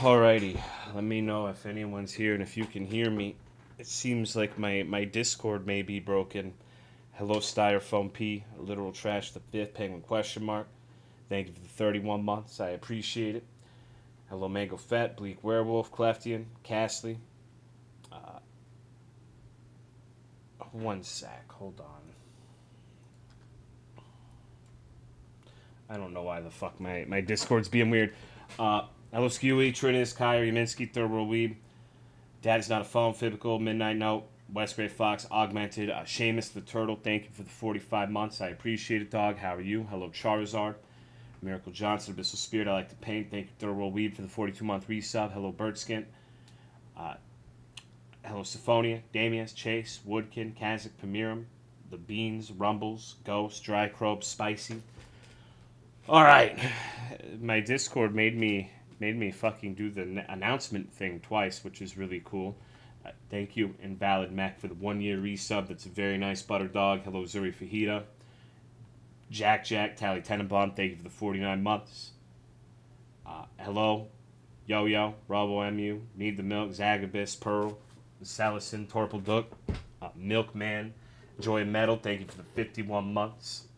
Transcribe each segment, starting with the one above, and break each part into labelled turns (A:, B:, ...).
A: Alrighty, let me know if anyone's here and if you can hear me. It seems like my, my Discord may be broken. Hello, Styrofoam P, literal trash, the fifth penguin question mark. Thank you for the 31 months, I appreciate it. Hello, Mango Fett, Bleak Werewolf, Cleftian, Castley. Uh, one sec, hold on. I don't know why the fuck my, my Discord's being weird. Uh, hello, Skewy, Trinis, Kyrie, Minsky, Third World Weeb. Dad's not a phone, Fibical, Midnight Note, West Gray Fox, Augmented, uh, Seamus the Turtle. Thank you for the 45 months. I appreciate it, dog. How are you? Hello, Charizard. Miracle Johnson, Abyssal Spirit, I like to paint. Thank you, Third World Weeb, for the 42 month resub. Hello, Birdskin. Uh, hello, Syphonia, Damius, Chase, Woodkin, Kazik, Pamirum, The Beans, Rumbles, Ghost, Dry Crobe, Spicy. All right, my Discord made me made me fucking do the n- announcement thing twice, which is really cool. Uh, thank you, Invalid Mac, for the one year resub. That's a very nice butter dog. Hello, Zuri Fajita. Jack Jack, Tally Tenenbaum, thank you for the 49 months. Uh, hello, Yo Yo, Robo MU, Need the Milk, Zagabis, Pearl, Salison, Torpal Duck, uh, Milkman, Joy Metal, thank you for the 51 months.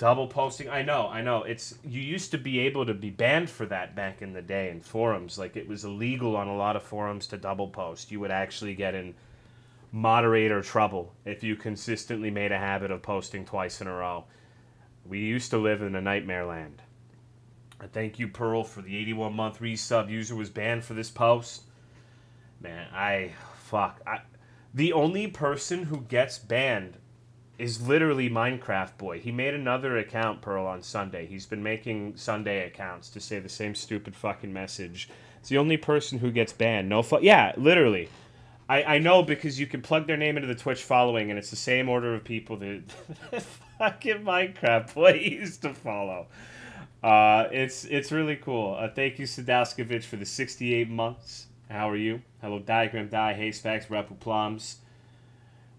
A: Double posting, I know, I know. It's you used to be able to be banned for that back in the day in forums. Like it was illegal on a lot of forums to double post. You would actually get in moderator trouble if you consistently made a habit of posting twice in a row. We used to live in a nightmare land. I thank you, Pearl, for the 81 month resub. User was banned for this post. Man, I fuck. I, the only person who gets banned is literally Minecraft Boy. He made another account, Pearl, on Sunday. He's been making Sunday accounts to say the same stupid fucking message. It's the only person who gets banned. No fu- Yeah, literally. I, I know because you can plug their name into the Twitch following, and it's the same order of people that fucking Minecraft Boy used to follow. Uh, it's it's really cool. Uh, thank you, Sadowskevich, for the 68 months. How are you? Hello, Diagram Die, Haystacks, Repu Plums.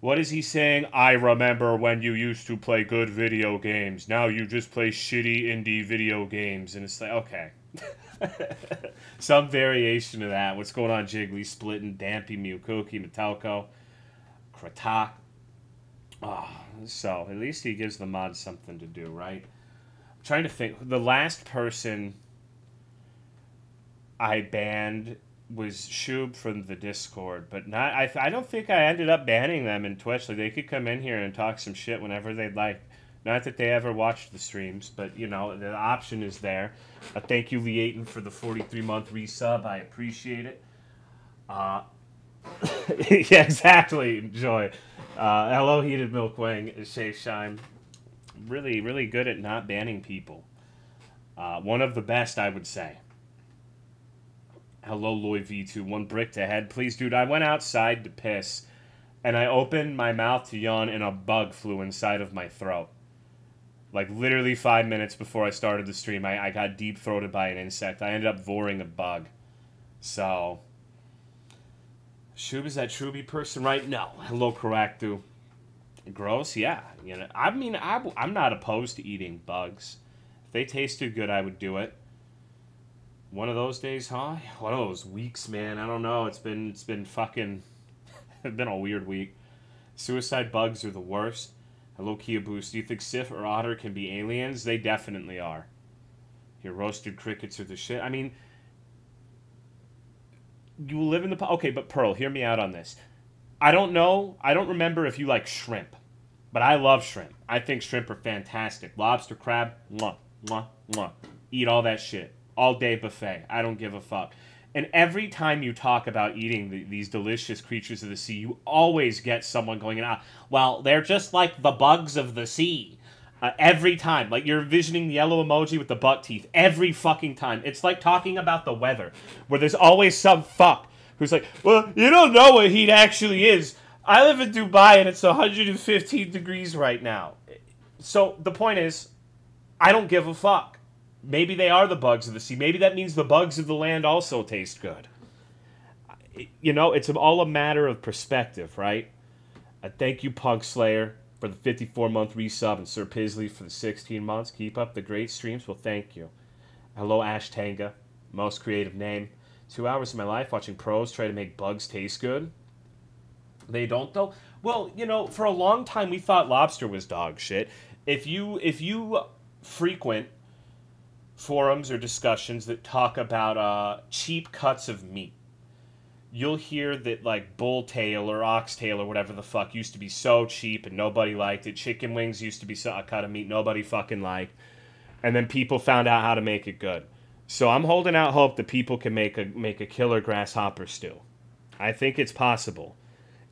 A: What is he saying? I remember when you used to play good video games. Now you just play shitty indie video games. And it's like, okay. Some variation of that. What's going on, Jiggly? Splitting, Dampy, Mukoki, Metalco, Kratak. Oh, so at least he gives the mods something to do, right? I'm trying to think. The last person I banned was Shub from the Discord, but not. I, I don't think I ended up banning them in Twitch. Like they could come in here and talk some shit whenever they'd like. Not that they ever watched the streams, but you know the option is there. Uh, thank you, Leaton, for the forty-three month resub. I appreciate it. Uh, yeah, exactly. Enjoy. Uh, hello, heated milk wing. Shay Shine. Really, really good at not banning people. Uh, one of the best, I would say. Hello, Lloyd V2. One brick to head. Please, dude, I went outside to piss, and I opened my mouth to yawn, and a bug flew inside of my throat. Like, literally five minutes before I started the stream, I, I got deep throated by an insect. I ended up voring a bug. So. Shub is that Truby person, right? No. Hello, Karaktu. Gross, yeah. You know, I mean, I, I'm not opposed to eating bugs. If they tasted good, I would do it one of those days, huh? One of those weeks, man. I don't know. It's been it's been fucking it's been a weird week. Suicide bugs are the worst. Hello, Kia Boost. Do you think Sif or Otter can be aliens? They definitely are. Your roasted crickets are the shit. I mean, you live in the okay, but Pearl, hear me out on this. I don't know. I don't remember if you like shrimp, but I love shrimp. I think shrimp are fantastic. Lobster, crab, mwah, mwah, mwah. Eat all that shit all day buffet. I don't give a fuck. And every time you talk about eating the, these delicious creatures of the sea, you always get someone going, ah, well, they're just like the bugs of the sea. Uh, every time. Like you're envisioning the yellow emoji with the buck teeth every fucking time. It's like talking about the weather, where there's always some fuck who's like, well, you don't know what heat actually is. I live in Dubai and it's 115 degrees right now. So the point is, I don't give a fuck. Maybe they are the bugs of the sea. Maybe that means the bugs of the land also taste good. You know, it's all a matter of perspective, right? Uh, thank you, Punk Slayer, for the 54 month resub, and Sir Pisley for the 16 months. Keep up the great streams. Well, thank you. Hello, Ash Tanga, most creative name. Two hours of my life watching pros try to make bugs taste good. They don't though. Well, you know, for a long time we thought lobster was dog shit. If you if you frequent forums or discussions that talk about uh, cheap cuts of meat, you'll hear that like bull tail or oxtail or whatever the fuck used to be so cheap and nobody liked it. Chicken wings used to be a cut of meat nobody fucking liked, and then people found out how to make it good. So I'm holding out hope that people can make a make a killer grasshopper stew. I think it's possible.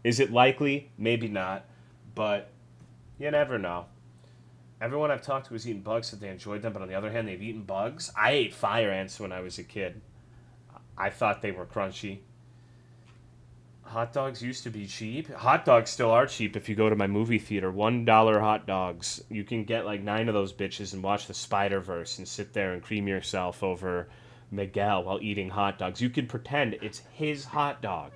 A: Is it likely? Maybe not, but you never know. Everyone I've talked to has eaten bugs said they enjoyed them, but on the other hand, they've eaten bugs. I ate fire ants when I was a kid. I thought they were crunchy. Hot dogs used to be cheap. Hot dogs still are cheap if you go to my movie theater. One dollar hot dogs. You can get like nine of those bitches and watch the Spider Verse and sit there and cream yourself over Miguel while eating hot dogs. You can pretend it's his hot dog.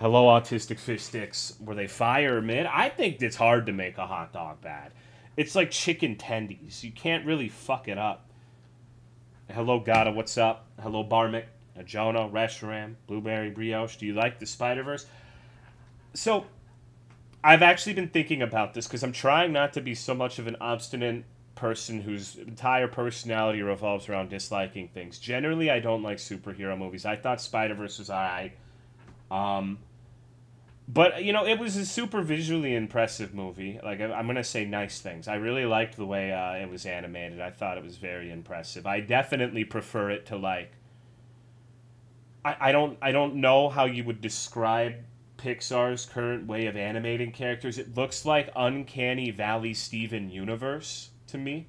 A: Hello, autistic fish sticks. Were they fire mid? I think it's hard to make a hot dog bad. It's like chicken tendies. You can't really fuck it up. Hello, Gata. What's up? Hello, Barmick. Jonah, Restaurant, Blueberry Brioche. Do you like the Spider Verse? So, I've actually been thinking about this because I'm trying not to be so much of an obstinate person whose entire personality revolves around disliking things. Generally, I don't like superhero movies. I thought Spider Verse was alright. Um, but you know, it was a super visually impressive movie. Like I'm gonna say nice things. I really liked the way uh, it was animated. I thought it was very impressive. I definitely prefer it to like I, I don't I don't know how you would describe Pixar's current way of animating characters. It looks like Uncanny Valley Steven universe to me.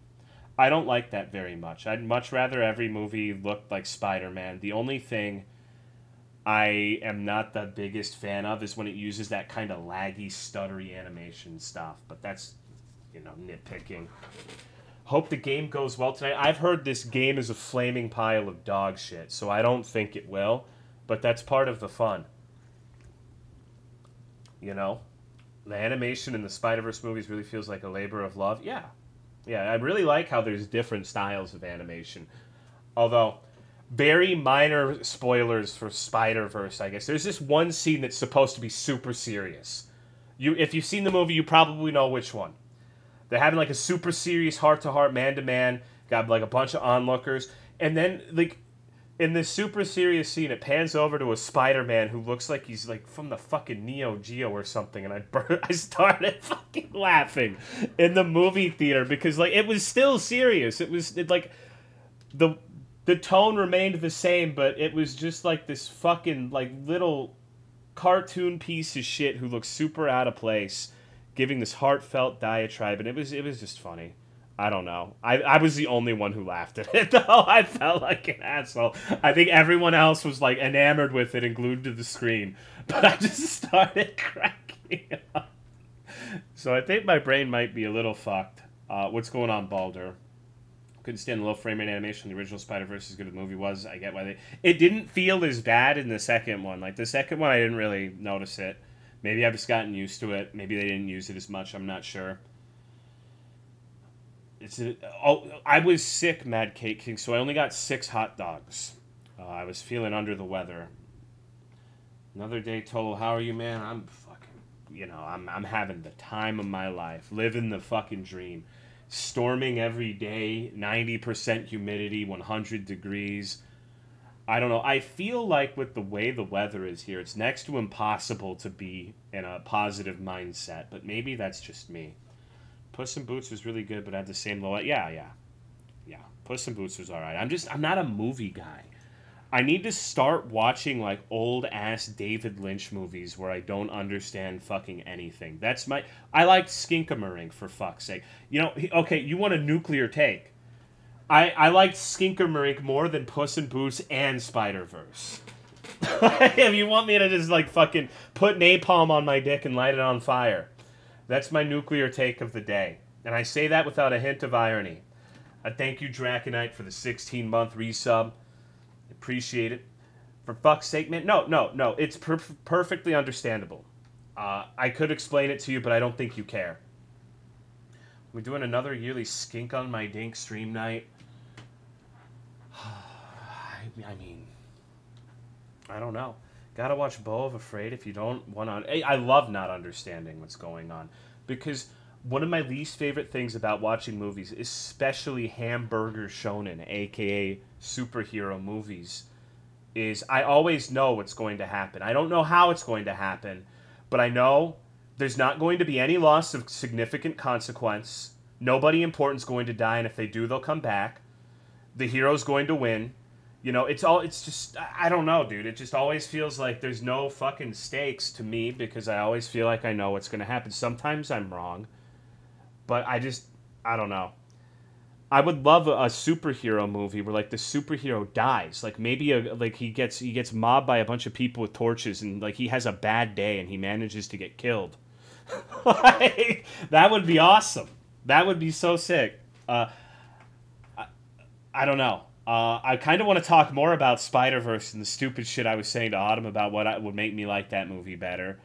A: I don't like that very much. I'd much rather every movie look like Spider Man. The only thing I am not the biggest fan of is when it uses that kind of laggy, stuttery animation stuff. But that's, you know, nitpicking. Hope the game goes well tonight. I've heard this game is a flaming pile of dog shit, so I don't think it will. But that's part of the fun. You know? The animation in the Spider Verse movies really feels like a labor of love. Yeah. Yeah, I really like how there's different styles of animation. Although, very minor spoilers for Spider Verse, I guess. There's this one scene that's supposed to be super serious. You, if you've seen the movie, you probably know which one. They're having like a super serious heart to heart, man to man. Got like a bunch of onlookers, and then like in this super serious scene, it pans over to a Spider-Man who looks like he's like from the fucking Neo Geo or something, and I bur- I started fucking laughing in the movie theater because like it was still serious. It was it, like the the tone remained the same, but it was just like this fucking like little cartoon piece of shit who looks super out of place giving this heartfelt diatribe, and it was it was just funny. I don't know. I, I was the only one who laughed at it, though. I felt like an asshole. I think everyone else was like enamored with it and glued to the screen, but I just started cracking up. So I think my brain might be a little fucked. Uh, what's going on, Balder? Couldn't stand the low frame rate animation. The original Spider Verse, as good as the movie was, I get why they. It didn't feel as bad in the second one. Like the second one, I didn't really notice it. Maybe I've just gotten used to it. Maybe they didn't use it as much. I'm not sure. It's a, oh, I was sick, Mad Cake King, so I only got six hot dogs. Uh, I was feeling under the weather. Another day, Tolo. How are you, man? I'm fucking, you know, I'm I'm having the time of my life, living the fucking dream. Storming every day, 90% humidity, 100 degrees I don't know. I feel like with the way the weather is here, it's next to impossible to be in a positive mindset. But maybe that's just me. Puss in Boots was really good, but I had the same low. Yeah, yeah, yeah. Puss in Boots was all right. I'm just I'm not a movie guy. I need to start watching like old ass David Lynch movies where I don't understand fucking anything. That's my. I liked Skinamarink for fuck's sake. You know, okay, you want a nuclear take I, I liked Skinamarink more than Puss in Boots and Spider Verse. if you want me to just like fucking put napalm on my dick and light it on fire, that's my nuclear take of the day. And I say that without a hint of irony. I thank you, Draconite, for the 16 month resub. Appreciate it. For fuck's sake, man. No, no, no. It's per- perfectly understandable. Uh, I could explain it to you, but I don't think you care. We're doing another yearly skink on my dink stream night. I mean, I don't know. Gotta watch Beau of Afraid if you don't want to. I love not understanding what's going on because one of my least favorite things about watching movies, especially hamburger shonen, aka superhero movies, is I always know what's going to happen. I don't know how it's going to happen, but I know there's not going to be any loss of significant consequence. Nobody important is going to die, and if they do, they'll come back. The hero's going to win. You know, it's all. It's just. I don't know, dude. It just always feels like there's no fucking stakes to me because I always feel like I know what's going to happen. Sometimes I'm wrong, but I just. I don't know. I would love a, superhero movie where like the superhero dies. Like maybe a like he gets he gets mobbed by a bunch of people with torches and like he has a bad day and he manages to get killed. like, that would be awesome. That would be so sick. Uh, I, I don't know. Uh, I kind of want to talk more about Spider Verse and the stupid shit I was saying to Autumn about what I, would make me like that movie better.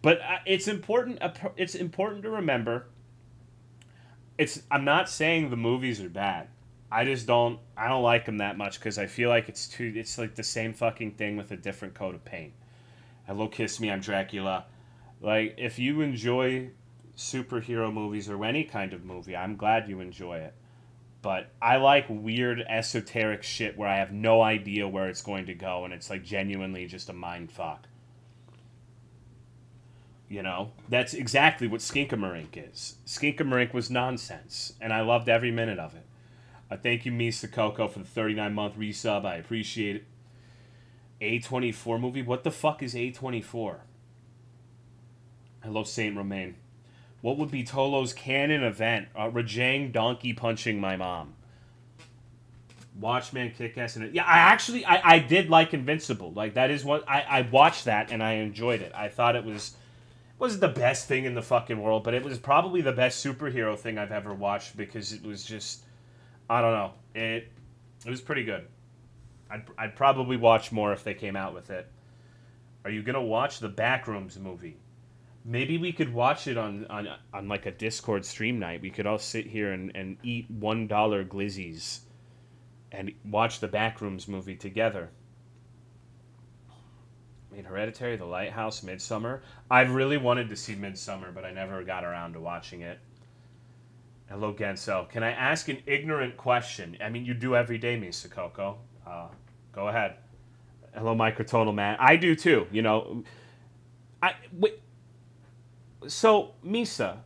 A: But uh, it's important. It's important to remember. It's. I'm not saying the movies are bad. I just don't. I don't like them that much because I feel like it's too. It's like the same fucking thing with a different coat of paint. Hello, kiss me. I'm Dracula. Like, if you enjoy superhero movies or any kind of movie, I'm glad you enjoy it. But I like weird esoteric shit where I have no idea where it's going to go and it's like genuinely just a mind fuck. You know, that's exactly what Skinamarink is. Skinamarink was nonsense, and I loved every minute of it. I thank you, Misa Coco, for the 39 month resub. I appreciate it. A24 movie? What the fuck is A24? I love Saint Romain. What would be Tolo's canon event? Uh, Rajang donkey punching my mom. Watchman, kick ass, and yeah, I actually I, I did like Invincible. Like that is what I, I watched that and I enjoyed it. I thought it was was the best thing in the fucking world, but it was probably the best superhero thing I've ever watched because it was just I don't know it it was pretty good. I'd I'd probably watch more if they came out with it. Are you gonna watch the Backrooms movie? Maybe we could watch it on, on on like a Discord stream night. We could all sit here and, and eat one dollar glizzies and watch the Backrooms movie together. I mean, Hereditary, The Lighthouse, Midsommar. I've really wanted to see Midsommar, but I never got around to watching it. Hello, Gensel. Can I ask an ignorant question? I mean, you do every day, Misa Coco. Uh, go ahead. Hello, Microtonal Man. I do too. You know, I wait, so, Misa,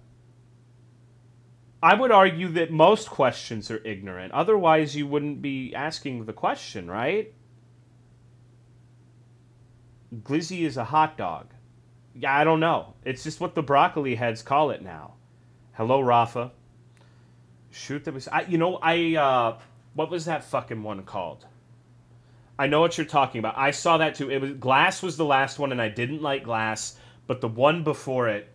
A: I would argue that most questions are ignorant. Otherwise, you wouldn't be asking the question, right? Glizzy is a hot dog. Yeah, I don't know. It's just what the broccoli heads call it now. Hello, Rafa. Shoot, that was I. You know, I. Uh, what was that fucking one called? I know what you're talking about. I saw that too. It was Glass was the last one, and I didn't like Glass, but the one before it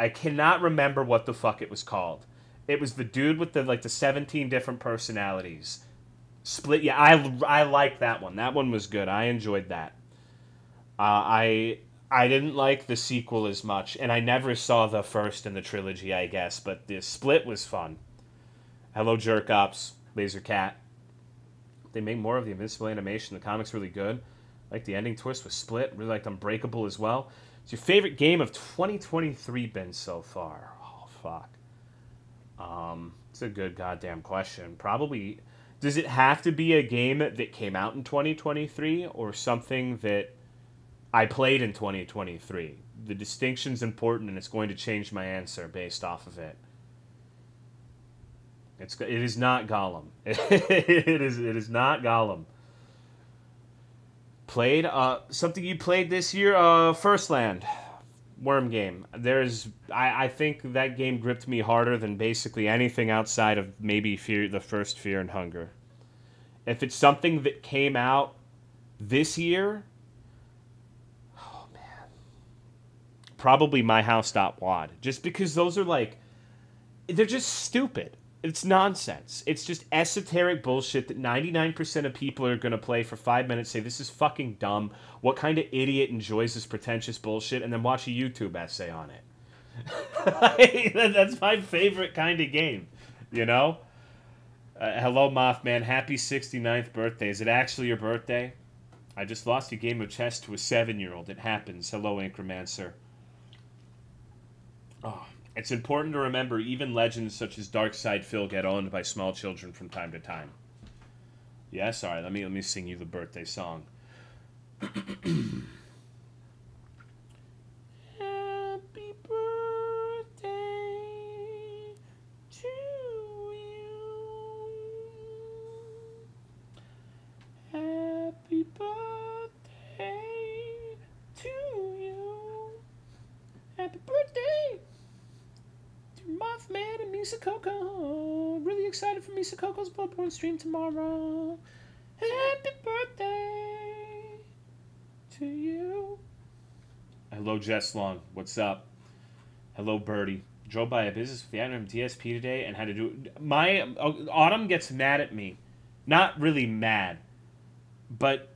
A: I cannot remember what the fuck it was called. It was the dude with the like the 17 different personalities. Split. Yeah, I I like that one. That one was good. I enjoyed that. Uh, I I didn't like the sequel as much, and I never saw the first in the trilogy, I guess. But the Split was fun. Hello, Jerk Ops, Laser Cat. They make more of the Invincible animation. The comic's really good. Like the ending twist with Split. Really liked Unbreakable as well. It's your favorite game of 2023 been so far? Oh, fuck. Um, it's a good goddamn question. Probably. Does it have to be a game that came out in 2023 or something that I played in 2023? The distinction's important and it's going to change my answer based off of it. It's, it is not Gollum. it is it is not Gollum played. Uh, something you played this year, uh, First Land, Worm game. There's, I, I think that game gripped me harder than basically anything outside of maybe Fear, the first Fear and Hunger. If it's something that came out this year, oh man, probably My House Wad. Just because those are like, they're just stupid it's nonsense. It's just esoteric bullshit that 99% of people are going to play for five minutes, say, this is fucking dumb. What kind of idiot enjoys this pretentious bullshit? And then watch a YouTube essay on it. That's my favorite kind of game, you know? Uh, hello, Mothman. Happy 69th birthday. Is it actually your birthday? I just lost a game of chess to a seven-year-old. It happens. Hello, Incromancer. Oh, it's important to remember even legends such as Darkside Phil get owned by small children from time to time. Yes, all right. Let me let me sing you the birthday song. Happy birthday to you. Happy birthday to you. Happy birthday to Mothman and Misa Coco. Really excited for Misa Coco's Bloodborne stream tomorrow. Happy birthday to you. Hello, Jess Long. What's up? Hello, Birdie. Drove by a business with the Atom DSP today and had to do my Autumn gets mad at me. Not really mad, but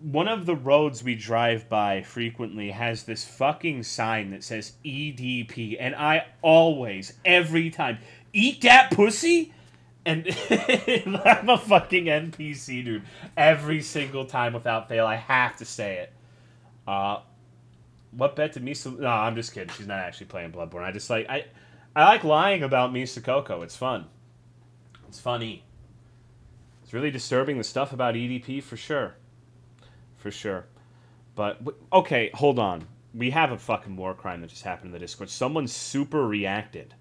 A: one of the roads we drive by frequently has this fucking sign that says EDP, and I always, every time, eat that pussy. And I'm a fucking NPC, dude. Every single time without fail, I have to say it. Uh, what bet did Misa? No, I'm just kidding. She's not actually playing Bloodborne. I just like I, I like lying about Misa Coco. It's fun. It's funny. It's really disturbing the stuff about EDP for sure, for sure. But okay, hold on. We have a fucking war crime that just happened in the Discord. Someone super reacted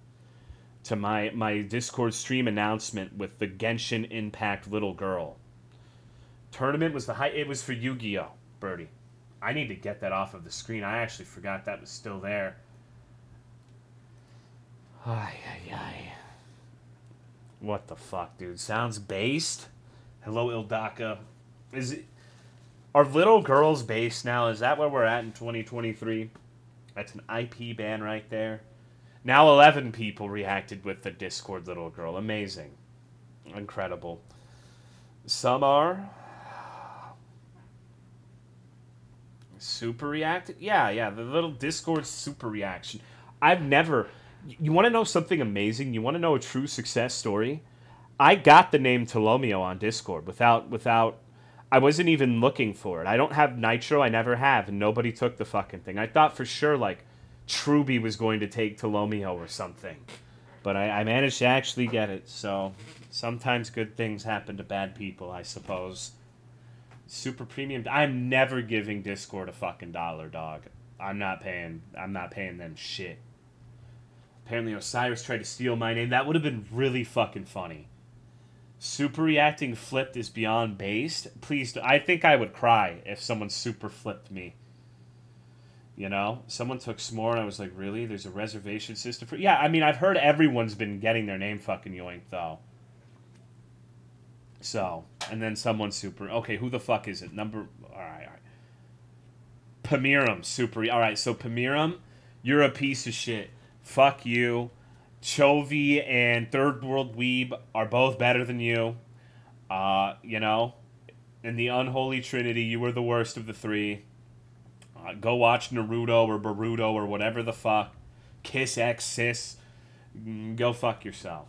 A: to my my Discord stream announcement with the Genshin Impact little girl. Tournament was the high. It was for Yu-Gi-Oh, Birdie. I need to get that off of the screen. I actually forgot that was still there. Ay, ay, ay. What the fuck, dude? Sounds based? Hello, Ildaka. Is it... Are little girls based now? Is that where we're at in 2023? That's an IP ban right there. Now 11 people reacted with the Discord little girl. Amazing. Incredible. Some are super reacted. Yeah, yeah, the little Discord super reaction. I've never. You want to know something amazing? You want to know a true success story? I got the name Tolomeo on Discord without without. I wasn't even looking for it. I don't have Nitro. I never have, and nobody took the fucking thing. I thought for sure like Truby was going to take Tolomeo or something, but I, I managed to actually get it. So sometimes good things happen to bad people, I suppose. Super premium. I'm never giving Discord a fucking dollar, dog. I'm not paying. I'm not paying them shit. Apparently, Osiris tried to steal my name. That would have been really fucking funny. Super reacting flipped is beyond based. Please, I think I would cry if someone super flipped me. You know, someone took S'more and I was like, really? There's a reservation system for. Yeah, I mean, I've heard everyone's been getting their name fucking yoinked though. So, and then someone super. Okay, who the fuck is it? Number. All right, all right. Pamirum super. All right, so Pamirum, you're a piece of shit. Fuck you. Chovy and Third World Weeb are both better than you. Uh, you know, in the unholy trinity, you were the worst of the three. Go watch Naruto or Boruto or whatever the fuck. Kiss X Sis. Mm, go fuck yourself.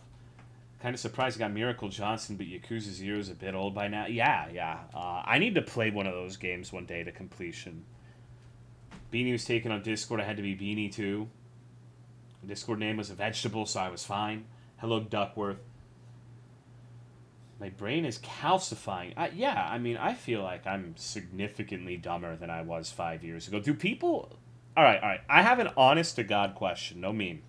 A: Kind of surprised I got Miracle Johnson, but Yakuza Zero is a bit old by now. Yeah, yeah. Uh, I need to play one of those games one day to completion. Beanie was taken on Discord. I had to be Beanie too. Discord name was a vegetable, so I was fine. Hello, Duckworth. My brain is calcifying. I, yeah, I mean, I feel like I'm significantly dumber than I was five years ago. Do people. All right, all right. I have an honest to God question. No meme.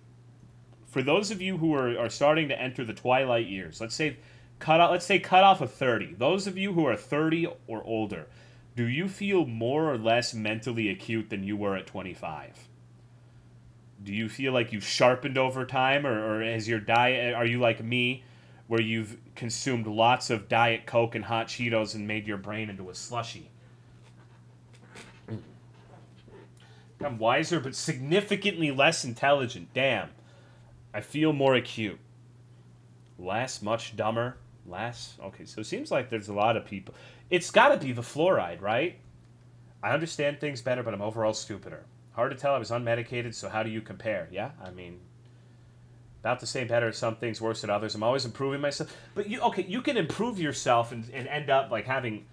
A: For those of you who are, are starting to enter the twilight years, let's say cut off, let's say cut off of 30. Those of you who are 30 or older, do you feel more or less mentally acute than you were at 25? Do you feel like you've sharpened over time, or, or has your diet? Are you like me, where you've consumed lots of Diet Coke and hot Cheetos and made your brain into a slushy? I'm wiser, but significantly less intelligent. Damn. I feel more acute. Less, much dumber. Less. Okay, so it seems like there's a lot of people. It's got to be the fluoride, right? I understand things better, but I'm overall stupider. Hard to tell. I was unmedicated, so how do you compare? Yeah, I mean, about the same better some things, worse than others. I'm always improving myself. But you, okay, you can improve yourself and, and end up like having.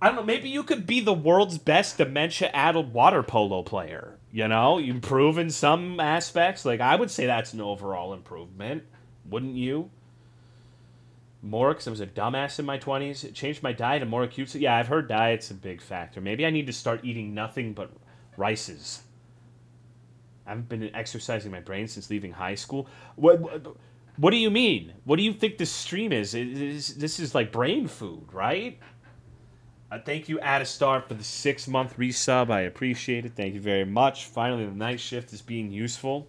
A: I don't know. Maybe you could be the world's best dementia-addled water polo player. You know, you improve in some aspects. Like I would say that's an overall improvement, wouldn't you? More because I was a dumbass in my twenties. It changed my diet and more acute. Yeah, I've heard diet's a big factor. Maybe I need to start eating nothing but rices. I haven't been exercising my brain since leaving high school. What? What, what do you mean? What do you think this stream is? It is this is like brain food, right? Uh, thank you, Add a Star, for the six month resub. I appreciate it. Thank you very much. Finally, the night shift is being useful.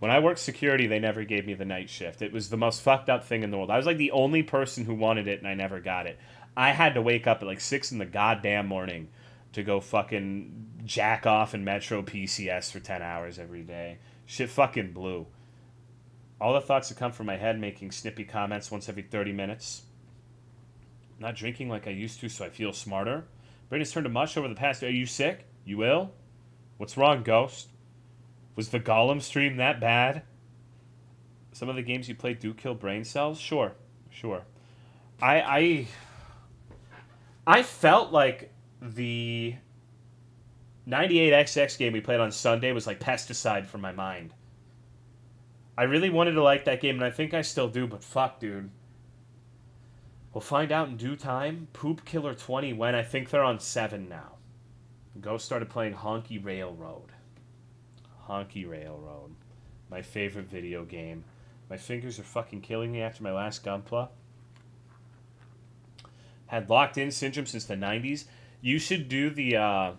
A: When I worked security, they never gave me the night shift. It was the most fucked up thing in the world. I was like the only person who wanted it, and I never got it. I had to wake up at like six in the goddamn morning to go fucking jack off in Metro PCS for 10 hours every day. Shit fucking blew. All the thoughts that come from my head making snippy comments once every 30 minutes not drinking like I used to, so I feel smarter. Brain has turned to mush over the past. Are you sick? You ill? What's wrong, Ghost? Was the Gollum stream that bad? Some of the games you play do kill brain cells. Sure, sure. I I I felt like the 98XX game we played on Sunday was like pesticide for my mind. I really wanted to like that game, and I think I still do, but fuck, dude. We'll find out in due time. Poop Killer 20 when I think they're on 7 now. Ghost started playing Honky Railroad. Honky Railroad. My favorite video game. My fingers are fucking killing me after my last Gunpla. Had locked in syndrome since the 90s. You should do the. Uh,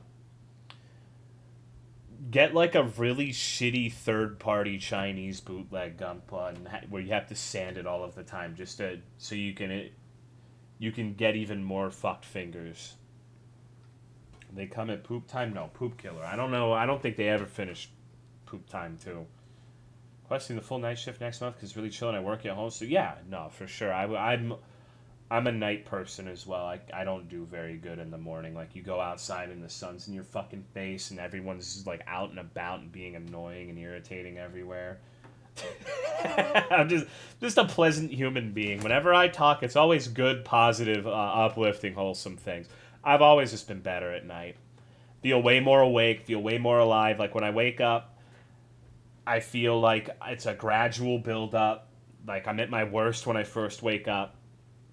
A: get like a really shitty third party Chinese bootleg and ha- where you have to sand it all of the time just to so you can you can get even more fucked fingers. They come at poop time? No, poop killer. I don't know. I don't think they ever finished poop time too. Questioning the full night shift next month because it's really chill and I work at home. So yeah, no, for sure. I, I'm I'm a night person as well. I, I don't do very good in the morning. Like you go outside and the sun's in your fucking face and everyone's like out and about and being annoying and irritating everywhere. I'm just just a pleasant human being. Whenever I talk, it's always good, positive, uh, uplifting, wholesome things. I've always just been better at night. Feel way more awake. Feel way more alive. Like when I wake up, I feel like it's a gradual build up. Like I'm at my worst when I first wake up,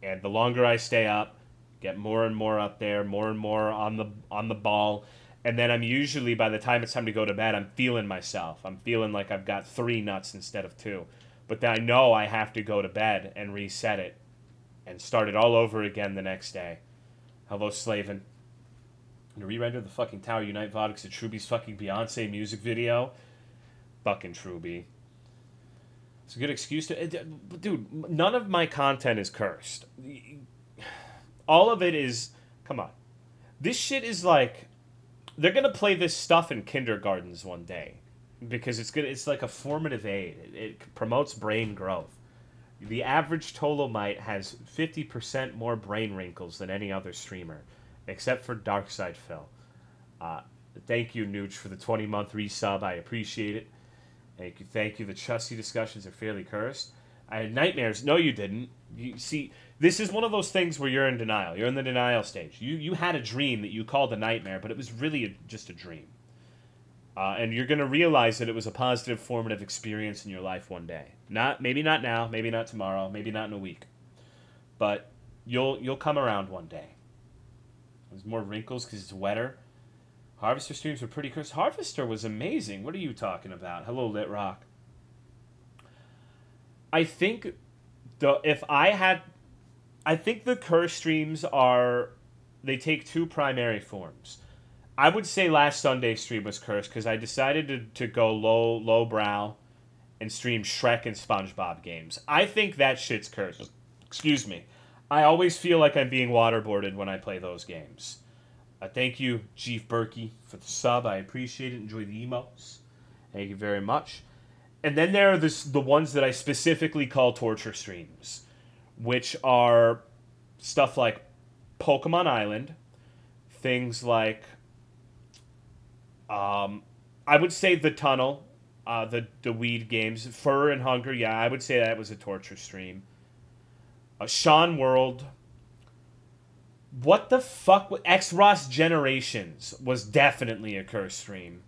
A: and the longer I stay up, get more and more up there, more and more on the on the ball and then I'm usually by the time it's time to go to bed, I'm feeling myself. I'm feeling like I've got three nuts instead of two. But then I know I have to go to bed and reset it and start it all over again the next day. Hello, Slaven. To re-render the fucking Tower Unite VOD to Truby's fucking Beyonce music video. Fucking Truby. It's a good excuse to... Dude, none of my content is cursed. All of it is... Come on. This shit is like they're gonna play this stuff in kindergartens one day because it's good. It's like a formative aid. It, it promotes brain growth. The average Tolomite has fifty percent more brain wrinkles than any other streamer, except for Darkside Phil. Uh, thank you, Nooch, for the twenty month resub. I appreciate it. Thank you. Thank you. The Chusty discussions are fairly cursed. I had nightmares. No, you didn't. You see, this is one of those things where you're in denial. You're in the denial stage. You you had a dream that you called a nightmare, but it was really a, just a dream. Uh, and you're going to realize that it was a positive, formative experience in your life one day. Not maybe not now, maybe not tomorrow, maybe not in a week, but you'll you'll come around one day. There's more wrinkles because it's wetter. Harvester streams were pretty crisp. Harvester was amazing. What are you talking about? Hello, Lit Rock. I think the if I had I think the curse streams are they take two primary forms. I would say last Sunday stream was cursed because I decided to, to go low low brow and stream Shrek and SpongeBob games. I think that shit's cursed. Excuse me. I always feel like I'm being waterboarded when I play those games. Uh, thank you, Chief Berkey, for the sub. I appreciate it. Enjoy the emotes. Thank you very much. And then there are this, the ones that I specifically call torture streams which are stuff like Pokemon Island, things like um, I would say the tunnel, uh, the the weed games, Fear and Hunger. Yeah, I would say that was a torture stream. Uh, Sean World, What the fuck? X Ross Generations was definitely a curse stream.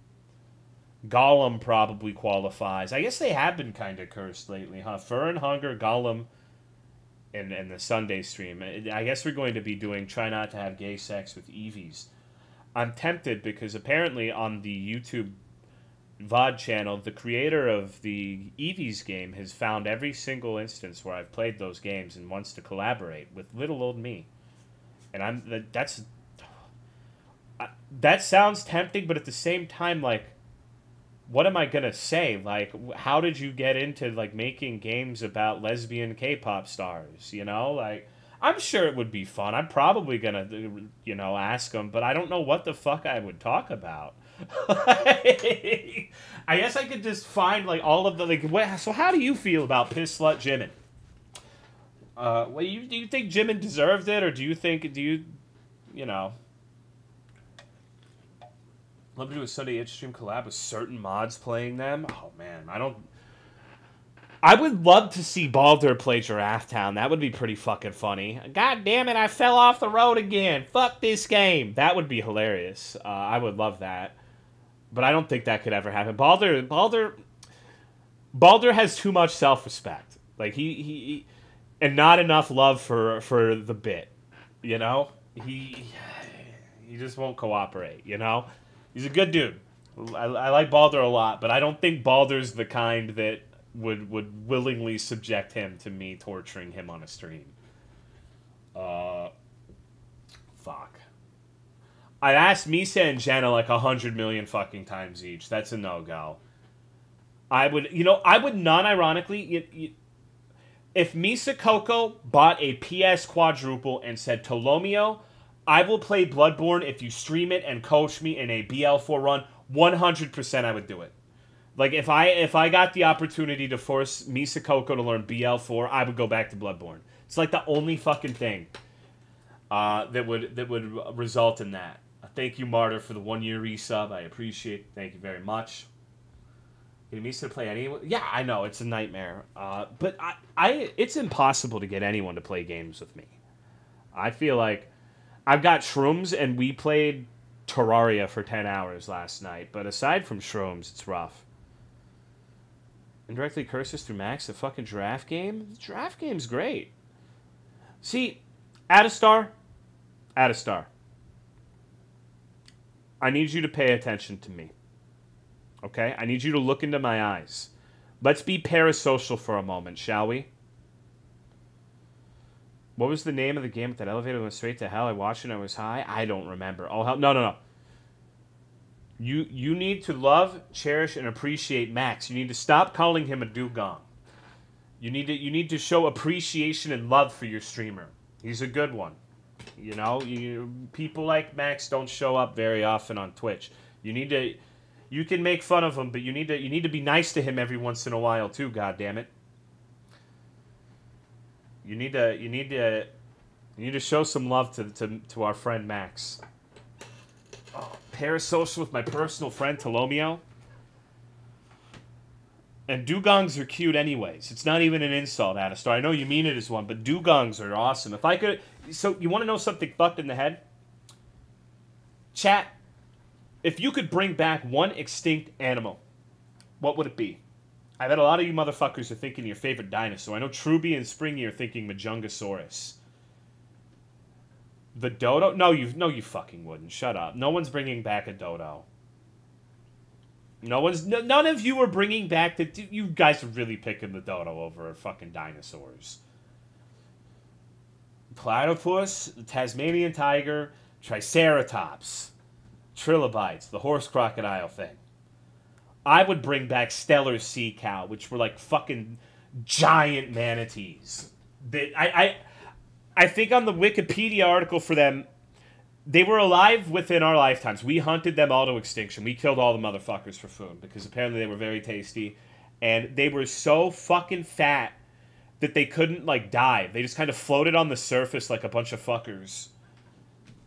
A: Gollum probably qualifies. I guess they have been kind of cursed lately, huh? Fear and Hunger, Gollum, and and the Sunday stream. I guess we're going to be doing try not to have gay sex with Eevees. I'm tempted because apparently on the YouTube VOD channel, the creator of the Eevees game has found every single instance where I've played those games and wants to collaborate with little old me. And I'm that's that sounds tempting, but at the same time, like what am I gonna say? Like, how did you get into like making games about lesbian K-pop stars? You know, like I'm sure it would be fun. I'm probably gonna, uh, you know, ask them, but I don't know what the fuck I would talk about. I guess I could just find like all of the like. What, so how do you feel about piss slut Jimin? Uh, well, you do you think Jimin deserved it, or do you think do you, you know? Love to do a Sunday Itch collab with certain mods playing them. Oh man, I don't. I would love to see Baldur play Giraffe Town. That would be pretty fucking funny. God damn it, I fell off the road again. Fuck this game. That would be hilarious. Uh, I would love that. But I don't think that could ever happen. Balder, Balder, Balder has too much self respect. Like he, he, and not enough love for for the bit. You know, he, he just won't cooperate. You know. He's a good dude. I, I like Balder a lot, but I don't think Balder's the kind that would would willingly subject him to me torturing him on a stream. Uh, fuck. I asked Misa and Jenna like a hundred million fucking times each. That's a no go. I would, you know, I would non-ironically, you, you, if Misa Coco bought a PS quadruple and said Tolomeo, I will play Bloodborne if you stream it and coach me in a BL4 run. 100% I would do it. Like if I if I got the opportunity to force Misa Coco to learn BL4, I would go back to Bloodborne. It's like the only fucking thing uh, that would that would result in that. Thank you, Martyr, for the one year resub. I appreciate. it. Thank you very much. Getting needs to play anyone? Yeah, I know it's a nightmare. Uh, but I, I, it's impossible to get anyone to play games with me. I feel like I've got shrooms, and we played Terraria for 10 hours last night. But aside from shrooms, it's rough. Indirectly curses through Max, the fucking draft game? The draft game's great. See, add a star, add a star. I need you to pay attention to me. Okay? I need you to look into my eyes. Let's be parasocial for a moment, shall we? What was the name of the game that elevator went straight to hell? I watched it and I was high. I don't remember. Oh hell, no, no, no. You you need to love, cherish, and appreciate Max. You need to stop calling him a dugong. You need to you need to show appreciation and love for your streamer. He's a good one. You know, you people like Max don't show up very often on Twitch. You need to you can make fun of him, but you need to you need to be nice to him every once in a while too, god damn it. You need to you need to you need to show some love to to, to our friend Max. Oh, parasocial with my personal friend Tolomeo. And dugongs are cute anyways. It's not even an insult, Adastar. I know you mean it as one, but dugongs are awesome. If I could so you want to know something fucked in the head? Chat, if you could bring back one extinct animal, what would it be? I bet a lot of you motherfuckers are thinking your favorite dinosaur. I know Truby and Springy are thinking Majungasaurus. The dodo? No, you no, you fucking wouldn't. Shut up. No one's bringing back a dodo. No one's. No, none of you are bringing back the. You guys are really picking the dodo over fucking dinosaurs. Platypus, the Tasmanian tiger, Triceratops, trilobites, the horse crocodile thing. I would bring back Steller sea cow, which were like fucking giant manatees. That I, I I think on the Wikipedia article for them, they were alive within our lifetimes. We hunted them all to extinction. We killed all the motherfuckers for food because apparently they were very tasty, and they were so fucking fat that they couldn't like dive. They just kind of floated on the surface like a bunch of fuckers.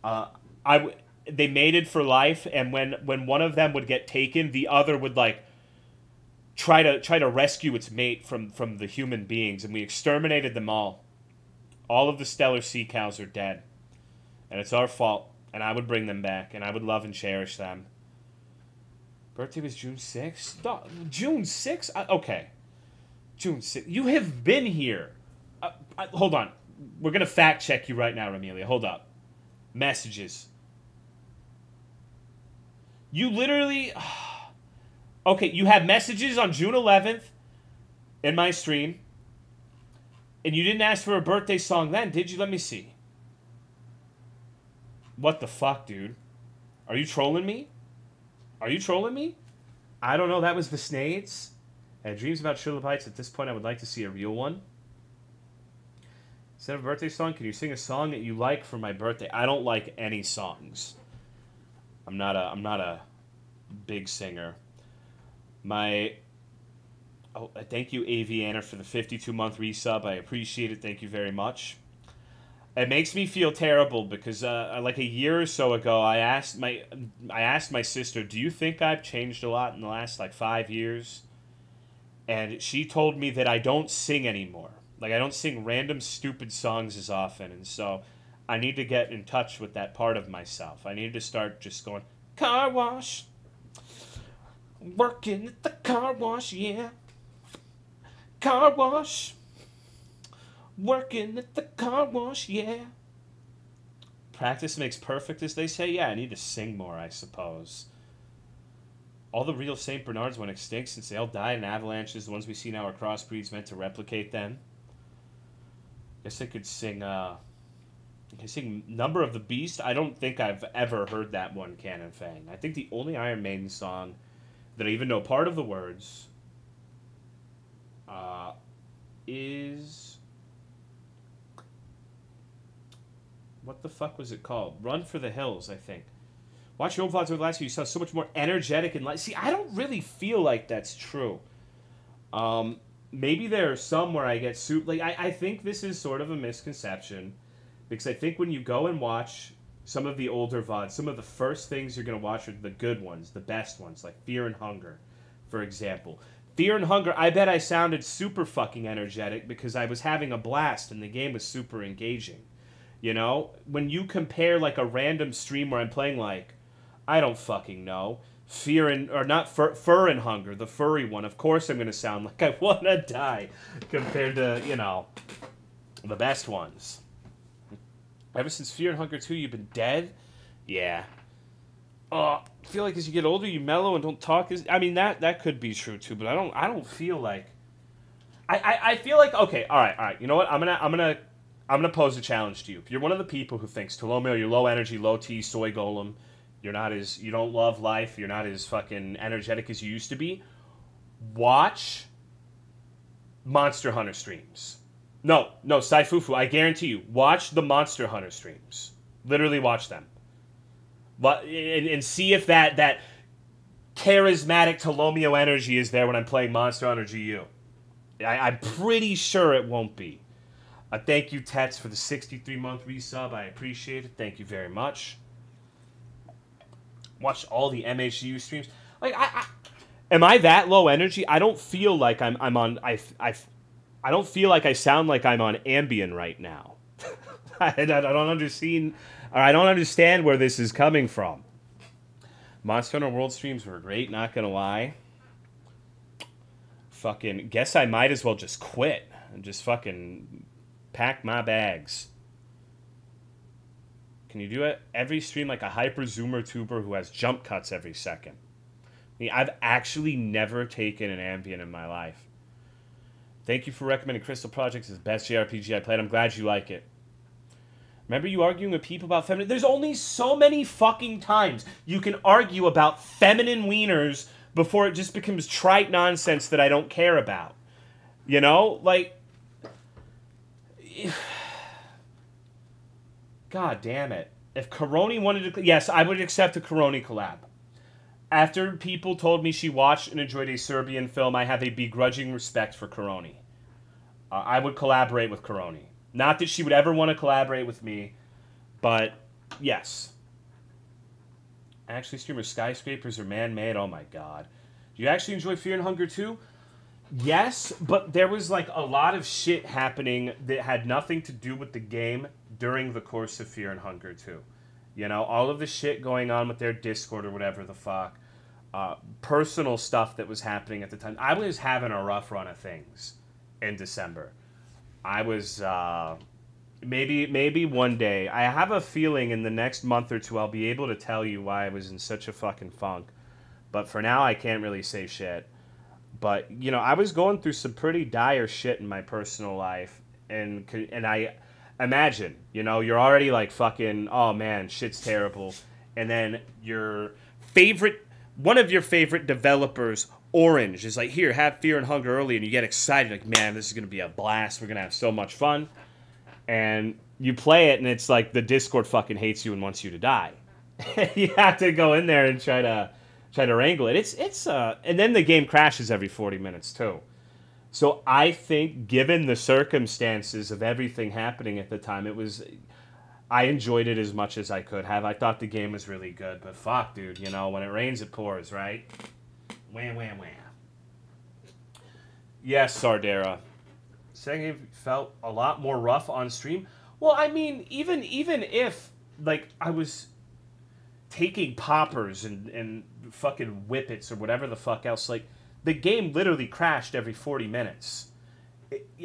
A: Uh, I they mated for life, and when when one of them would get taken, the other would like try to try to rescue its mate from from the human beings, and we exterminated them all. All of the Steller sea cows are dead. and it's our fault. And I would bring them back, and I would love and cherish them. Birthday was June 6th? June 6th? Uh, okay. June 6th. You have been here. Uh, uh, hold on. We're going to fact check you right now, Amelia. Hold up. Messages. You literally. Okay, you had messages on June 11th in my stream. And you didn't ask for a birthday song then, did you? Let me see. What the fuck, dude? Are you trolling me? Are you trolling me? I don't know. That was the Snades. Had dreams about trilobites. At this point, I would like to see a real one. Instead of a birthday song, can you sing a song that you like for my birthday? I don't like any songs. I'm not a I'm not a big singer. My oh, thank you Avianer for the 52 month resub. I appreciate it. Thank you very much. It makes me feel terrible because uh, like a year or so ago, I asked my I asked my sister, "Do you think I've changed a lot in the last like five years?" And she told me that I don't sing anymore. Like I don't sing random stupid songs as often, and so I need to get in touch with that part of myself. I need to start just going car wash, working at the car wash, yeah, car wash. Working at the car wash, yeah. Practice makes perfect, as they say. Yeah, I need to sing more, I suppose. All the real St. Bernards went extinct since they all died in avalanches. The ones we see now are crossbreeds meant to replicate them. Guess I could sing, uh... I could sing Number of the Beast. I don't think I've ever heard that one, Canon Fang. I think the only Iron Maiden song that I even know part of the words uh, is what the fuck was it called? Run for the Hills, I think. Watch your own vlogs over the last year. You sound so much more energetic and light. See, I don't really feel like that's true. Um, maybe there are some where I get soup. Like I, I think this is sort of a misconception because I think when you go and watch some of the older VODs, some of the first things you're gonna watch are the good ones, the best ones, like Fear and Hunger, for example. Fear and Hunger, I bet I sounded super fucking energetic because I was having a blast and the game was super engaging. You know, when you compare like a random stream where I'm playing like, I don't fucking know, fear and or not fur, fur and hunger, the furry one. Of course, I'm gonna sound like I wanna die, compared to you know, the best ones. Ever since Fear and Hunger 2, you've been dead? Yeah. I feel like as you get older, you mellow and don't talk as. I mean that that could be true too, but I don't. I don't feel like. I, I, I feel like okay. All right, all right. You know what? I'm gonna I'm gonna I'm gonna pose a challenge to you. If you're one of the people who thinks Tolomeo, you're low energy, low T, soy golem, you're not as you don't love life, you're not as fucking energetic as you used to be. Watch Monster Hunter streams. No, no, Saifufu, I guarantee you, watch the Monster Hunter streams. Literally watch them. But and, and see if that that charismatic Tolomeo energy is there when I'm playing Monster Hunter GU. I, I'm pretty sure it won't be. Uh, thank you, Tets, for the 63 month resub. I appreciate it. Thank you very much. Watch all the MHU streams. Like, I, I am I that low energy? I don't feel like I'm I'm on. I I I don't feel like I sound like I'm on Ambien right now. I, I don't understand. Or I don't understand where this is coming from. Monster Hunter World streams were great. Not gonna lie. Fucking guess I might as well just quit and just fucking pack my bags. Can you do it every stream like a hyper zoomer tuber who has jump cuts every second? I mean, I've actually never taken an Ambien in my life. Thank you for recommending Crystal Projects as best JRPG I played. I'm glad you like it. Remember you arguing with people about feminine? There's only so many fucking times you can argue about feminine wieners before it just becomes trite nonsense that I don't care about. You know? Like, God damn it. If Coroni wanted to. Yes, I would accept a Coroni collab. After people told me she watched and enjoyed a Serbian film, I have a begrudging respect for Coroni. Uh, I would collaborate with Coroni. Not that she would ever want to collaborate with me, but yes. Actually, streamer skyscrapers are man made. Oh my god. Do you actually enjoy Fear and Hunger 2? Yes, but there was like a lot of shit happening that had nothing to do with the game during the course of Fear and Hunger 2. You know, all of the shit going on with their Discord or whatever the fuck, uh, personal stuff that was happening at the time. I was having a rough run of things in December. I was uh, maybe maybe one day. I have a feeling in the next month or two I'll be able to tell you why I was in such a fucking funk. But for now, I can't really say shit. But you know, I was going through some pretty dire shit in my personal life, and and I imagine, you know, you're already like fucking, oh man, shit's terrible, and then your favorite, one of your favorite developers, Orange, is like, here, have Fear and Hunger early, and you get excited, like, man, this is gonna be a blast. We're gonna have so much fun, and you play it, and it's like the Discord fucking hates you and wants you to die. you have to go in there and try to try to wrangle it. It's it's uh, and then the game crashes every forty minutes too. So I think, given the circumstances of everything happening at the time, it was. I enjoyed it as much as I could have. I thought the game was really good, but fuck, dude, you know, when it rains, it pours, right? Wham, wham, wham. Yes, Sardera. Saying it felt a lot more rough on stream. Well, I mean, even even if like I was taking poppers and and fucking whippets or whatever the fuck else, like the game literally crashed every 40 minutes.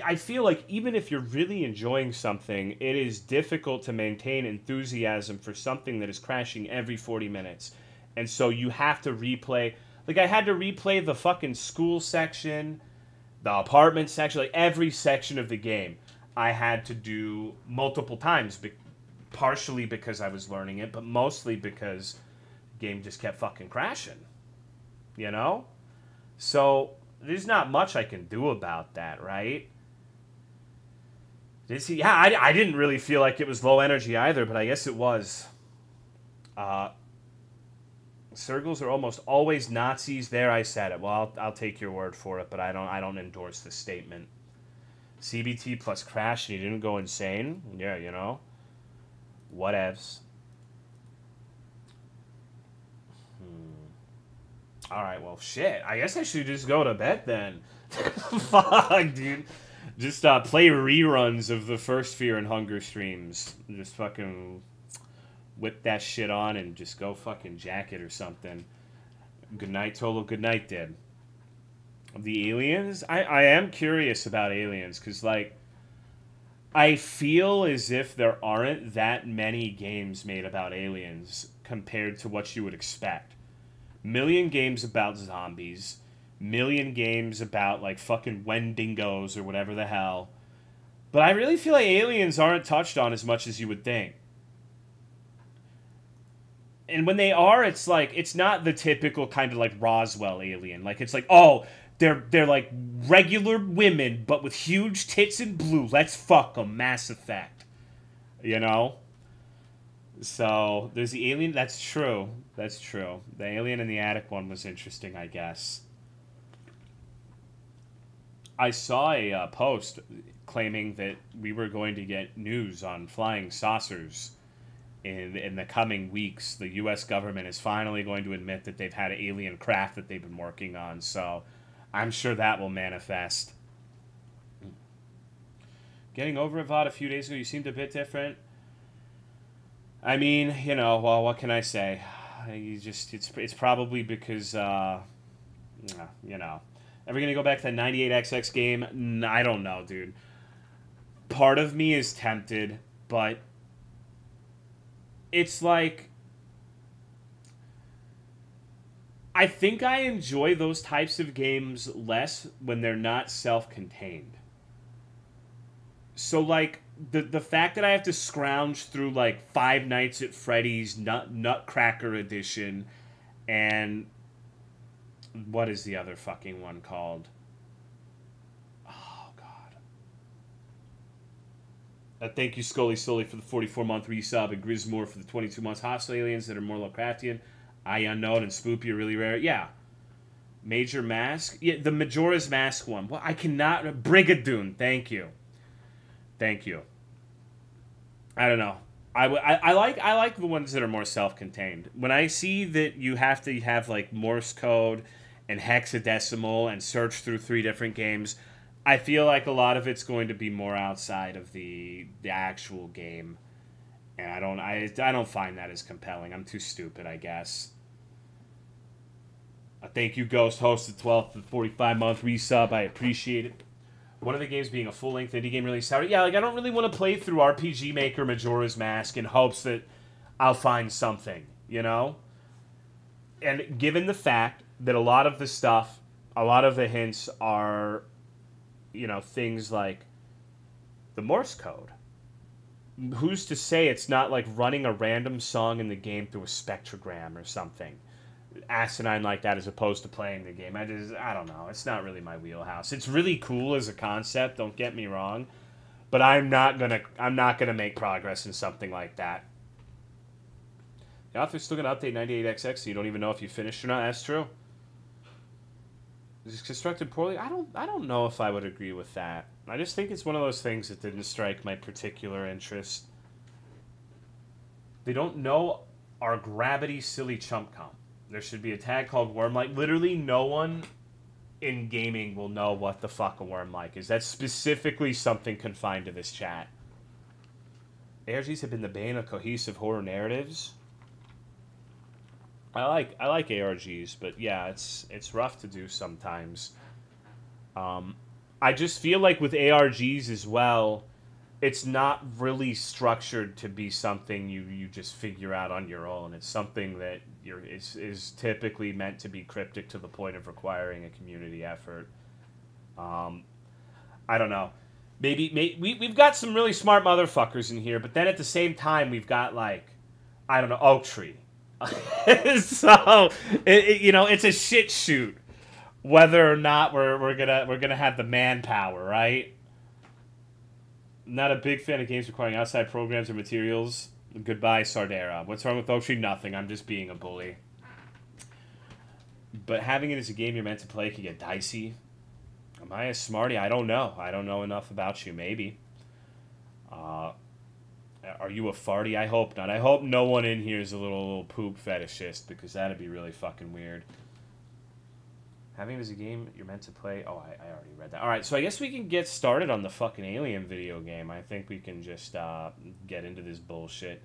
A: I feel like even if you're really enjoying something, it is difficult to maintain enthusiasm for something that is crashing every 40 minutes. And so you have to replay. Like, I had to replay the fucking school section, the apartment section, like every section of the game. I had to do multiple times, partially because I was learning it, but mostly because the game just kept fucking crashing. You know? So there's not much I can do about that, right? Did he? Yeah, I, I didn't really feel like it was low energy either, but I guess it was. Uh, Circles are almost always Nazis. There, I said it. Well, I'll, I'll take your word for it, but I don't. I don't endorse the statement. CBT plus crash, and he didn't go insane. Yeah, you know. Whatevs. All right, well, shit. I guess I should just go to bed then. Fuck, dude. Just uh, play reruns of the first Fear and Hunger streams. Just fucking whip that shit on and just go fucking jacket or something. Good night, Tolo. Good night, Deb. The aliens? I, I am curious about aliens because, like, I feel as if there aren't that many games made about aliens compared to what you would expect million games about zombies, million games about like fucking Wendigos or whatever the hell. But I really feel like aliens aren't touched on as much as you would think. And when they are, it's like it's not the typical kind of like Roswell alien. Like it's like, oh, they're they're like regular women, but with huge tits and blue. Let's fuck them. Mass Effect. You know. So there's the alien. That's true. That's true. The alien in the attic one was interesting, I guess. I saw a uh, post claiming that we were going to get news on flying saucers in in the coming weeks. The U.S. government is finally going to admit that they've had alien craft that they've been working on. So I'm sure that will manifest. Getting over it, Vod, a few days ago, you seemed a bit different. I mean, you know, well, what can I say? You just it's it's probably because uh, you know, are we gonna go back to that '98 XX game? I don't know, dude. Part of me is tempted, but it's like I think I enjoy those types of games less when they're not self-contained. So like the the fact that I have to scrounge through like Five Nights at Freddy's Nut Nutcracker Edition, and what is the other fucking one called? Oh God! Uh, thank you, Scully Sully, for the forty-four month resub, and Grismore for the twenty-two months. Hostile aliens that are more Lovecraftian. I unknown and Spoopy are really rare. Yeah. Major Mask. Yeah, the Majora's Mask one. Well, I cannot. Brigadoon. Thank you. Thank you. I don't know. I, I, I like I like the ones that are more self-contained. When I see that you have to have like Morse code and hexadecimal and search through three different games, I feel like a lot of it's going to be more outside of the the actual game, and I don't I I don't find that as compelling. I'm too stupid, I guess. Uh, thank you, Ghost, host the 12th and 45 month resub. I appreciate it. One of the games being a full length indie game release. Yeah, like I don't really want to play through RPG Maker Majora's Mask in hopes that I'll find something, you know? And given the fact that a lot of the stuff, a lot of the hints are, you know, things like the Morse code. Who's to say it's not like running a random song in the game through a spectrogram or something? Asinine like that as opposed to playing the game. I just I don't know. It's not really my wheelhouse. It's really cool as a concept, don't get me wrong, but I'm not going to I'm not going to make progress in something like that. The author's still going to update 98XX so you don't even know if you finished or not. That's true. Is constructed poorly? I don't I don't know if I would agree with that. I just think it's one of those things that didn't strike my particular interest. They don't know our gravity silly chump comp. There should be a tag called worm like. Literally, no one in gaming will know what the fuck a worm like is. That's specifically something confined to this chat. ARGs have been the bane of cohesive horror narratives. I like I like ARGs, but yeah, it's it's rough to do sometimes. Um, I just feel like with ARGs as well, it's not really structured to be something you, you just figure out on your own. It's something that is, is typically meant to be cryptic to the point of requiring a community effort. Um, I don't know. Maybe, maybe we, we've got some really smart motherfuckers in here, but then at the same time, we've got like, I don't know, Oak Tree. so, it, it, you know, it's a shit shoot whether or not we're, we're gonna we're gonna have the manpower, right? not a big fan of games requiring outside programs or materials. Goodbye, Sardera. What's wrong with Oak Tree? Nothing. I'm just being a bully. But having it as a game you're meant to play can get dicey. Am I a smarty? I don't know. I don't know enough about you. Maybe. Uh, are you a farty? I hope not. I hope no one in here is a little, little poop fetishist because that'd be really fucking weird. Having it as a game you're meant to play. Oh, I, I already read that. All right, so I guess we can get started on the fucking Alien video game. I think we can just uh, get into this bullshit.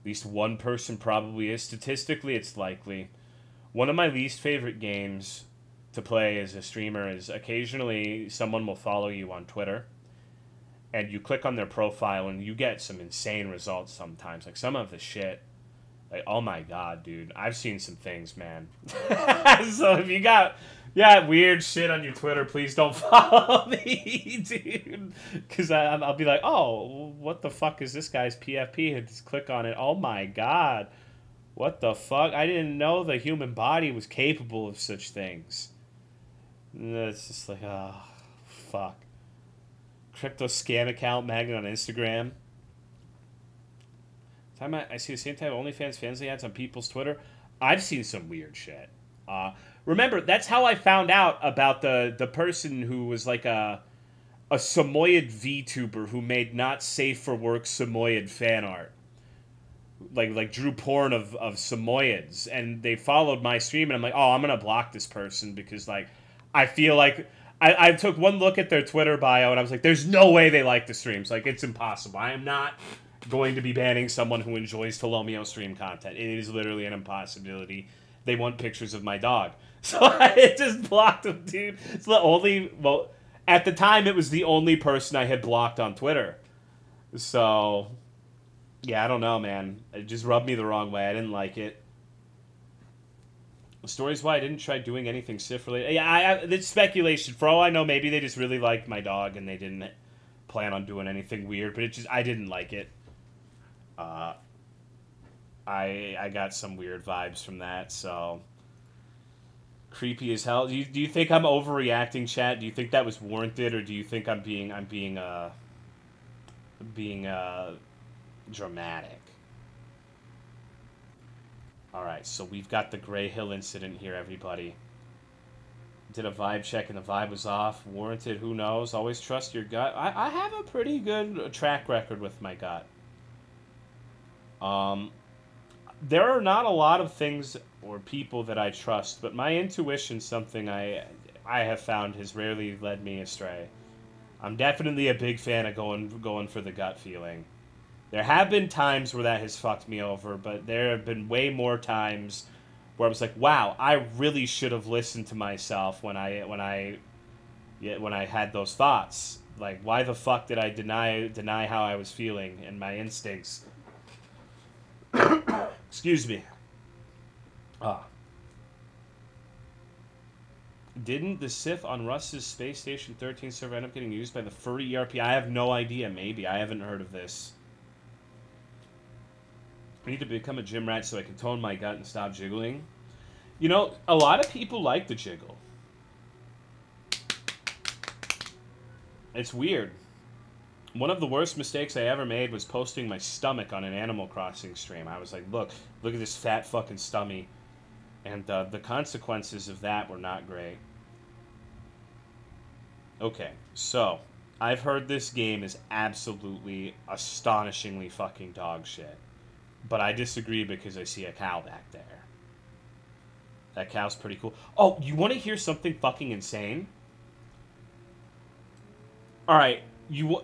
A: At least one person probably is. Statistically, it's likely. One of my least favorite games to play as a streamer is occasionally someone will follow you on Twitter and you click on their profile and you get some insane results sometimes. Like some of the shit like, oh my god, dude, I've seen some things, man. Oh. so if you got yeah weird shit on your Twitter, please don't follow me, dude. Because I'll be like, oh, what the fuck is this guy's PFP? And just click on it. Oh my god, what the fuck? I didn't know the human body was capable of such things. And it's just like, oh, fuck. Crypto scam account magnet on Instagram. Time I, I see the same type of OnlyFans fans ads on people's Twitter. I've seen some weird shit. Uh, remember, that's how I found out about the the person who was like a a Samoyed VTuber who made not safe for work Samoyed fan art. Like like drew porn of, of Samoyeds and they followed my stream and I'm like, oh I'm gonna block this person because like I feel like I, I took one look at their Twitter bio and I was like, there's no way they like the streams. Like it's impossible. I am not going to be banning someone who enjoys Tolomeo stream content. It is literally an impossibility. They want pictures of my dog. So I just blocked him, dude. It's the only, well, at the time, it was the only person I had blocked on Twitter. So, yeah, I don't know, man. It just rubbed me the wrong way. I didn't like it. The story's why I didn't try doing anything Sif related. Yeah, I, I, it's speculation. For all I know, maybe they just really liked my dog and they didn't plan on doing anything weird. But it just, I didn't like it. Uh, I I got some weird vibes from that. So creepy as hell. Do you, do you think I'm overreacting, chat? Do you think that was warranted, or do you think I'm being I'm being uh being uh dramatic? All right, so we've got the Greyhill incident here, everybody. Did a vibe check and the vibe was off. Warranted, who knows? Always trust your gut. I, I have a pretty good track record with my gut. Um, there are not a lot of things or people that I trust, but my intuition, something I I have found has rarely led me astray. I'm definitely a big fan of going going for the gut feeling. There have been times where that has fucked me over, but there have been way more times where I was like, "Wow, I really should have listened to myself when I when I when I had those thoughts. Like, why the fuck did I deny deny how I was feeling and my instincts?" Excuse me. Ah. Didn't the Sith on Russ's Space Station 13 server end up getting used by the furry ERP? I have no idea. Maybe. I haven't heard of this. I need to become a gym rat so I can tone my gut and stop jiggling. You know, a lot of people like the jiggle. It's weird. One of the worst mistakes I ever made was posting my stomach on an Animal Crossing stream. I was like, look, look at this fat fucking stummy. And uh, the consequences of that were not great. Okay, so I've heard this game is absolutely astonishingly fucking dog shit. But I disagree because I see a cow back there. That cow's pretty cool. Oh, you want to hear something fucking insane? All right, you.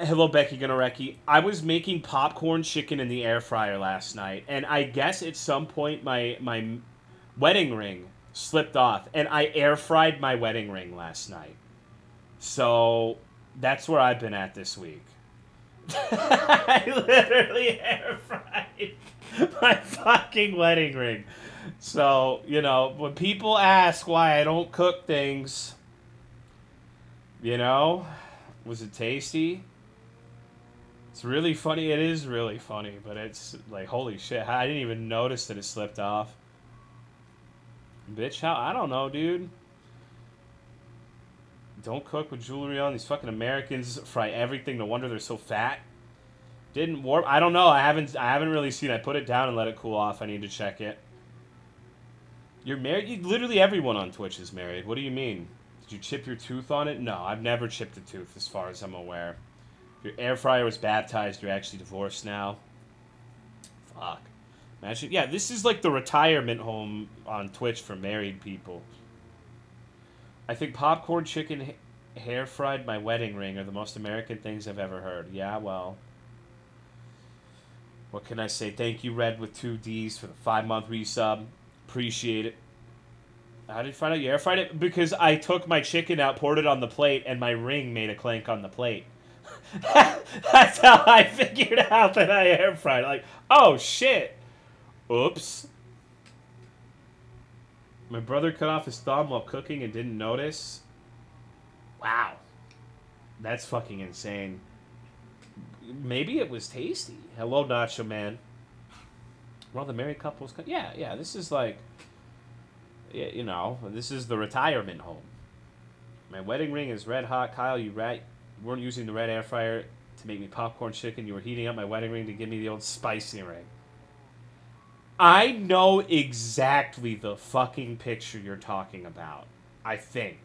A: Hello, Becky Gunnarecki. I was making popcorn chicken in the air fryer last night, and I guess at some point my my wedding ring slipped off, and I air fried my wedding ring last night. So that's where I've been at this week. I literally air fried my fucking wedding ring. So, you know, when people ask why I don't cook things, you know, was it tasty? It's really funny. It is really funny, but it's like, holy shit. I didn't even notice that it slipped off. Bitch, how? I don't know, dude. Don't cook with jewelry on. These fucking Americans fry everything. No wonder they're so fat. Didn't warp. I don't know. I haven't. I haven't really seen. I put it down and let it cool off. I need to check it. You're married. Literally everyone on Twitch is married. What do you mean? Did you chip your tooth on it? No, I've never chipped a tooth, as far as I'm aware. Your air fryer was baptized, you're actually divorced now. Fuck. Imagine. Yeah, this is like the retirement home on Twitch for married people. I think popcorn, chicken, hair fried, my wedding ring are the most American things I've ever heard. Yeah, well. What can I say? Thank you, Red, with two D's for the five month resub. Appreciate it. How did you find out you air fried it? Because I took my chicken out, poured it on the plate, and my ring made a clank on the plate. That's how I figured out that I air fried. Like, oh shit. Oops. My brother cut off his thumb while cooking and didn't notice. Wow. That's fucking insane. Maybe it was tasty. Hello, Nacho Man. Well, the married couples. Yeah, yeah. This is like, you know, this is the retirement home. My wedding ring is red hot. Kyle, you right? Weren't using the red air fryer to make me popcorn chicken. You were heating up my wedding ring to give me the old spicy ring. I know exactly the fucking picture you're talking about. I think.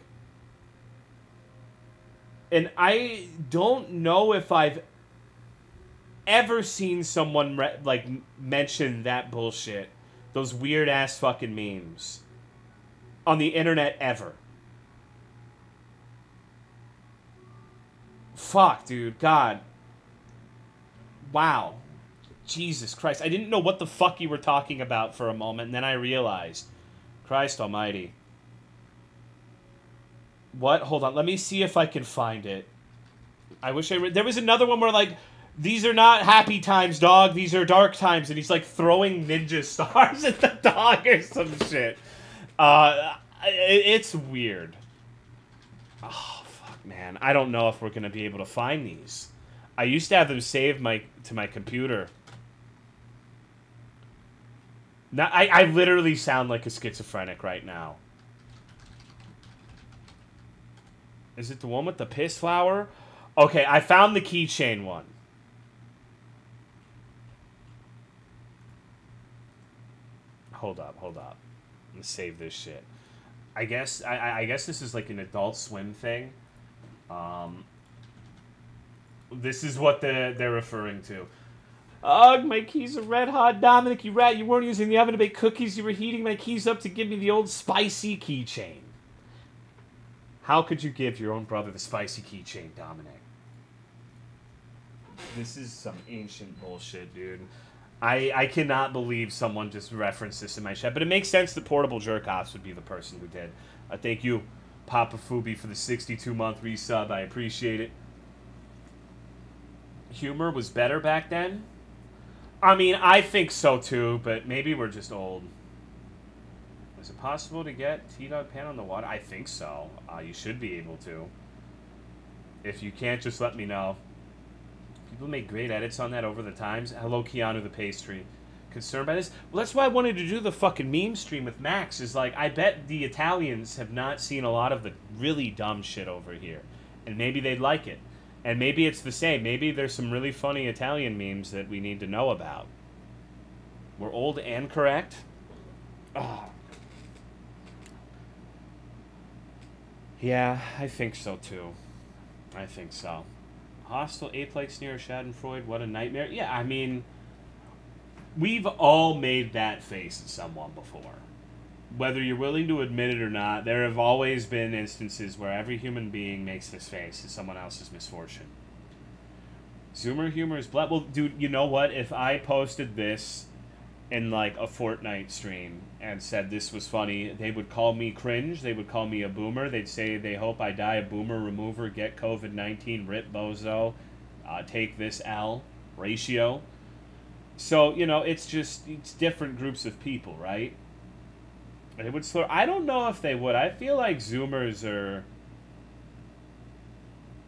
A: And I don't know if I've ever seen someone re- like mention that bullshit, those weird ass fucking memes on the internet ever. Fuck, dude. God. Wow. Jesus Christ. I didn't know what the fuck you were talking about for a moment, and then I realized. Christ almighty. What? Hold on. Let me see if I can find it. I wish I... Re- there was another one where, like, these are not happy times, dog. These are dark times. And he's, like, throwing ninja stars at the dog or some shit. Uh, it's weird. Fuck, man. I don't know if we're to be able to find these. I used to have them saved my to my computer. Now, I, I literally sound like a schizophrenic right now. Is it the one with the piss flower? Okay, I found the keychain one. Hold up, hold up. Let's save this shit. I guess I, I guess this is like an adult swim thing. Um, this is what the, they're referring to. Ugh, my keys are red hot. Dominic, you rat. You weren't using the oven to bake cookies. You were heating my keys up to give me the old spicy keychain. How could you give your own brother the spicy keychain, Dominic? This is some ancient bullshit, dude. I, I cannot believe someone just referenced this in my chat, but it makes sense that Portable jerk Jerkoffs would be the person who did. Uh, thank you, Papa Fubi, for the 62 month resub. I appreciate it. Humor was better back then. I mean, I think so too, but maybe we're just old. Is it possible to get T-Dog Pan on the water? I think so. Uh, you should be able to. If you can't, just let me know. People make great edits on that over the times. Hello, Keanu the Pastry. Concerned by this? Well, that's why I wanted to do the fucking meme stream with Max. Is like, I bet the Italians have not seen a lot of the really dumb shit over here. And maybe they'd like it. And maybe it's the same. Maybe there's some really funny Italian memes that we need to know about. We're old and correct. Oh. Yeah, I think so too. I think so. Hostile ape like sneer of Schadenfreude, what a nightmare. Yeah, I mean, we've all made that face at someone before. Whether you're willing to admit it or not, there have always been instances where every human being makes this face at someone else's misfortune. Zoomer humor is black. Well, dude, you know what? If I posted this in like a Fortnite stream and said this was funny, they would call me cringe. They would call me a boomer. They'd say they hope I die a boomer remover, get COVID 19, rip bozo, uh, take this L ratio. So, you know, it's just, it's different groups of people, right? They would slur. I don't know if they would. I feel like Zoomers are.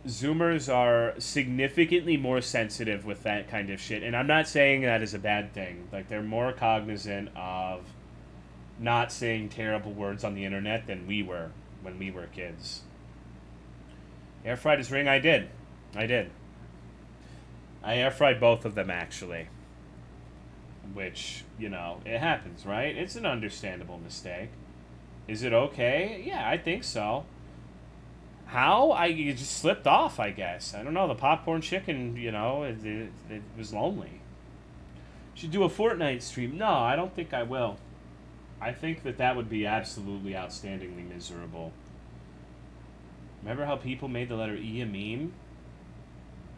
A: Zoomers are significantly more sensitive with that kind of shit. And I'm not saying that is a bad thing. Like, they're more cognizant of not saying terrible words on the internet than we were when we were kids. Air fried his ring? I did. I did. I air fried both of them, actually. Which, you know, it happens, right? It's an understandable mistake. Is it okay? Yeah, I think so. How? I just slipped off, I guess. I don't know. The popcorn chicken, you know, it, it, it was lonely. Should do a Fortnite stream. No, I don't think I will. I think that that would be absolutely outstandingly miserable. Remember how people made the letter E a meme?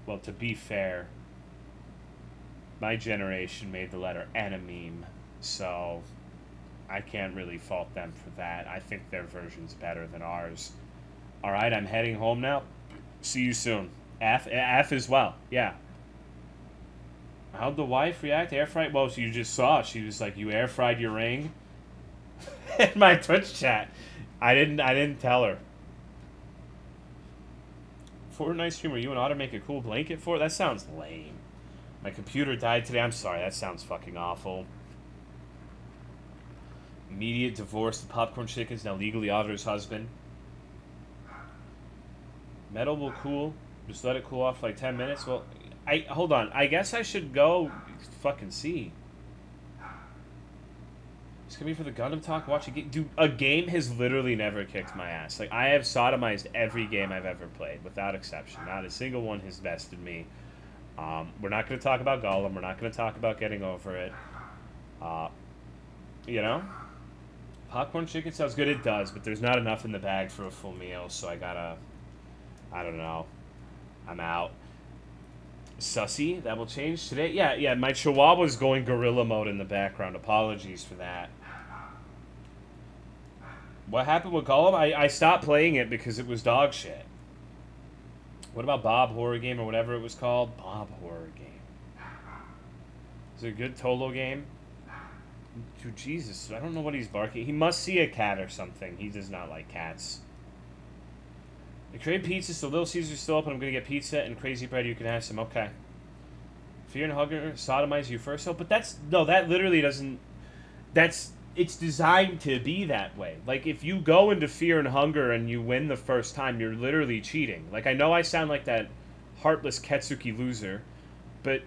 A: Well, to be fair, my generation made the letter N a meme, so I can't really fault them for that. I think their version's better than ours. All right, I'm heading home now. See you soon. F, F as well. Yeah. How'd the wife react? Air fried? Well, you just saw. She was like, "You air fried your ring." In my Twitch chat, I didn't. I didn't tell her. Fortnite streamer, you and Otter make a cool blanket for? That sounds lame. My computer died today. I'm sorry. That sounds fucking awful. Immediate divorce. The popcorn chicken's now legally Otter's husband. Metal will cool. Just let it cool off for like 10 minutes. Well, I hold on. I guess I should go fucking see. It's gonna be for the Gundam talk. Watch a game. Dude, a game has literally never kicked my ass. Like I have sodomized every game I've ever played, without exception. Not a single one has bested me. Um, we're not gonna talk about Gollum. We're not gonna talk about getting over it. Uh, you know, popcorn chicken sounds good. It does, but there's not enough in the bag for a full meal, so I gotta I don't know. I'm out. Sussy, that will change today. Yeah, yeah, my chihuahua's going gorilla mode in the background. Apologies for that. What happened with Gollum? I, I stopped playing it because it was dog shit. What about Bob Horror Game or whatever it was called? Bob Horror Game. Is it a good Tolo game? Dude, Jesus, I don't know what he's barking. He must see a cat or something. He does not like cats. The Crave Pizza, so Little Caesar's still open. I'm going to get pizza and crazy bread. You can have some. Okay. Fear and Hunger sodomize you first. So, but that's no, that literally doesn't. That's it's designed to be that way. Like if you go into Fear and Hunger and you win the first time, you're literally cheating. Like I know I sound like that heartless Ketsuki loser, but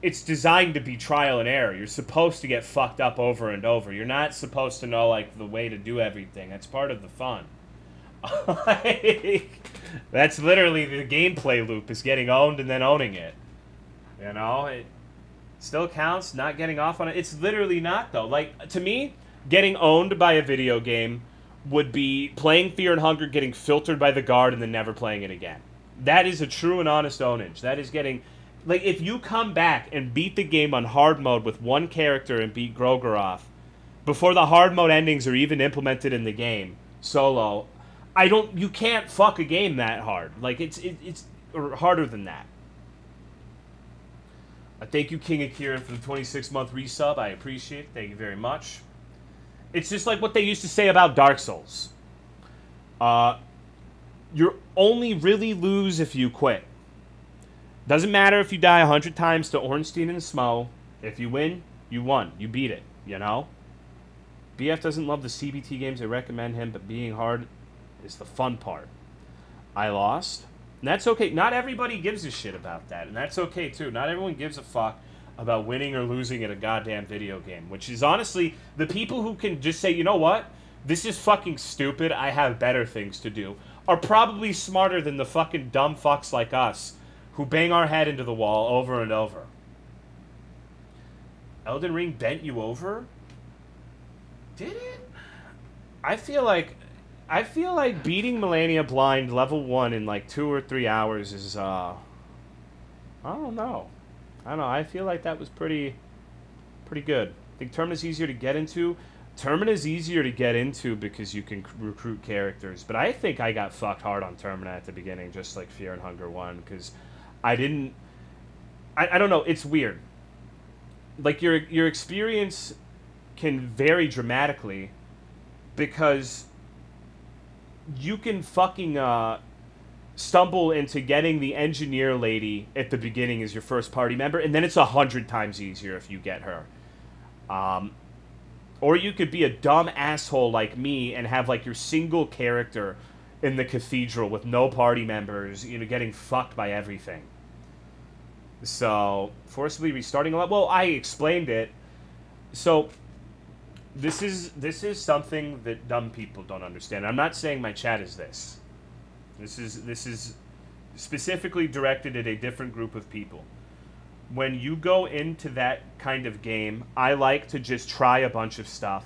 A: it's designed to be trial and error. You're supposed to get fucked up over and over. You're not supposed to know like the way to do everything. That's part of the fun. that's literally the gameplay loop is getting owned and then owning it. You know, it, Still counts. Not getting off on it. It's literally not though. Like to me, getting owned by a video game would be playing Fear and Hunger, getting filtered by the guard, and then never playing it again. That is a true and honest ownage. That is getting like if you come back and beat the game on hard mode with one character and beat Gro-goroth before the hard mode endings are even implemented in the game solo, I don't. You can't fuck a game that hard. Like it's it, it's harder than that. Thank you, King Akira, for the 26 month resub. I appreciate it. Thank you very much. It's just like what they used to say about Dark Souls. Uh, you only really lose if you quit. Doesn't matter if you die a hundred times to Ornstein and Smough. If you win, you won. You beat it. You know. BF doesn't love the CBT games. I recommend him, but being hard is the fun part. I lost. And that's okay. Not everybody gives a shit about that, and that's okay too. Not everyone gives a fuck about winning or losing in a goddamn video game, which is honestly the people who can just say, you know what? This is fucking stupid. I have better things to do. Are probably smarter than the fucking dumb fucks like us who bang our head into the wall over and over. Elden Ring bent you over? Did it? I feel like I feel like beating Malenia blind level one in like two or three hours is uh I don't know. I don't know. I feel like that was pretty pretty good. I think is easier to get into. Termina is easier to get into because you can recruit characters. But I think I got fucked hard on Termina at the beginning, just like Fear and Hunger one, because I didn't. I, I don't know. It's weird. Like your your experience can vary dramatically because you can fucking uh, stumble into getting the engineer lady at the beginning as your first party member, and then it's a hundred times easier if you get her. Um, or you could be a dumb asshole like me and have like your single character in the cathedral with no party members, you know, getting fucked by everything. So, forcibly restarting a lot. Well, I explained it. So, this is this is something that dumb people don't understand. I'm not saying my chat is this. This is this is specifically directed at a different group of people. When you go into that kind of game, I like to just try a bunch of stuff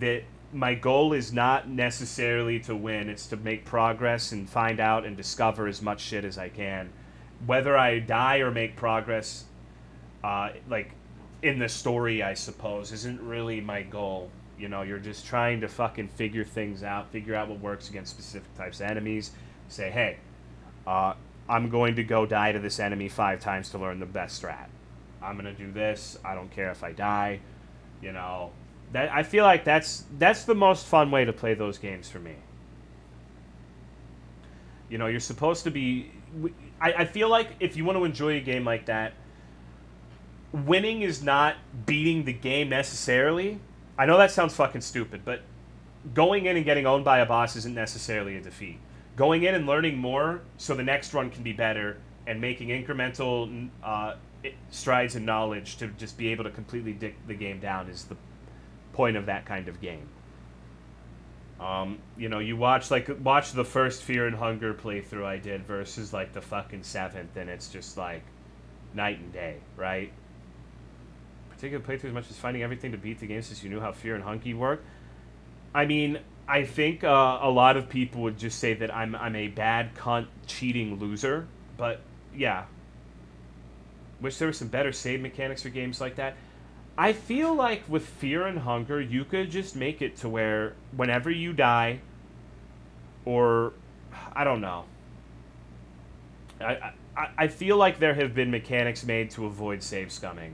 A: that my goal is not necessarily to win, it's to make progress and find out and discover as much shit as I can. Whether I die or make progress, uh, like in the story, I suppose, isn't really my goal. You know, you're just trying to fucking figure things out, figure out what works against specific types of enemies. Say, hey, uh, I'm going to go die to this enemy five times to learn the best strat. I'm gonna do this. I don't care if I die. You know, that I feel like that's that's the most fun way to play those games for me. You know, you're supposed to be. I, I feel like if you want to enjoy a game like that, winning is not beating the game necessarily. I know that sounds fucking stupid, but going in and getting owned by a boss isn't necessarily a defeat. Going in and learning more so the next run can be better and making incremental uh, strides in knowledge to just be able to completely dick the game down is the point of that kind of game. Um, you know, you watch like watch the first Fear and Hunger playthrough I did versus like the fucking seventh, and it's just like night and day, right? Particular playthrough as much as finding everything to beat the game since you knew how Fear and Hunger work. I mean, I think uh, a lot of people would just say that I'm I'm a bad cunt cheating loser, but yeah. Wish there was some better save mechanics for games like that. I feel like with Fear and Hunger, you could just make it to where whenever you die, or I don't know. I, I, I feel like there have been mechanics made to avoid save scumming.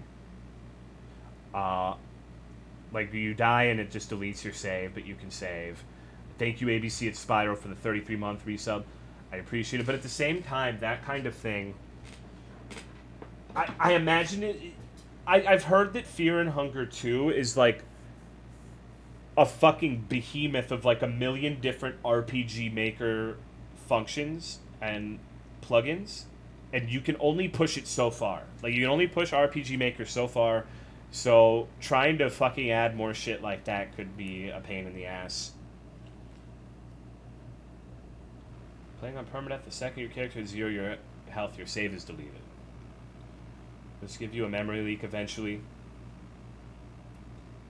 A: Uh, like you die and it just deletes your save, but you can save. Thank you, ABC at Spiral, for the 33 month resub. I appreciate it. But at the same time, that kind of thing, I, I imagine it. I, I've heard that Fear and Hunger 2 is like a fucking behemoth of like a million different RPG Maker functions and plugins, and you can only push it so far. Like you can only push RPG Maker so far so trying to fucking add more shit like that could be a pain in the ass. Playing on permadeath, the second your character is zero your health, your save is deleted. Let's give you a memory leak eventually.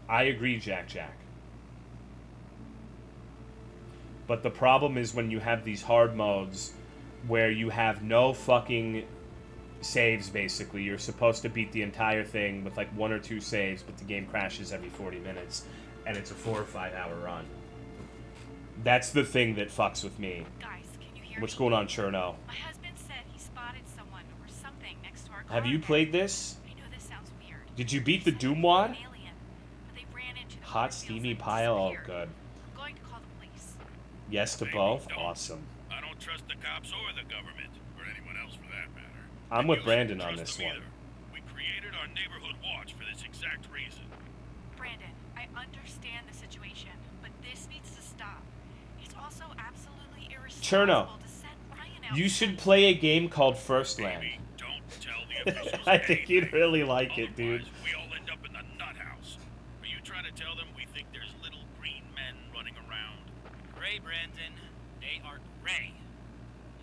A: I agree, Jack Jack. But the problem is when you have these hard modes where you have no fucking saves basically. You're supposed to beat the entire thing with like one or two saves, but the game crashes every 40 minutes and it's a 4 or 5 hour run. That's the thing that fucks with me.
B: Guys, can you hear
A: What's
B: me?
A: going on, Cherno?
B: My husband said he spotted someone or something next to our car.
A: Have you played this?
B: I know this sounds weird.
A: Did you beat the
B: said
A: Doom wad?
B: alien, but they ran into the
A: Hot
B: cornfields
A: steamy pile? Oh, good.
B: I'm going to call the police.
A: Yes to
C: Maybe
A: both?
C: don't.
A: Awesome.
C: I don't trust the cops or the government, or anyone else for that matter.
A: I'm with Brandon on this one.
C: We created our neighborhood watch for this exact reason.
B: Brandon, I understand the situation, but this needs to stop. It's also absolutely
A: Cherno,
B: irresponsible to send Ryan out
A: You should play a game called First Land.
C: Maybe don't tell the
A: I think you'd really like it, dude.
C: We all end up in the nut house. Are you trying to tell them we think there's little green men running around?
D: Gray, Brandon. They are gray.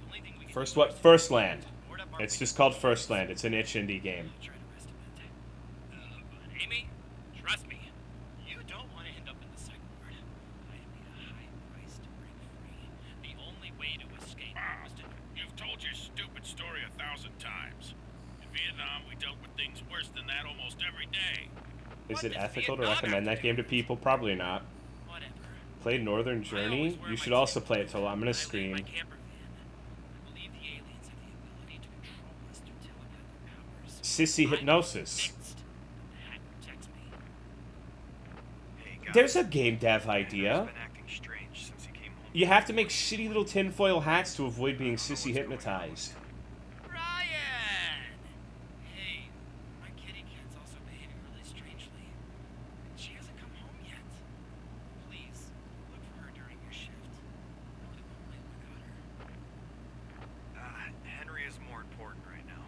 D: The only thing we can
A: First
D: do
A: what?
D: is
A: First Land.
D: Board up our
A: It's just called First Land. It's an itch indie game.
D: try to estimate. Uh, Amy, trust me, you don't want to end up in the psych ward. I paid a high price to break free. The only way to escape was to.
C: You've told your stupid story a thousand times. In Vietnam, we dealt with things worse than that almost every day.
A: Is
D: What
A: it
D: does
A: ethical to recommend that game to people? Probably not.
D: Whatever.
A: Play Northern Journey? You should also play it,
D: foil
A: so I'm gonna
D: when my
A: scream.
D: camper van. I believe the aliens have the ability to control us through telepathic powers.
A: Sissy
D: I'm
A: hypnosis.
D: convinced that the hat protects me.
E: Hey guys,
A: There's a game dev idea.
E: been acting strange since he came home.
A: You have to make shitty little tinfoil hats to avoid being sissy hypnotized.
D: Ryan! Hey, my kitty cat's also behaving really strangely. And she hasn't come home yet. Please, look for her during your shift. I really won't live without her.
E: Uh, Henry is more important right now.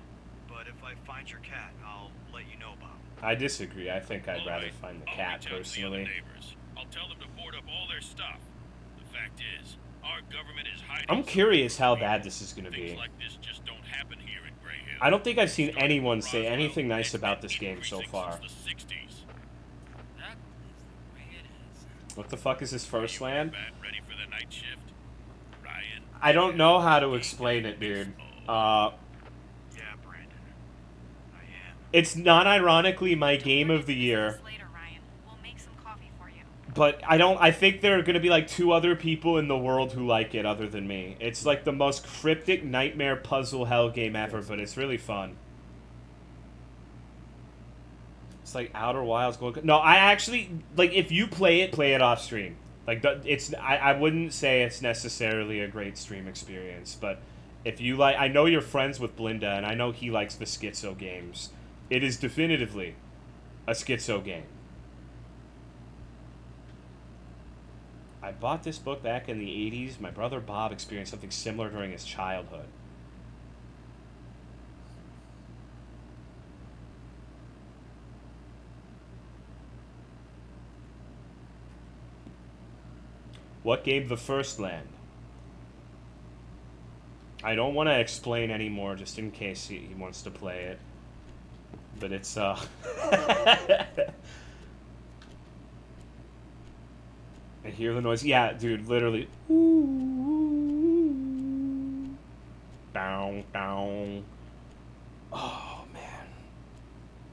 E: But if I find your cat, I'll let you know about it.
A: I disagree. I think I'd
C: All
A: rather
C: right,
A: find the
C: I'll
A: cat
C: reach out to the
A: personally.
C: I'll tell them to board up all their stuff. The fact is, our government is hiding.
A: I'm curious how bad this is gonna be.
C: like this just don't happen here in
A: I don't think I've seen
C: Started
A: anyone say anything nice about this game so far.
C: The 60s.
D: That is the way it is.
A: What the fuck is this First
C: You
A: Land?
C: Ready for the night shift? Ryan.
A: I don't know how to explain it, dude. Uh,
E: Yeah, Brandon. I am.
A: It's not ironically my game of the year.
B: Later, Ryan. We'll make some coffee for you.
A: But I don't. I think there are going to be like two other people in the world who like it other than me. It's like the most cryptic nightmare puzzle hell game ever, but it's really fun. It's like Outer Wilds going. No, I actually like if you play it, play it off stream. Like it's. I, I wouldn't say it's necessarily a great stream experience, but if you like, I know you're friends with Blinda, and I know he likes the Schizo games. It is definitively a Schizo game. I bought this book back in the 80s. My brother Bob experienced something similar during his childhood. What gave the first land? I don't want to explain anymore just in case he, he wants to play it. But it's, uh. I hear the noise. Yeah, dude, literally. Ooh. Down, down. Oh, man.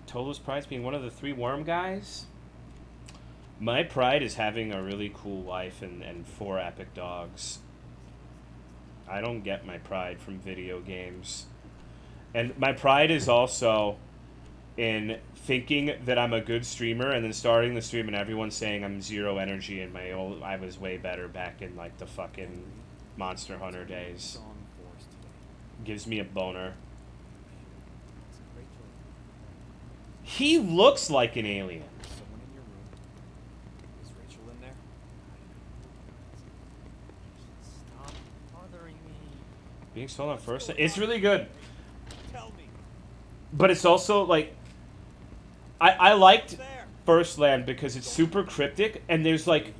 A: Tolo's Pride's being one of the three worm guys? My pride is having a really cool wife and, and four epic dogs. I don't get my pride from video games. And my pride is also in thinking that I'm a good streamer and then starting the stream and everyone saying I'm zero energy and my old I was way better back in like the fucking Monster Hunter days. Gives me a boner. He looks like an alien.
F: Someone in your room. Is Rachel in there? Stop bothering me.
A: Being sold on first, it's really good, but it's also like I I liked First Land because it's super cryptic and there's like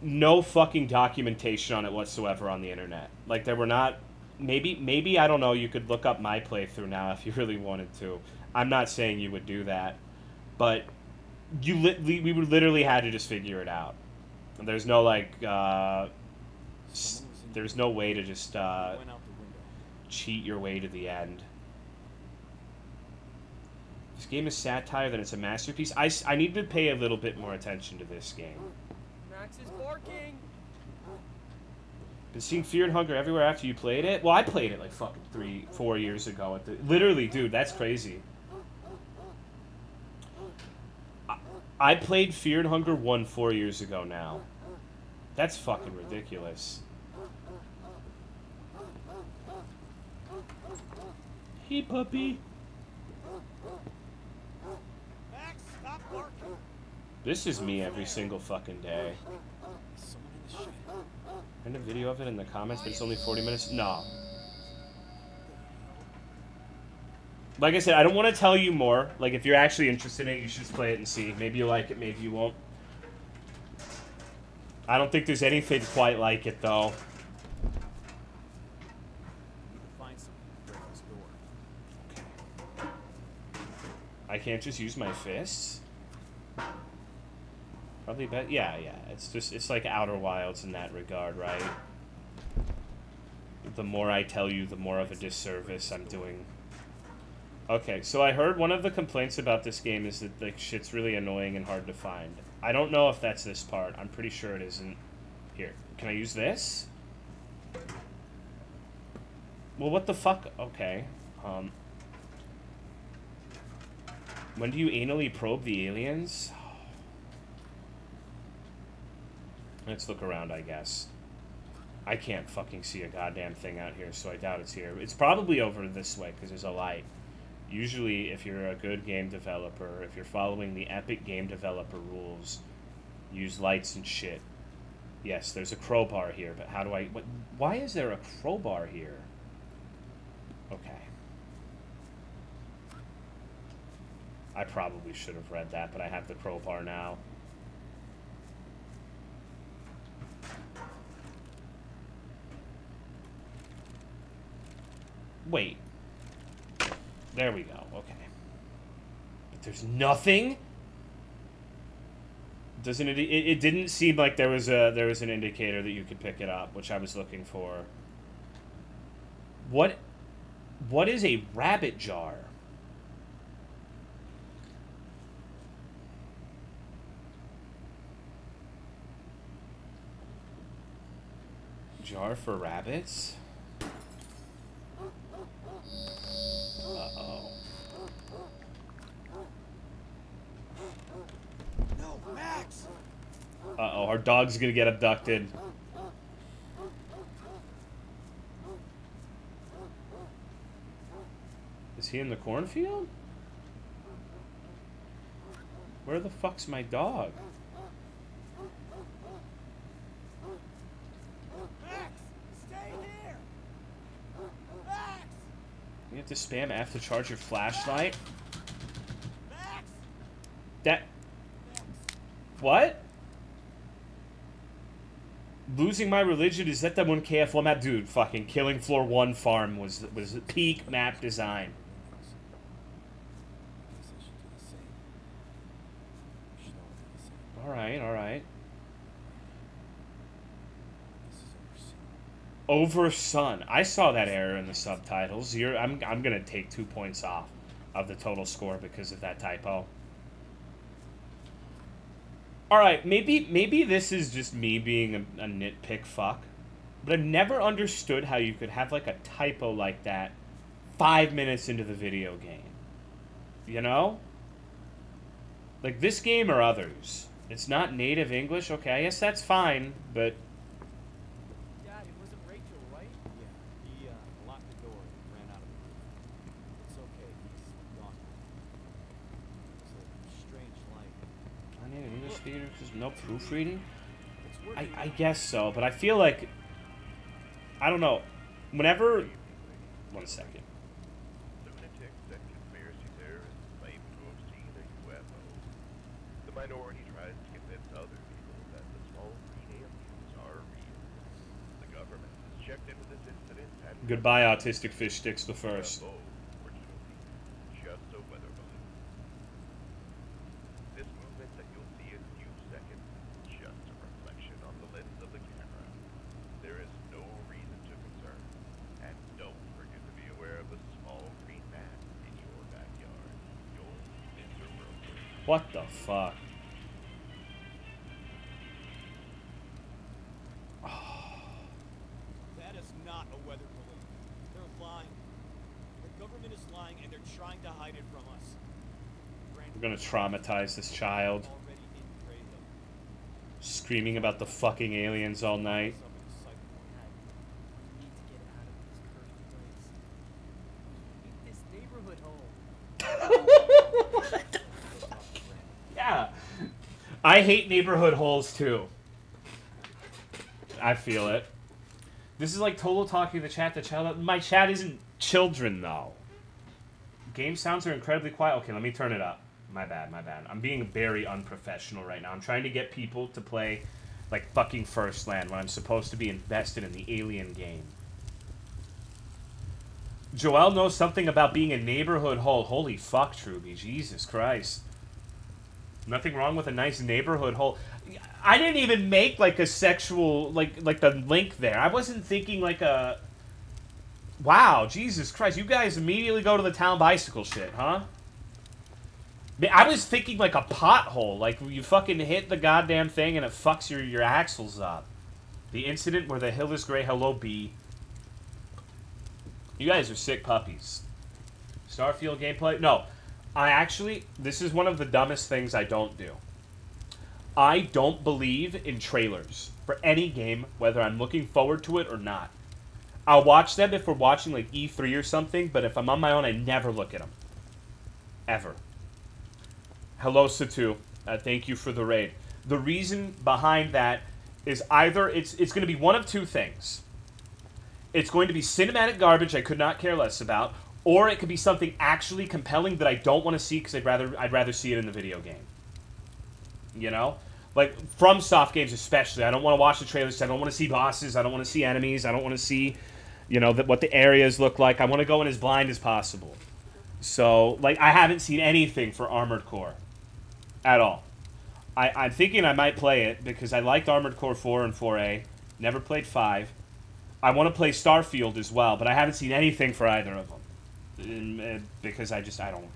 A: no fucking documentation on it whatsoever on the internet. Like there were not maybe maybe I don't know, you could look up my playthrough now if you really wanted to. I'm not saying you would do that, but you li- we literally had to just figure it out. There's no like uh, there's no way to just uh, cheat your way to the end. This game is satire, then it's a masterpiece. I, I need to pay a little bit more attention to this game.
F: Max is barking.
A: Been seeing Fear and Hunger everywhere after you played it? Well, I played it like fucking three, four years ago. At the, literally, dude, that's crazy. I, I played Fear and Hunger 1 four years ago now. That's fucking ridiculous. Hey, puppy.
F: Max, stop barking.
A: This is me every single fucking day. Find a video of it in the comments, but it's only 40 minutes. No. Like I said, I don't want to tell you more. Like, if you're actually interested in it, you should just play it and see. Maybe you like it, maybe you won't. I don't think there's anything quite like it, though. I can't just use my fists. Probably bet. Yeah, yeah. It's just it's like Outer Wilds in that regard, right? The more I tell you, the more of a disservice I'm doing. Okay, so I heard one of the complaints about this game is that like shit's really annoying and hard to find. I don't know if that's this part. I'm pretty sure it isn't. Here, can I use this? Well, what the fuck? Okay. Um. When do you anally probe the aliens? Let's look around, I guess. I can't fucking see a goddamn thing out here, so I doubt it's here. It's probably over this way, because there's a light. Usually, if you're a good game developer, if you're following the epic game developer rules, use lights and shit. Yes, there's a crowbar here, but how do I... What, why is there a crowbar here? Okay. I probably should have read that, but I have the crowbar now. Wait. There we go. Okay. But there's nothing. Doesn't it, it? It didn't seem like there was a there was an indicator that you could pick it up, which I was looking for. What? What is a rabbit jar? Jar for rabbits? Uh-oh.
F: No, Max.
A: Uh-oh, our dog's gonna get abducted. Is he in the cornfield? Where the fuck's my dog?
F: Max, stay here. Max,
A: You have to spam F to charge your flashlight? That... What? Losing my religion is that the one KF1 map? Dude, fucking Killing Floor 1 farm was was peak map design.
F: Guess I should do the same. We should all do the same.
A: Alright, alright.
F: This is over
A: Sun. I saw that error in the subtitles. You're, I'm, I'm gonna take two points off of the total score because of that typo. All right, maybe maybe this is just me being a, a nitpick fuck, but I've never understood how you could have like a typo like that five minutes into the video game. You know? Like this game or others. It's not native English. Okay, I guess that's fine, but
F: Dad, it wasn't Rachel, right? Yeah, he uh, locked the door and ran out of the room. It's okay, he's gone. It's a strange light.
A: I need an English theater because no proofreading. I. I guess so, but I feel like I don't know. Whenever one second.
G: Lunatics and conspiracy theorists claim to have seen a UFO. The minority tries to convince other people that the small green aliens are real. The government has checked into this incident and
A: Goodbye, autistic fish sticks the first.
G: UFO, fortunately, just a weather
A: What the fuck?
F: That is not a weather balloon. They're lying. The government is lying and they're trying to hide it from us.
A: We're gonna traumatize this child.
F: already in Greyhill.
A: Screaming about the fucking aliens all night.
F: Somebody's psycho.
H: We need to get out of this cursed place. I hate this neighborhood hole.
A: Yeah. I hate neighborhood holes too. I feel it. This is like total talking to the chat. The child. My chat isn't children though. Game sounds are incredibly quiet. Okay, let me turn it up. My bad, my bad. I'm being very unprofessional right now. I'm trying to get people to play like fucking First Land when I'm supposed to be invested in the alien game. Joel knows something about being a neighborhood hole. Holy fuck, Truby. Jesus Christ. Nothing wrong with a nice neighborhood hole. I didn't even make like a sexual like like the link there. I wasn't thinking like a Wow, Jesus Christ. You guys immediately go to the town bicycle shit, huh? I was thinking like a pothole, like you fucking hit the goddamn thing and it fucks your your axles up. The incident where the hill is gray, hello B. You guys are sick puppies. Starfield gameplay? No. I actually, this is one of the dumbest things I don't do. I don't believe in trailers for any game, whether I'm looking forward to it or not. I'll watch them if we're watching like E3 or something, but if I'm on my own, I never look at them. Ever. Hello, Satu. Uh, thank you for the raid. The reason behind that is either it's it's going to be one of two things. It's going to be cinematic garbage I could not care less about, or it could be something actually compelling that I don't want to see because I'd rather I'd rather see it in the video game. You know, like FromSoft games especially, I don't want to watch the trailers. I don't want to see bosses. I don't want to see enemies. I don't want to see, you know, what the areas look like. I want to go in as blind as possible. So, like, I haven't seen anything for Armored Core at all. I, I'm thinking I might play it because I liked Armored Core 4 and 4A. Never played 5. I want to play Starfield as well, but I haven't seen anything for either of them. Um, uh, because I just, I don't.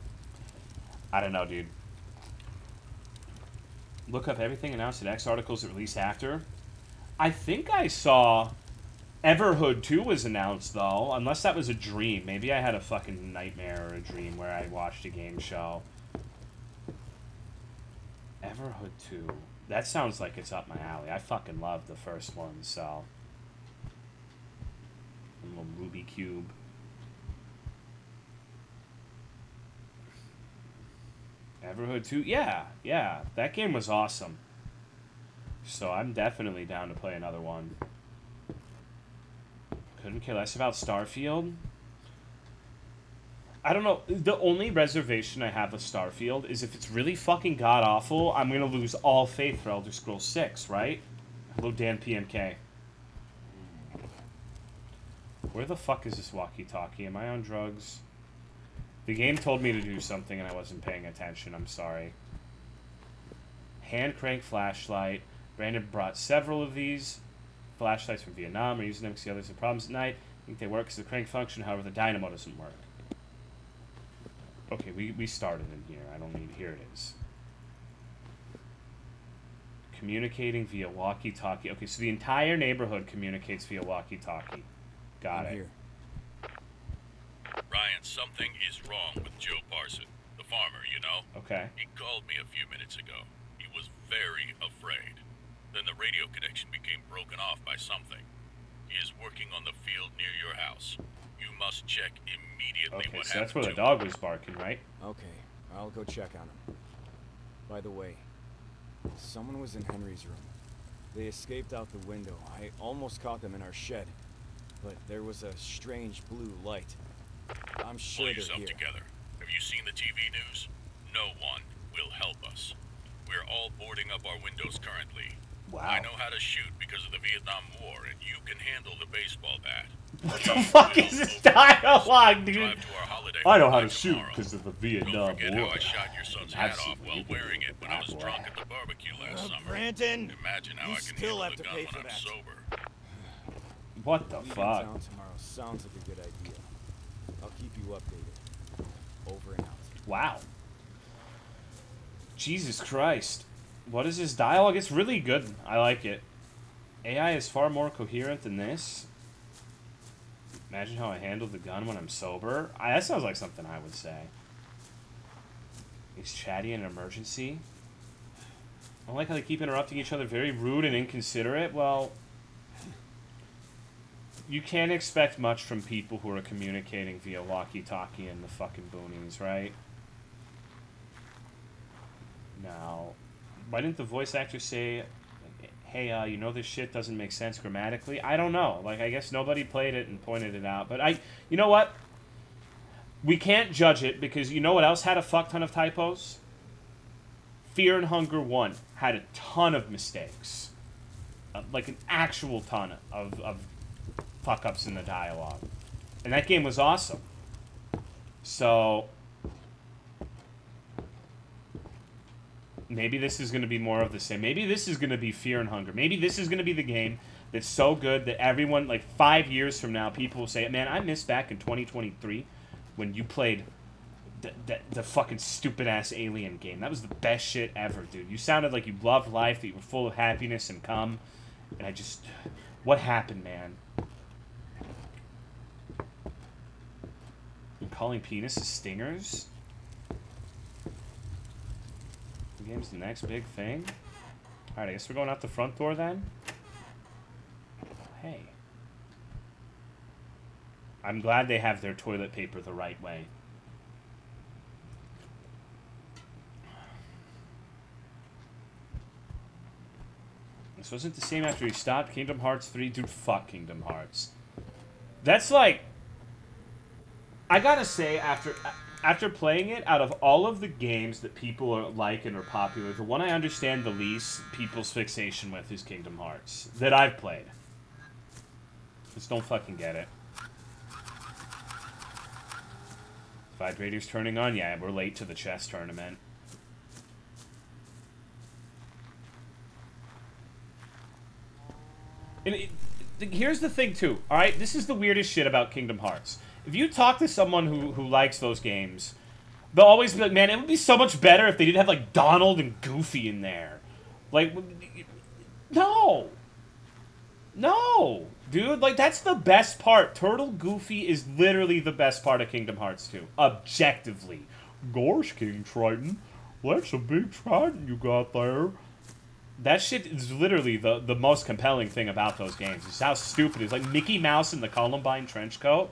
A: I don't know, dude. Look up everything announced at X articles that released after. I think I saw Everhood 2 was announced, though, unless that was a dream. Maybe I had a fucking nightmare or a dream where I watched a game show. Everhood 2. That sounds like it's up my alley. I fucking love the first one, so. A little Ruby Cube. Everhood 2? Yeah, yeah. That game was awesome. So I'm definitely down to play another one. Couldn't care less about Starfield. I don't know. The only reservation I have with Starfield is if it's really fucking god awful, I'm gonna lose all faith for Elder Scrolls 6, right? Hello, Dan PMK. Where the fuck is this walkie-talkie? Am I on drugs? The game told me to do something and I wasn't paying attention. I'm sorry. Hand crank flashlight. Brandon brought several of these flashlights from Vietnam. We're using them to see others have problems at night. I think they work as the crank function, however, the dynamo doesn't work. Okay, we, we started in here. I don't need. Here it is. Communicating via walkie talkie. Okay, so the entire neighborhood communicates via walkie talkie. Got it.
F: here.
C: Ryan, something is wrong with Joe Parson, the farmer, you know?
A: Okay.
C: He called me a few minutes ago. He was very afraid. Then the radio connection became broken off by something. He is working on the field near your house. You must check immediately
A: Okay,
C: what
A: so that's
C: happened
A: where the
C: to
A: dog was barking, right?
F: Okay, I'll go check on him. By the way, someone was in Henry's room. They escaped out the window. I almost caught them in our shed, but there was a strange blue light. I'm sure
C: Pull yourself
F: here.
C: together. Have you seen the TV news? No one will help us. We're all boarding up our windows currently.
A: Wow.
C: I know how to shoot because of the Vietnam War, and you can handle the baseball bat.
A: What the fuck is this dialogue, dude?
C: Drive to our holiday
A: I know how
C: party
A: to shoot because of the
C: Don't
A: Vietnam
C: forget
A: War.
C: how I shot your son's
A: I've
C: hat
A: seen
C: off while wearing it when I was drunk at the barbecue last
F: Uh,
C: summer.
F: Brandon,
C: Imagine how
F: you
C: I can
F: still
C: handle
F: have
C: the
F: to
C: gun
F: pay for that.
C: sober.
A: What the fuck?
F: tomorrow sounds like a good idea. Updated. Over and out.
A: Wow. Jesus Christ. What is this dialogue? It's really good. I like it. AI is far more coherent than this. Imagine how I handle the gun when I'm sober. I, that sounds like something I would say. Is chatty in an emergency. I like how they keep interrupting each other. Very rude and inconsiderate. Well, you can't expect much from people who are communicating via walkie-talkie in the fucking boonies, right? Now, why didn't the voice actor say, "Hey, uh, you know this shit doesn't make sense grammatically"? I don't know. Like, I guess nobody played it and pointed it out. But I, you know what? We can't judge it because you know what else had a fuck ton of typos? Fear and Hunger One had a ton of mistakes, uh, like an actual ton of of fuck ups in the dialogue, and that game was awesome. So maybe this is going to be more of the same. Maybe this is going to be Fear and Hunger. Maybe this is going to be the game that's so good that everyone, like five years from now, people will say, "Man, I miss back in 2023 when you played." The, the, the fucking stupid ass alien game. That was the best shit ever, dude. You sounded like you loved life, that you were full of happiness and cum. And I just. What happened, man? Calling penises stingers? The game's the next big thing? Alright, I guess we're going out the front door then? Hey. I'm glad they have their toilet paper the right way. This wasn't the same after he stopped Kingdom Hearts 3. Dude, fuck Kingdom Hearts. That's like... I gotta say, after after playing it, out of all of the games that people are like and are popular, the one I understand the least people's fixation with is Kingdom Hearts. That I've played. Just don't fucking get it. Vibrator's turning on? Yeah, we're late to the chess tournament. And it, here's the thing, too. All right, this is the weirdest shit about Kingdom Hearts. If you talk to someone who who likes those games, they'll always be like, "Man, it would be so much better if they didn't have like Donald and Goofy in there." Like, no, no, dude. Like that's the best part. Turtle Goofy is literally the best part of Kingdom Hearts 2. Objectively, gosh, King Triton, that's a big Triton you got there that shit is literally the the most compelling thing about those games. It's how stupid it is. Like Mickey Mouse in the Columbine trench coat,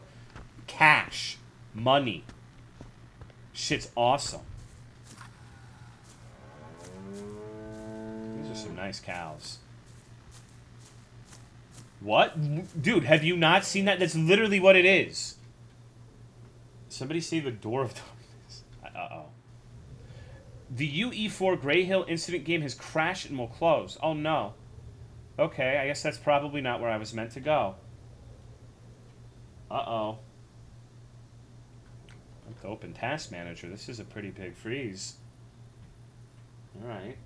A: cash, money. Shit's awesome. These are some nice cows. What? Dude, have you not seen that? That's literally what it is. Somebody say the door of darkness. Uh-oh. The UE4 Greyhill incident game has crashed and will close. Oh no. Okay, I guess that's probably not where I was meant to go. Uh-oh. Open Task Manager. This is a pretty big freeze. Alright.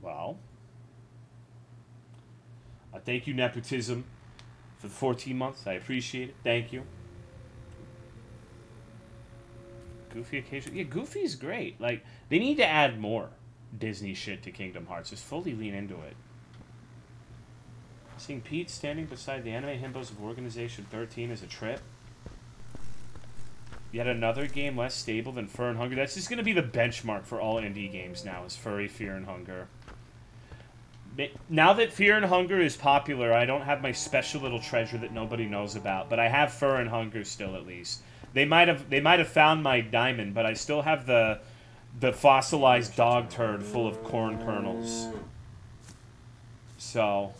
A: Well. Uh, thank you, Nepotism, for the 14 months. I appreciate it. Thank you. Goofy occasionally. Yeah, Goofy's great. Like, they need to add more Disney shit to Kingdom Hearts. Just fully lean into it. Seeing Pete standing beside the anime himbos of Organization 13 is a trip. Yet another game less stable than Fur and Hunger. That's just going to be the benchmark for all indie games now, is Furry, Fear, and Hunger. Now that Fear and Hunger is popular, I don't have my special little treasure that nobody knows about, but I have Fur and Hunger still, at least. They might have they might have found my diamond, but I still have the the fossilized dog turd full of corn kernels. So.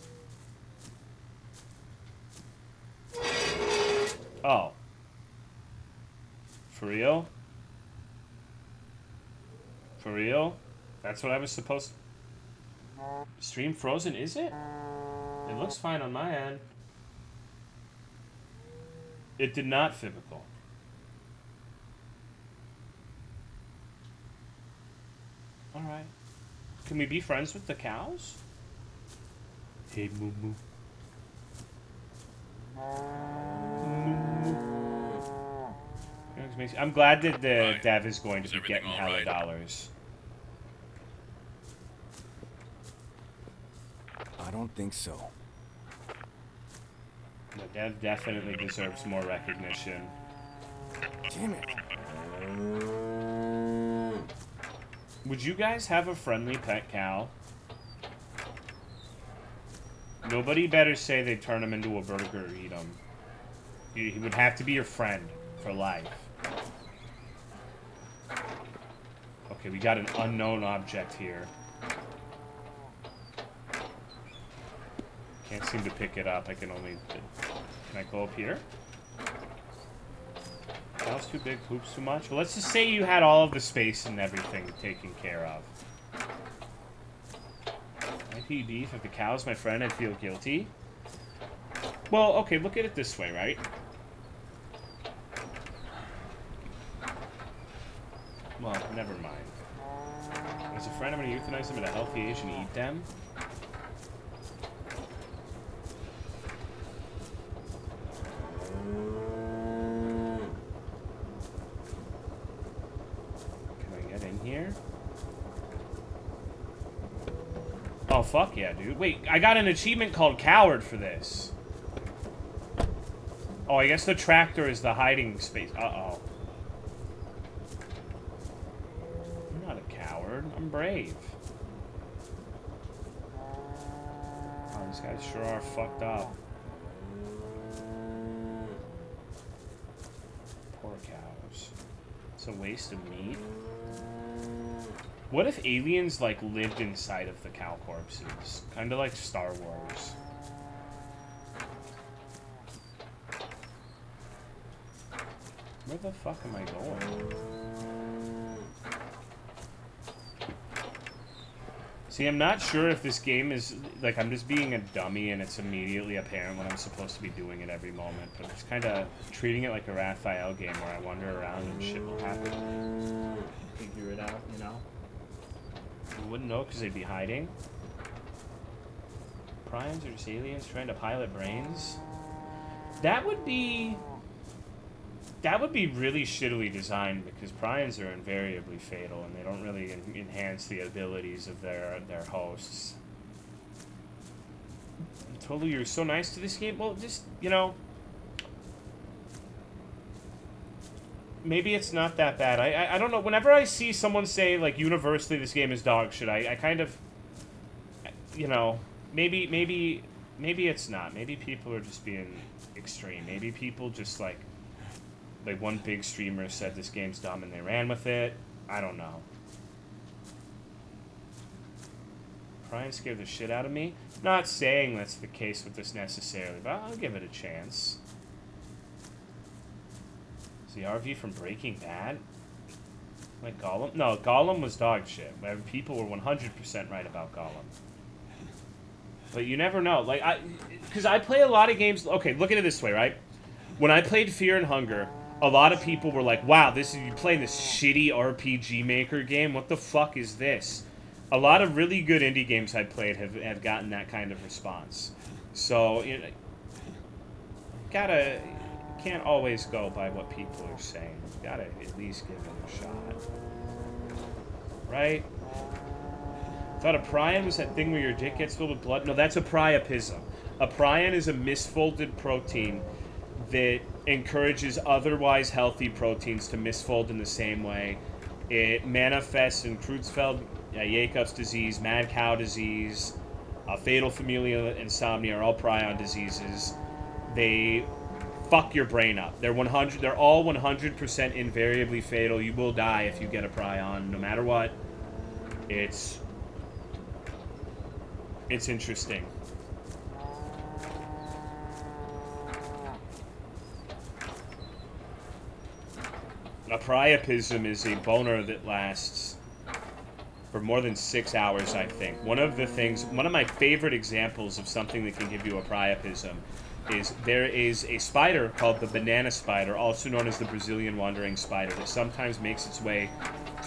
A: Oh. For real? For real? That's what I was supposed to... Stream frozen, is it? It looks fine on my end. It did not, Fibical. Alright. Can we be friends with the cows? Hey, moo moo. Moo I'm glad that the
C: Right.
A: dev is going to
C: Is
A: be getting
C: all
A: hella
C: right?
A: dollars.
F: I don't think so.
A: The dev definitely deserves more recognition.
F: Damn it.
A: Would you guys have a friendly pet cow? Nobody better say they turn him into a burger or eat him. He he would have to be your friend for life. Okay, we got an unknown object here. Can't seem to pick it up. I can only. Can I go up here? House too big, poops too much. Well, let's just say you had all of the space and everything taken care of. IP beef. If the cow's my friend, I'd feel guilty. Well, okay, look at it this way, right? Well, never mind. As a friend, I'm gonna euthanize them at a healthy age and eat them. Can I get in here? Oh, fuck yeah, dude. Wait, I got an achievement called Coward for this. Oh, I guess the tractor is the hiding space. Uh-oh. I'm not a I'm brave. Oh, these guys sure are fucked up. Poor cows. It's a waste of meat. What if aliens, like, lived inside of the cow corpses? Kind of like Star Wars. Where the fuck am I going? See, I'm not sure if this game is like I'm just being a dummy and it's immediately apparent when I'm supposed to be doing it every moment, but I'm just kind of treating it like a Raphael game where I wander around and shit will happen.
H: Figure it out, you know?
A: You wouldn't know because they'd be hiding. Prions or just aliens trying to pilot brains? That would be. That would be really shittily designed because prions are invariably fatal and they don't really en- enhance the abilities of their their hosts. Totally, you're so nice to this game. Well, just you know, maybe it's not that bad. I, I I don't know. Whenever I see someone say like universally this game is dog shit, I, I kind of, you know, maybe maybe maybe it's not. Maybe people are just being extreme. Maybe people just like like one big streamer said this game's dumb and they ran with it. I don't know. Brian scared the shit out of me. Not saying that's the case with this necessarily, but I'll give it a chance. Is the RV from Breaking Bad? Like Gollum? No, Gollum was dog shit. People were 100% right about Gollum. But you never know. Like, I. Because I play a lot of games. Okay, look at it this way, right? When I played Fear and Hunger, a lot of people were like, wow, this is. You playing this shitty RPG Maker game? What the fuck is this? A lot of really good indie games I played have, have gotten that kind of response. So, you know, gotta can't always go by what people are saying. Gotta at least give it a shot. Right? Thought a prion was that thing where your dick gets filled with blood? No, that's a priapism. A prion is a misfolded protein that encourages otherwise healthy proteins to misfold in the same way. It manifests in Creutzfeldt Jacobs disease, mad cow disease, uh, fatal familial insomnia are all prion diseases. They fuck your brain up. They're 100. They're all 100% invariably fatal. You will die if you get a prion, no matter what. It's it's interesting. A priapism is a boner that lasts for more than six hours, I think. One of the things, one of my favorite examples of something that can give you a priapism is there is a spider called the banana spider, also known as the Brazilian wandering spider, that sometimes makes its way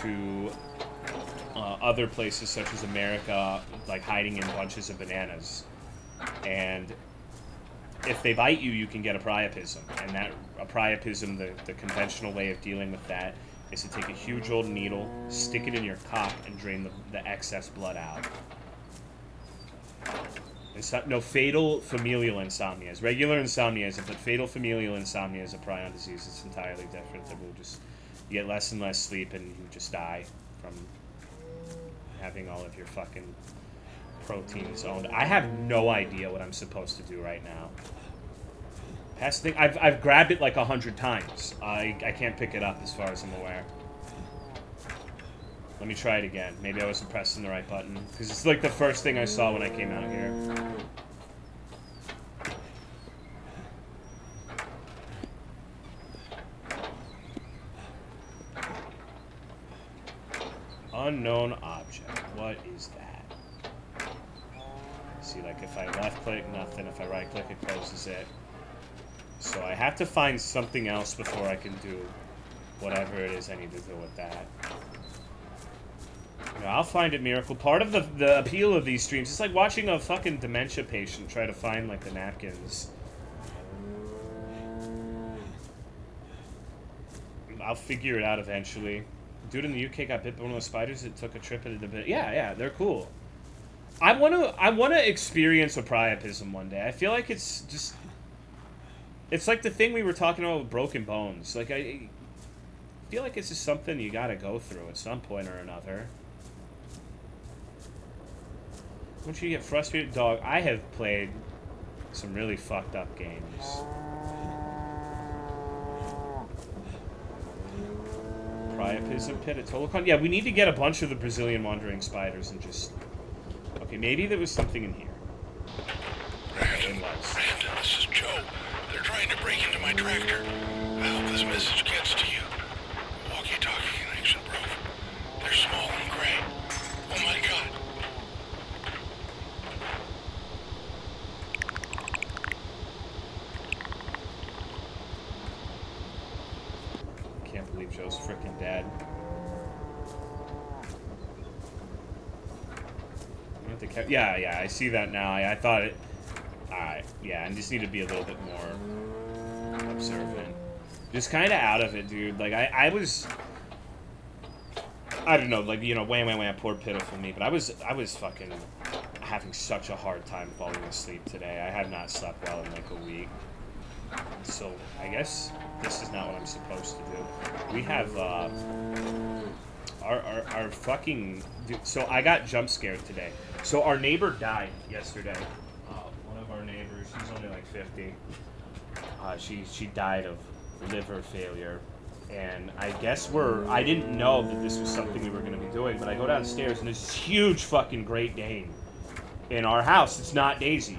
A: to uh, other places such as America, like hiding in bunches of bananas. And if they bite you, you can get a priapism, and that a priapism, the, the conventional way of dealing with that, is to take a huge old needle, stick it in your cock, and drain the, the excess blood out. It's not, no, fatal familial insomnia is regular insomnia is, but fatal familial insomnia is a prion disease. It's entirely different. That will just you get less and less sleep, and you just die from having all of your fucking proteins owned. I have no idea what I'm supposed to do right now. Past thing, I've, I've grabbed it like a hundred times. I, I can't pick it up as far as I'm aware. Let me try it again. Maybe I wasn't pressing the right button. Because it's like the first thing I saw when I came out here. Unknown object. What is that? See, like if I left click, nothing. If I right click, it closes it. So I have to find something else before I can do whatever it is I need to do with that. Yeah, I'll find it, Miracle. Part of the, the appeal of these streams, it's like watching a fucking dementia patient try to find, like, the napkins. I'll figure it out eventually. Dude in the UK got bit by one of those spiders that took a trip into the bit. Yeah, yeah, they're cool. I want to I want to experience a priapism one day. I feel like it's just it's like the thing we were talking about with broken bones. Like I feel like it's just something you got to go through at some point or another. Once you get frustrated, dog, I have played some really fucked up games. Priapism pit at Tolocon? Yeah, we need to get a bunch of the Brazilian wandering spiders and just... Okay, maybe there was something in here. Was.
C: Brandon, this is Joe. They're trying to break into my tractor. I hope this message gets to you. Walkie-talkie connection broke. They're small and gray. Oh my god.
A: Can't believe Joe's freaking dead. Yeah, yeah, I see that now. I, I thought it. Alright, yeah, I just need to be a little bit more observant. Just kind of out of it, dude. Like, I, I was. I don't know, like, you know, wham, wham, wham, poor pitiful me, but I was, I was fucking having such a hard time falling asleep today. I have not slept well in like a week. So, I guess this is not what I'm supposed to do. We have, uh, our, our, our fucking, dude, so I got jump scared today. So our neighbor died yesterday. Uh, one of our neighbors, she's only like 50. Uh, she, she died of liver failure. And I guess we're, I didn't know that this was something we were going to be doing, but I go downstairs and there's this huge fucking Great Dane in our house. It's not Daisy.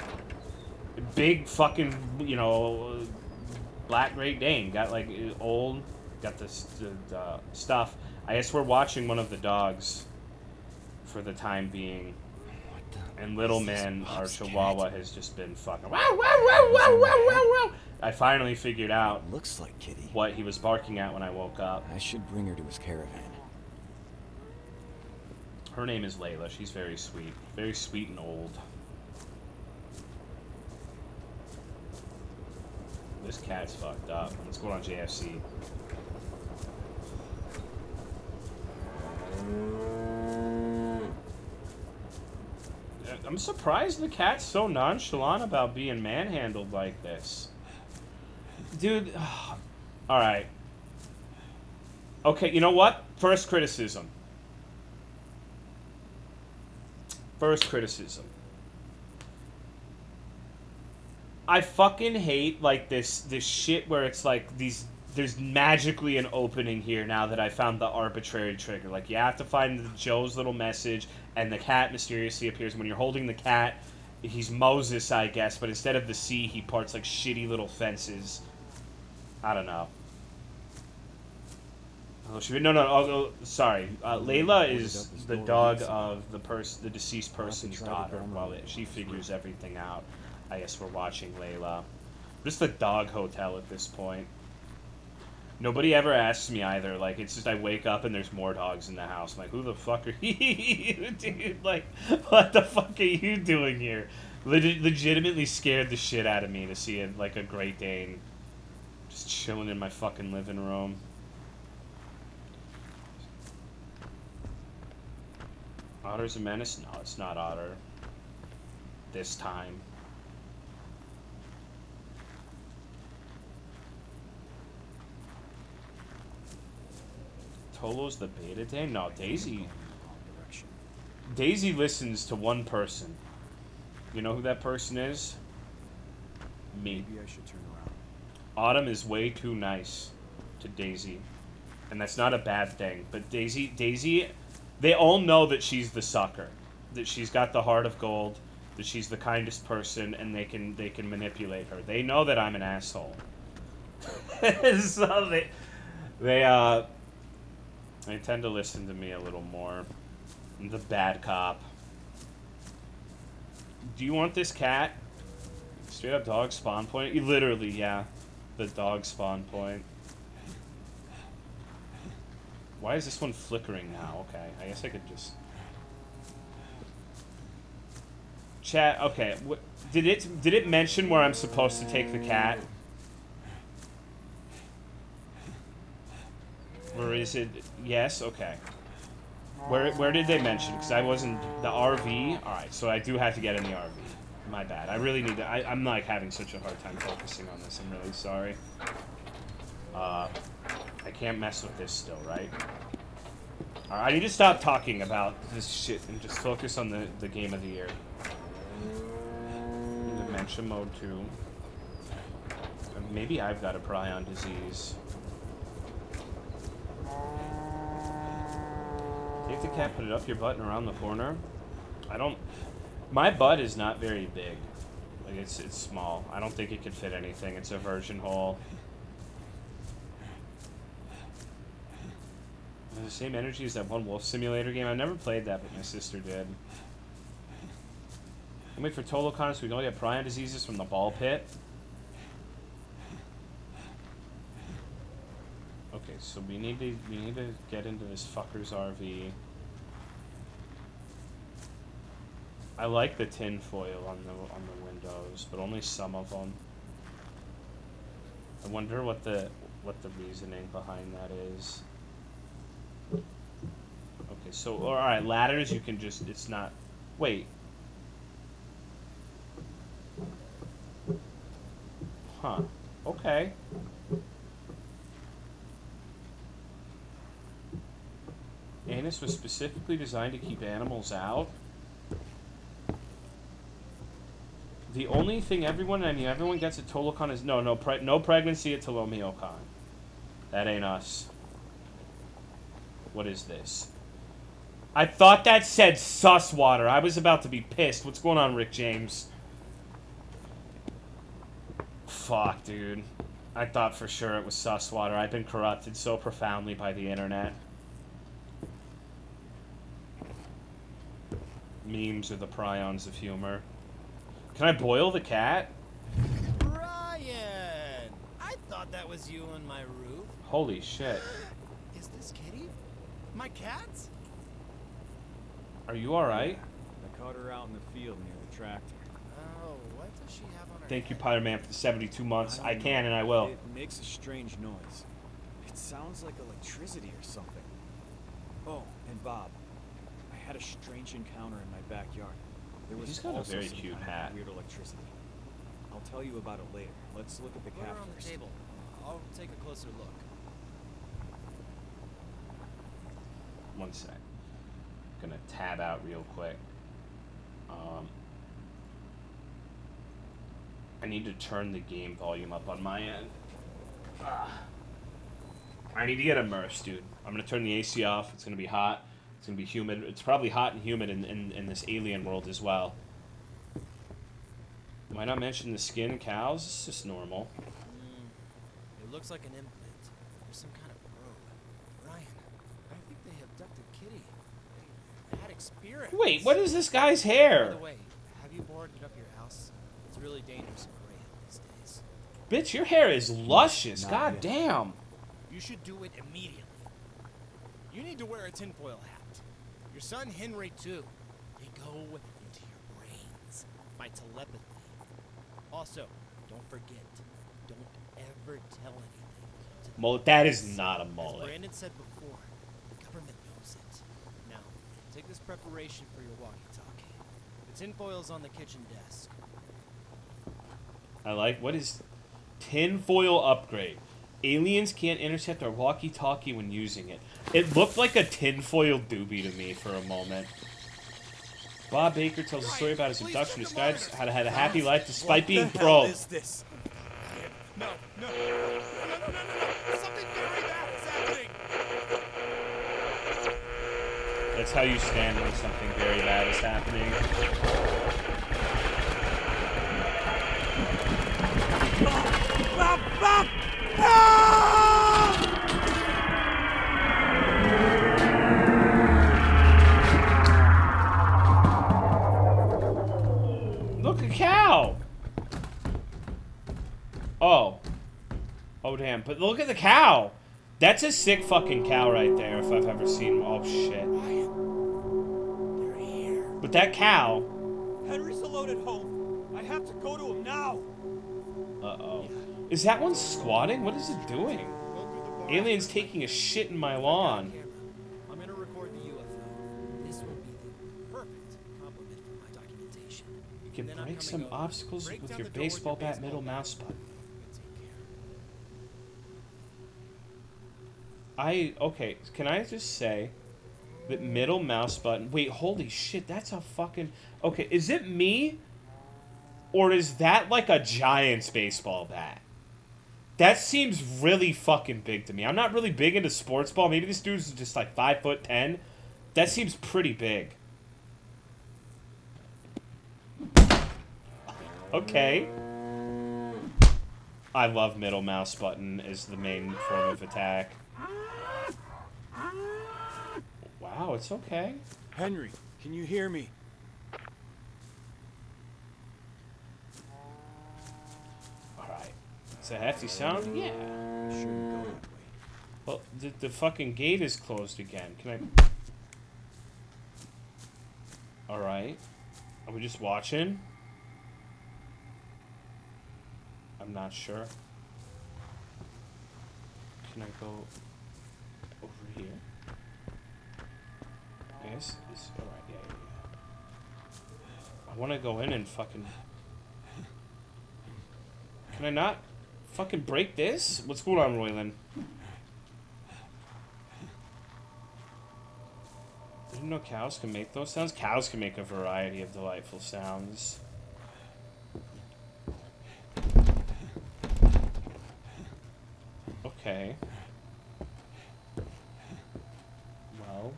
A: Big fucking, you know, black Great Dane. Got like old, got this the, stuff. I guess we're watching one of the dogs for the time being. And little man, our
F: cat?
A: chihuahua, has just been fucking wow wow wow wow wow wow wow. I finally figured out
F: Looks like Kitty.
A: what he was barking at when I woke up.
F: I should bring her to his caravan.
A: Her name is Layla. She's very sweet. Very sweet and old. This cat's fucked up. Let's go on JFC. Uh, Uh, I'm surprised the cat's so nonchalant about being manhandled like this. Dude, alright. Okay, you know what? First criticism. First criticism. I fucking hate like this this shit where it's like these there's magically an opening here now that I found the arbitrary trigger. Like you have to find the Joe's little message and the cat mysteriously appears when you're holding the cat. He's Moses, I guess, but instead of the sea, he parts like shitty little fences. I don't know. Oh, she no, no, oh, oh, sorry. Uh, Layla is the dog of the person, the deceased person's daughter.
F: burn
A: While
F: my
A: it, she figures everything out, I guess we're watching Layla. Just the dog hotel at this point. Nobody ever asks me either. Like, it's just I wake up and there's more dogs in the house. I'm like, who the fuck are you, dude? Like, what the fuck are you doing here? Leg- legitimately scared the shit out of me to see it like a Great Dane just chilling in my fucking living room. Otter's a menace? No, it's not Otter. This time. Tolo's the beta Dane? No, Daisy.
F: Going in the wrong direction.
A: Daisy listens to one person. You know who that person is? Me.
F: Maybe I should turn around.
A: Autumn is way too nice to Daisy. And that's not a bad thing. But Daisy Daisy they all know that she's the sucker. That she's got the heart of gold, that she's the kindest person and they can they can manipulate her. They know that I'm an asshole. so they they uh they tend to listen to me a little more. I'm the bad cop. Do you want this cat? Straight up dog spawn point? Literally, yeah. The dog spawn point. Why is this one flickering now? Okay, I guess I could just. Chat. Okay, wh- did it did it mention where I'm supposed to take the cat? Or is it? Yes. Okay. Where where did they mention? Because I wasn't the RV. All right, so I do have to get in the RV. My bad. I really need to. I, I'm like having such a hard time focusing on this. I'm really sorry. Uh, I can't mess with this still, right? All right, I need to stop talking about this shit and just focus on the the game of the year. Dementia mode two. Maybe I've got a prion disease. Take the cat, put it up your butt and around the corner. I don't. My butt is not very big. Like it's it's small. I don't think it could fit anything. It's a virgin hole. The same energy as that one Wolf Simulator game. I've never played that, but my sister did. And wait for Tolokon so we don't get prion diseases from the ball pit. Okay, so we need to we need to get into this fucker's RV. I like the tin foil on the on the windows, but only some of them. I wonder what the what the reasoning behind that is. Okay, so all right, ladders you can just it's not. Wait. Huh. Okay. Anus was specifically designed to keep animals out. The only thing everyone, I mean, everyone gets at Tolokon is no, no, pre- no pregnancy at Tolomiocon. That ain't us. What is this? I thought that said sus water. I was about to be pissed. What's going on, Rick James? Fuck, dude. I thought for sure it was sus water. I've been corrupted so profoundly by the internet. Memes are the prions of humor. Can I boil the cat?
D: Brian! I thought that was you on my roof.
A: Holy shit.
D: Is this Kitty? My cat?
A: Are you alright?
F: I caught her out in the field near the tractor.
D: Oh, what does she have on her
A: Thank you,
D: head?
A: Pyre Man, for the 72 months. I
F: don't
A: can
F: know.
A: and I will.
F: It makes a strange noise. It sounds like electricity or something. Oh, and Bob, I had a strange encounter in my backyard. There was
A: He's got a very
F: some
A: cute hat.
F: Weird electricity. I'll tell you about it later. Let's look at the
D: Put
F: cat
D: her on the
F: first.
D: table. I'll take a closer look.
A: One sec. Gonna tab out real quick. Um, I need to turn the game volume up on my end. Ah. I need to get immersed, dude. I'm gonna turn the AC off. It's gonna be hot. It's gonna be humid. It's probably hot and humid in, in, in this alien world as well. Why not mention the skin cows? It's just normal.
D: Mm, it looks like an implant. There's some kind of probe. Ryan, I think they abducted Kitty. They had experience.
A: Wait, what is this guy's hair?
D: By
A: hair?
D: the way, have you boarded up your house? It's really dangerous in Greyhill these days.
A: Bitch, your hair is luscious.
F: Not
A: God
F: yet.
A: damn.
D: You should do it immediately. You need to wear a tinfoil hat. Son Henry too. They go into your brains. My my telepathy. Also, don't forget, don't ever tell anything.
A: Mullet. That is not a
D: As
A: mullet.
D: Brandon said before, the government knows it. Now, take this preparation for your walkie-talkie. The tinfoil's on the kitchen desk.
A: I like what is tinfoil upgrade. Aliens can't intercept our walkie-talkie when using it. It looked like a tinfoil doobie to me for a moment. Bob Baker tells a story about his abduction, describes how to have a happy life despite being
F: what hell
A: probed.
F: is this?
D: No, no, no, no, no, no! Something very bad is happening!
A: That's how you stand when something very bad is happening. Look, But look at the cow! That's a sick fucking cow right there, if I've ever seen one. Oh, shit.
D: They're here.
A: But that cow...
F: Henry's alone at home. I have to go to him now.
A: Uh-oh. Is that one squatting? What is it doing?
D: Go through the bar.
A: Alien's taking a shit in my lawn.
D: I'm gonna record the UFO. This will be the perfect complement for my documentation.
A: You can break some obstacles
D: Break
A: with your
D: the door with
A: baseball
D: your
A: bat middle mouse button.
D: We'll take care.
A: I okay. Can I just say that middle mouse button? Wait, holy shit! That's a fucking okay. Is it me, or is that like a Giants baseball bat? That seems really fucking big to me. I'm not really big into sports ball. Maybe this dude's just like five foot ten. That seems pretty big. Okay. I love middle mouse button as the main form of attack. Wow, it's okay.
F: Henry, can you hear me?
A: Alright. It's a hefty sound? Yeah.
F: Shouldn't go that way.
A: Well, the, the fucking gate is closed again. Can I... Alright. Are we just watching? I'm not sure. Can I go over here? Yes? Yes. Alright, yeah, yeah, yeah. I want to go in and fucking... Can I not fucking break this? What's going on, Royland? Didn't know cows can make those sounds? Cows can make a variety of delightful sounds. Okay. Well.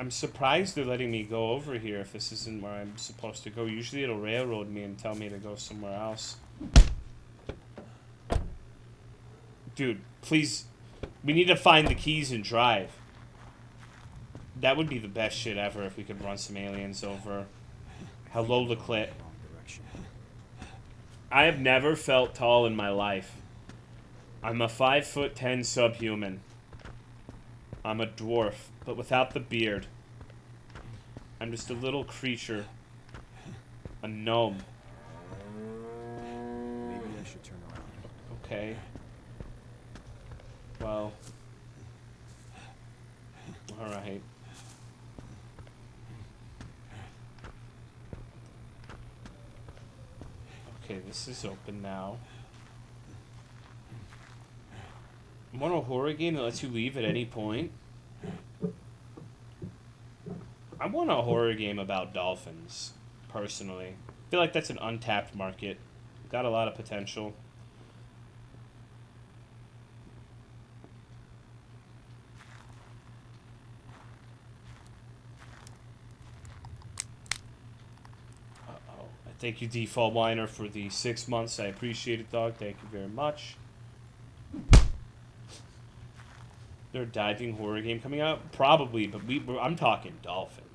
A: I'm surprised they're letting me go over here if this isn't where I'm supposed to go. Usually it'll railroad me and tell me to go somewhere else. Dude, please. We need to find the keys and drive. That would be the best shit ever if we could run some aliens over. Hello, Leclerc. I have never felt tall in my life. I'm a five foot ten subhuman. I'm a dwarf, but without the beard. I'm just a little creature. A gnome.
F: Maybe I should turn around.
A: Okay. Well. Alright. Okay, this is open now. I want a horror game that lets you leave at any point. I want a horror game about dolphins, personally. I feel like that's an untapped market. Got a lot of potential. Thank you, Default Miner, for the six months. I appreciate it, dog. Thank you very much. There a diving horror game coming out? Probably, but we I'm talking dolphins.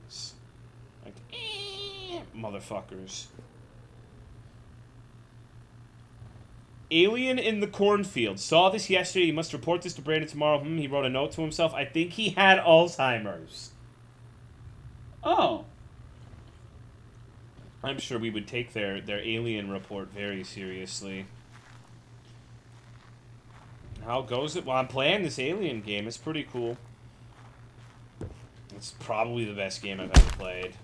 A: Motherfuckers. Alien in the cornfield. Saw this yesterday. You must report this to Brandon tomorrow. Hmm, he wrote a note to himself. I think he had Alzheimer's. Oh. I'm sure we would take their, their alien report very seriously. How goes it? Well, I'm playing this alien game. It's pretty cool. It's probably the best game I've ever played.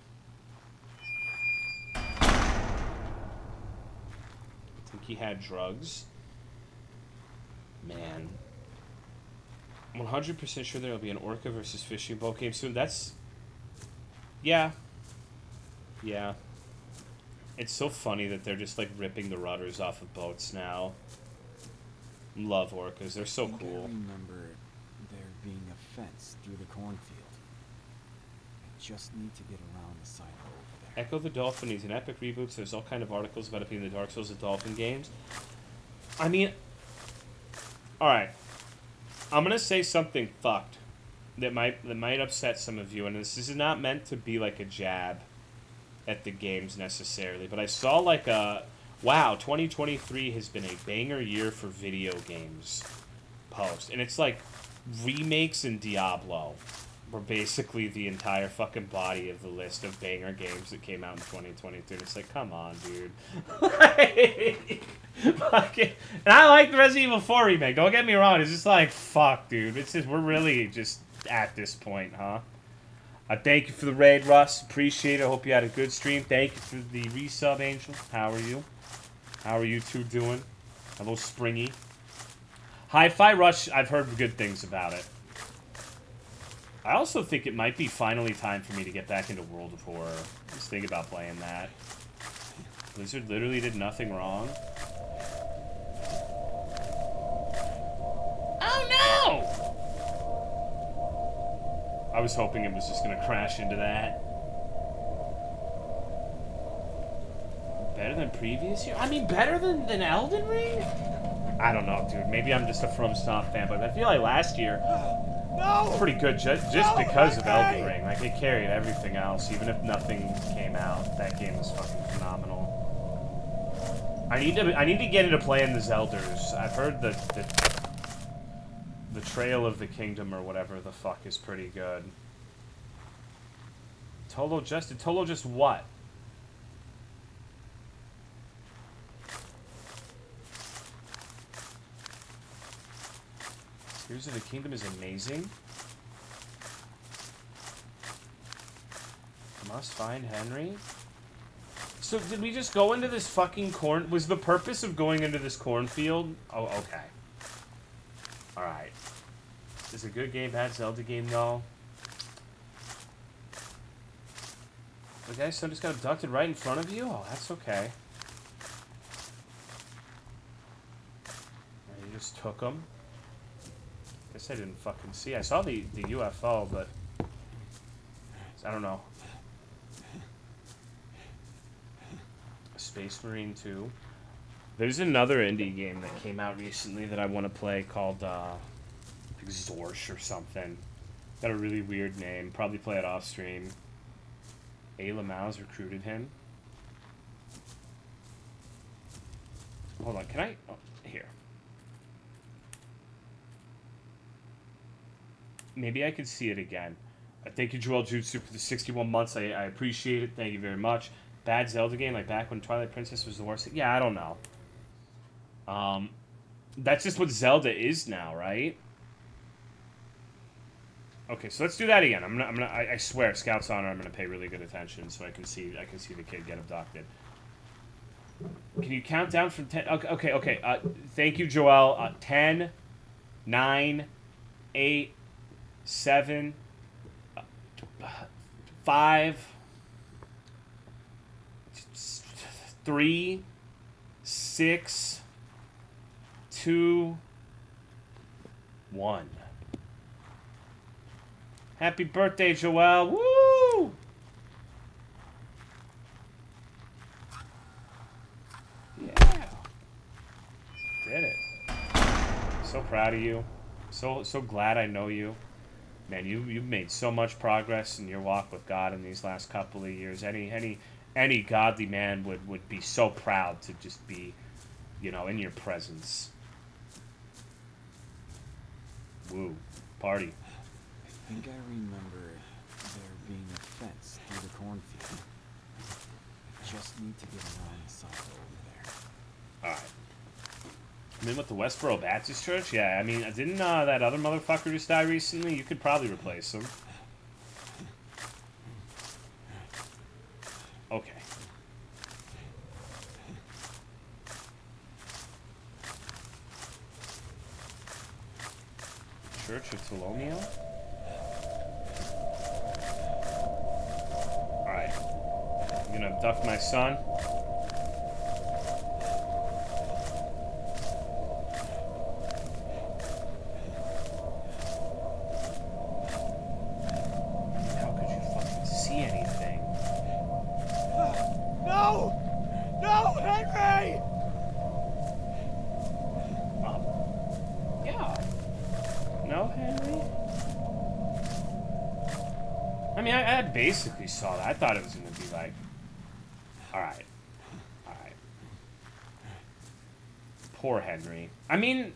A: He had drugs. Man. 100% sure there'll be an orca versus fishing boat game soon. That's. Yeah. Yeah. It's so funny that they're just like ripping the rudders off of boats now. Love orcas. They're so
F: I think I
A: cool.
F: remember there being a fence through the cornfield. I just need to get around the there.
A: Ecco the Dolphin needs an epic reboot. So there's all kind of articles about it being the Dark Souls of Dolphin games. I mean, all right. I'm gonna say something fucked that might that might upset some of you, and this is not meant to be like a jab at the games necessarily, but I saw like a wow, 2023 has been a banger year for video games post, and it's like remakes and Diablo were basically the entire fucking body of the list of banger games that came out in 2022. And it's like, come on, dude. Fucking- and I like the Resident Evil 4 remake. Don't get me wrong. It's just like, fuck, dude. It's just we're really just at this point, huh? I thank you for the raid, Russ. Appreciate it. Hope you had a good stream. Thank you for the resub, Angel. How are you? How are you two doing? Hello, Springy. Hi-Fi Rush. I've heard good things about it. I also think it might be finally time for me to get back into World of Horror. Just think about playing that. Blizzard literally did nothing wrong. Oh no! I was hoping it was just gonna crash into that. Better than previous year? I mean, better than, than Elden Ring? I don't know, dude. Maybe I'm just a FromSoft fan, but I feel like last year it's pretty good just, just because of Elden Ring. Like, it carried everything else, even if nothing came out. That game was fucking phenomenal. I need to I need to get into playing the Zelders. I've heard that the, the Trail of the Kingdom or whatever the fuck is pretty good. Tolo just Tolo just what? Tears of the Kingdom is amazing. Must find Henry. So did we just go into this fucking corn? Was the purpose of going into this cornfield? Oh, okay. All right. Is a good game, bad Zelda game though? The guy's son just got abducted right in front of you. Oh, that's okay. You just took him. Guess I didn't fucking see. I saw the the UFO, but I don't know. Space Marine 2. There's another indie game that came out recently that I want to play called uh, or something. Got a really weird name. Probably play it off stream. Ayla Mouse recruited him. Hold on, can I? Oh, here. Maybe I could see it again. Uh, thank you, Joel Jutsu, for the 61 months. I, I appreciate it. Thank you very much. Bad Zelda game, like back when Twilight Princess was the worst. Yeah, I don't know. Um, that's just what Zelda is now, right? Okay, so let's do that again. I'm gonna, I'm I, I swear, Scout's Honor, I'm gonna pay really good attention so I can see, I can see the kid get abducted. Can you count down from ten? Okay, okay, okay. Uh, thank you, Joel. Uh, ten, nine, eight, seven, five, three, six, two, one. Happy birthday, Joel! Woo! Yeah. Did it. So proud of you. So so glad I know you. Man, you you've made so much progress in your walk with God in these last couple of years. Any any any godly man would would be so proud to just be, you know, in your presence. Woo. Party.
F: I think I remember there being a fence through the cornfield. I just need to get around the silo over there.
A: Alright. I'm in with the Westboro Baptist Church? Yeah, I mean, didn't uh, that other motherfucker just die recently? You could probably replace him. Okay. Church of Tolomeo? Alright. I'm gonna abduct my son. Mean,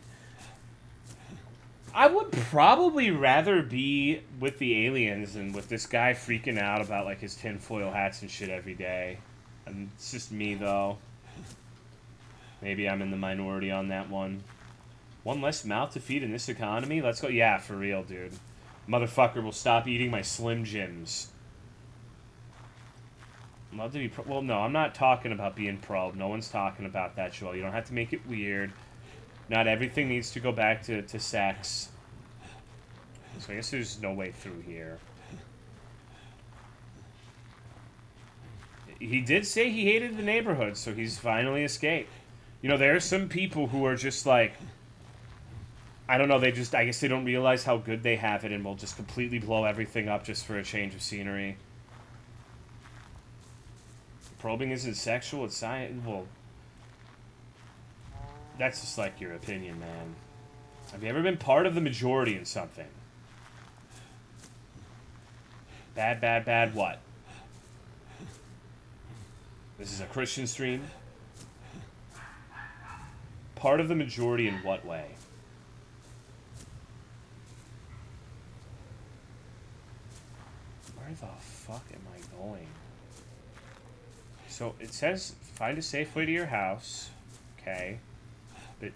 A: I would probably rather be with the aliens than with this guy freaking out about like his tinfoil hats and shit every day. And it's just me though. Maybe I'm in the minority on that one. One less mouth to feed in this economy? Let's go. Yeah, for real, dude. Motherfucker will stop eating my Slim Jims. Love to be pro- well. No, I'm not talking about being probe. No one's talking about that, Joel. You don't have to make it weird. Not everything needs to go back to, to sex. So I guess there's no way through here. He did say he hated the neighborhood, so he's finally escaped. You know, there are some people who are just like, I don't know, they just, I guess they don't realize how good they have it and will just completely blow everything up just for a change of scenery. Probing isn't sexual, it's science. Well, that's just like your opinion, man. Have you ever been part of the majority in something? Bad, bad, bad what? This is a Christian stream. Part of the majority in what way? Where the fuck am I going? So it says find a safe way to your house. Okay. But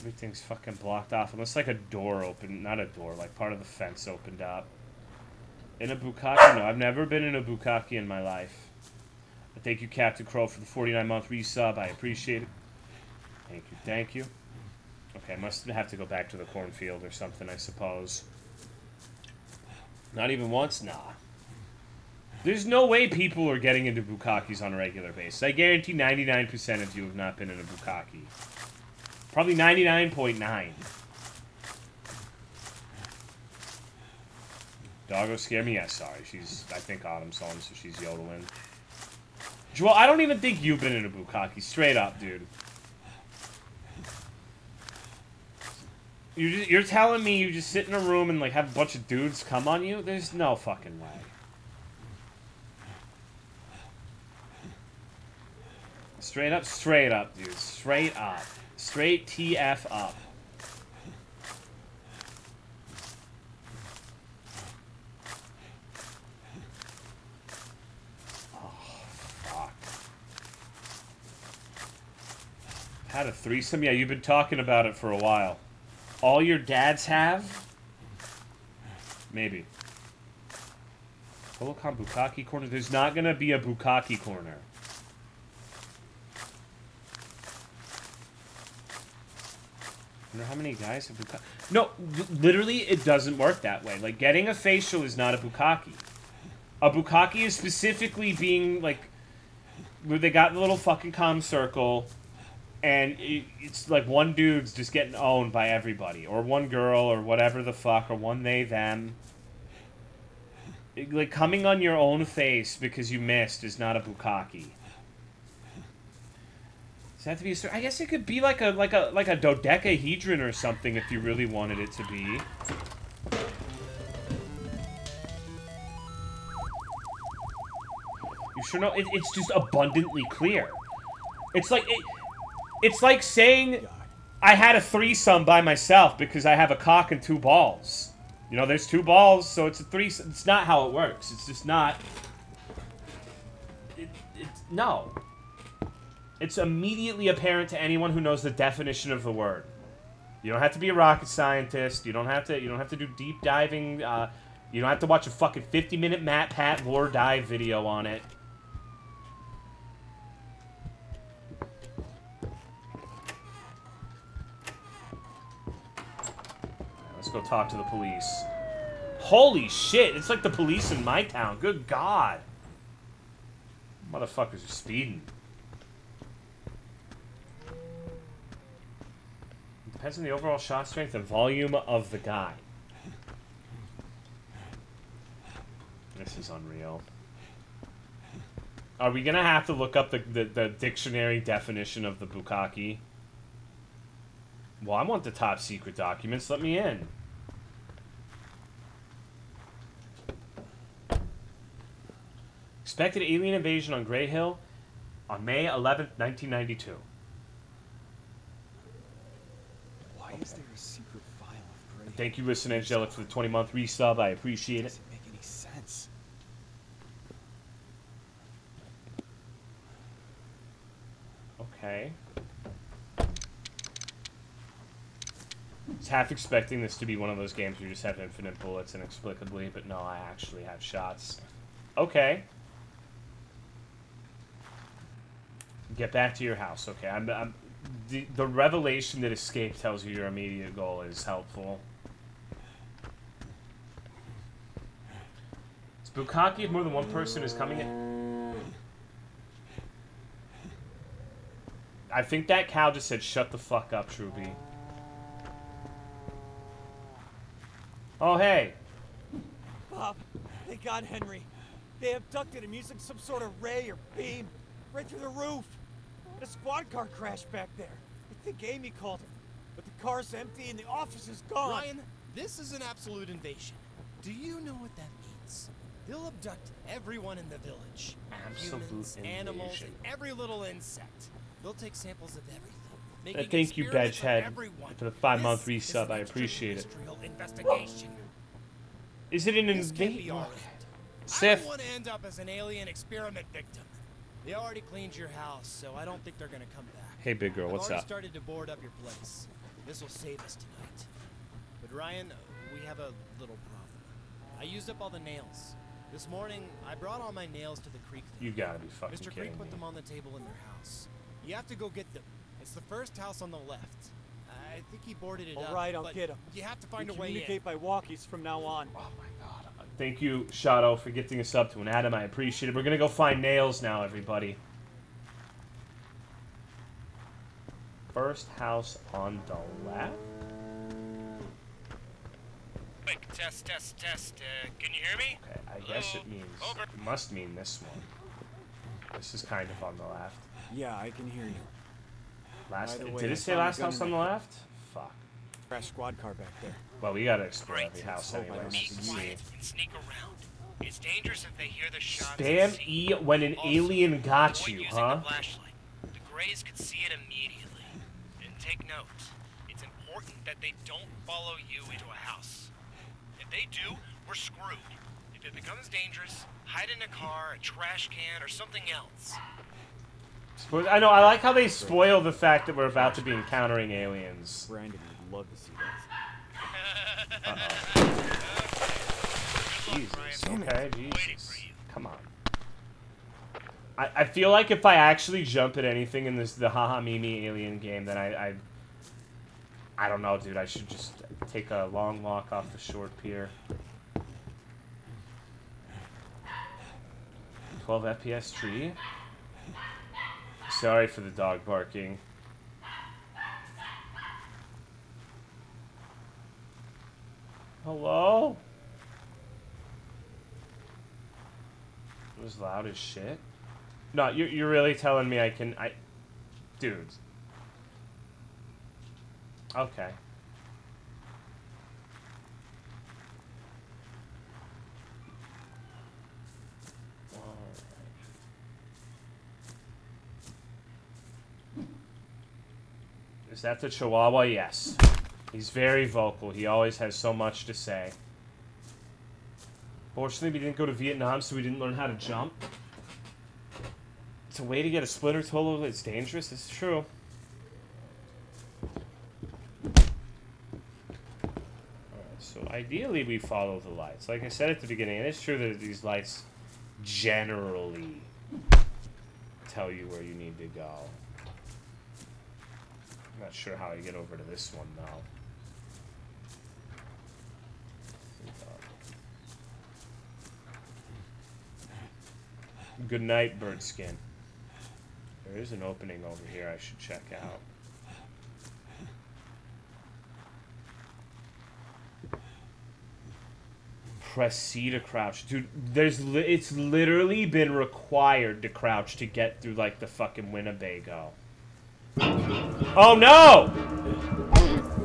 A: everything's fucking blocked off unless like a door open not a door, like part of the fence opened up. In a bukkake? No, I've never been in a bukkake in my life. Thank you, Captain Crow, for the 49 month resub. I appreciate it. Thank you, thank you. Okay, I must have to go back to the cornfield or something, I suppose. Not even once? Nah. There's no way people are getting into bukkakis on a regular basis. I guarantee 99% of you have not been in a bukkake. Probably 99.9. Doggo scare me? Yeah, sorry. She's, I think, Autumn's home, so she's yodeling. Joel, I don't even think you've been in a bukkake. Straight up, dude. You're, just, you're telling me you just sit in a room and, like, have a bunch of dudes come on you? There's no fucking way. Straight up, straight up, dude. Straight up. Straight TF up. Oh, fuck. Had a threesome? Yeah, you've been talking about it for a while. All your dads have? Maybe. Holocon Bukkake corner? There's not gonna be a Bukkake corner. Wonder how many guys have Bukkake. No, literally, it doesn't work that way. Like, getting a facial is not a Bukkake. A Bukkake is specifically being, like, where they got the little fucking com circle, and it, it's like one dude's just getting owned by everybody, or one girl, or whatever the fuck, or one they, them. Like, coming on your own face because you missed is not a Bukkake. Does that have to be a cer- I guess it could be like a like a like a dodecahedron or something if you really wanted it to be. You sure know it, it's just abundantly clear. It's like it, it's like saying I had a threesome by myself because I have a cock and two balls. You know, there's two balls, so it's a threesome. It's not how it works. It's just not. it, it's no. It's immediately apparent to anyone who knows the definition of the word. You don't have to be a rocket scientist. You don't have to. You don't have to do deep diving. Uh, you don't have to watch a fucking 50 minute MatPat lore dive video on it. Let's go talk to the police. Holy shit! It's like the police in my town. Good God. Motherfuckers are speeding. Depends on the overall shot strength and volume of the guy. This is unreal. Are we gonna have to look up the, the, the dictionary definition of the bukkake? Well, I want the top secret documents. Let me in. Expected alien invasion on Greyhill on May 11th, 1992.
F: Why is there a secret file of Grey?
A: Thank you, Listen Angelic, for the 20 month resub. I appreciate it.
F: Doesn't make any sense.
A: Okay. I was half expecting this to be one of those games where you just have infinite bullets inexplicably, but no, I actually have shots. Okay. Get back to your house. Okay, I'm, I'm the, the revelation that escape tells you your immediate goal is helpful. Is Bukkake if more than one person is coming in? I think that cow just said, shut the fuck up, Truby. Oh, hey.
E: Bob, they got Henry. They abducted him using some sort of ray or beam right through the roof. And a squad car crashed back there. I think Amy called him. But the car's empty and the office is gone.
D: Ryan, this is an absolute invasion. Do you know what that means? They'll abduct everyone in the village.
A: Absolute
D: Humans, animals, and every little insect. They'll take samples of everything.
A: Uh,
D: making
A: thank you,
D: experiments on everyone.
A: for the five-month
D: This
A: resub. I appreciate it.
D: extraterrestrial Investigation.
A: Is it an
D: This can't be
A: invasion?
D: our end. I
A: Sif.
D: don't want to end up as an alien experiment victim. They already cleaned your house, so I don't think they're gonna come back.
A: Hey, big girl,
D: I've
A: what's
D: already
A: up?
D: started to board up your place. This will save us tonight. But Ryan, we have a little problem. I used up all the nails. This morning, I brought all my nails to the creek. there.
A: You gotta be fucking
D: Mr.
A: kidding
D: Creek put
A: me.
D: them on the table in their house. You have to go get them. It's the first house on the left. I think he boarded it up.
E: All right, I'll
D: but
E: get him.
D: You have to find
E: we
D: a way in.
E: communicate by walkies from now on.
A: Oh my god. Uh, thank you, Shadow, for gifting us up to an Adam. I appreciate it. We're gonna go find nails now, everybody. First house on the left.
I: Quick, test, test, test. Uh, can you hear me?
A: Okay, I guess it means
I: Over.
A: it must mean this one. This is kind of on the left.
F: Yeah, I can hear you.
A: Last
F: way,
A: did it say last house on the left? Fuck.
F: Crash squad car back there.
A: Well, we gotta explore
I: Great.
A: every house
F: Let's
A: anyway.
I: Be
F: to
A: See.
I: quiet and sneak around. It's dangerous if they hear the shots.
A: Spam. E when an
I: Also,
A: alien got you, huh?
I: The. The Greys could see it immediately. And take note. It's important that they don't follow you into a house. If they do, we're screwed. If it becomes dangerous, hide in a car, a trash can, or something else.
A: I know. I like how they spoil the fact that we're about to be encountering aliens.
F: Brandon would love to see that.
I: Good luck,
A: Jesus. Okay, Jesus. Come on. I, I feel like if I actually jump at anything in this the haha mimi alien game, then I, I I don't know, dude. I should just take a long walk off the short pier. 12 FPS tree. Sorry for the dog barking. Hello? It was loud as shit. No, you're, you're really telling me I can I, dude. Okay. Is that the Chihuahua? Yes. He's very vocal. He always has so much to say. Fortunately, we didn't go to Vietnam, so we didn't learn how to jump. It's a way to get a splinter total. It's dangerous. It's true. Alright, ideally we follow the lights. Like I said at the beginning, and it's true that these lights generally tell you where you need to go. I'm not sure how I get over to this one though. Good night, bird skin. There is an opening over here I should check out. Press C to crouch. Dude, there's li it's literally been required to crouch to get through like the fucking Winnebago. Oh no!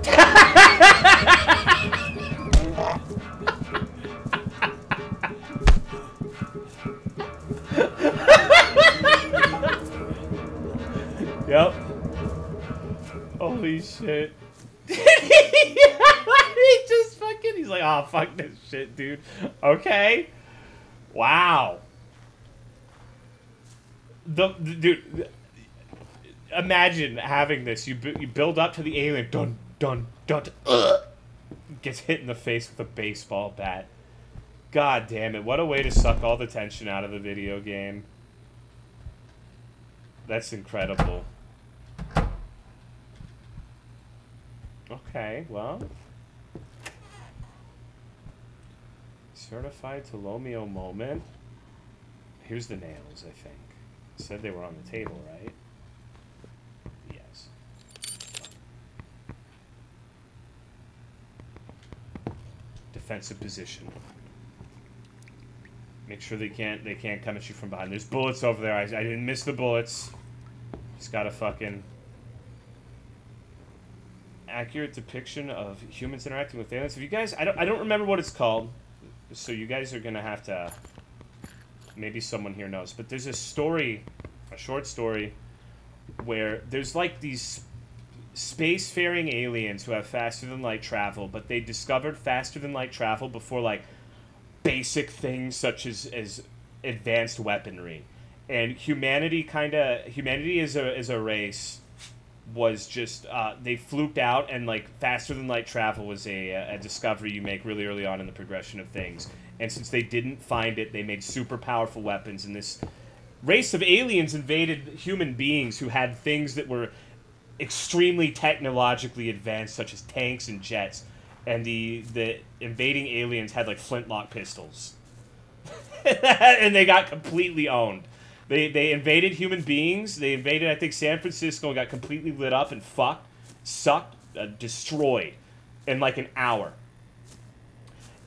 A: yep. Holy shit. fucking, he's like, oh, fuck this shit, dude. Okay. Wow. The, the dude, imagine having this. You, bu- you build up to the alien, dun, dun, dun, dun uh, gets hit in the face with a baseball bat. God damn it. What a way to suck all the tension out of the video game. That's incredible. Okay, well. Certified Tolomeo moment. Here's the nails, I think. Said they were on the table, right? Yes. Defensive position. Make sure they can't they can't come at you from behind. There's bullets over there. I, I didn't miss the bullets. Just gotta fucking accurate depiction of humans interacting with aliens. If you guys, I don't, I don't remember what it's called, so you guys are gonna have to. Maybe someone here knows, but there's a story, a short story, where there's like these spacefaring aliens who have faster than light travel, but they discovered faster than light travel before like basic things such as as advanced weaponry, and humanity kind of humanity is a is a race was just uh, they fluked out and like faster than light travel was a, a discovery you make really early on in the progression of things. And since they didn't find it they made super powerful weapons. And this race of aliens invaded human beings who had things that were extremely technologically advanced such as tanks and jets. And the the invading aliens had like flintlock pistols. And they got completely owned they they invaded human beings. They invaded, I think, San Francisco and got completely lit up and fucked, sucked, uh, destroyed in like an hour.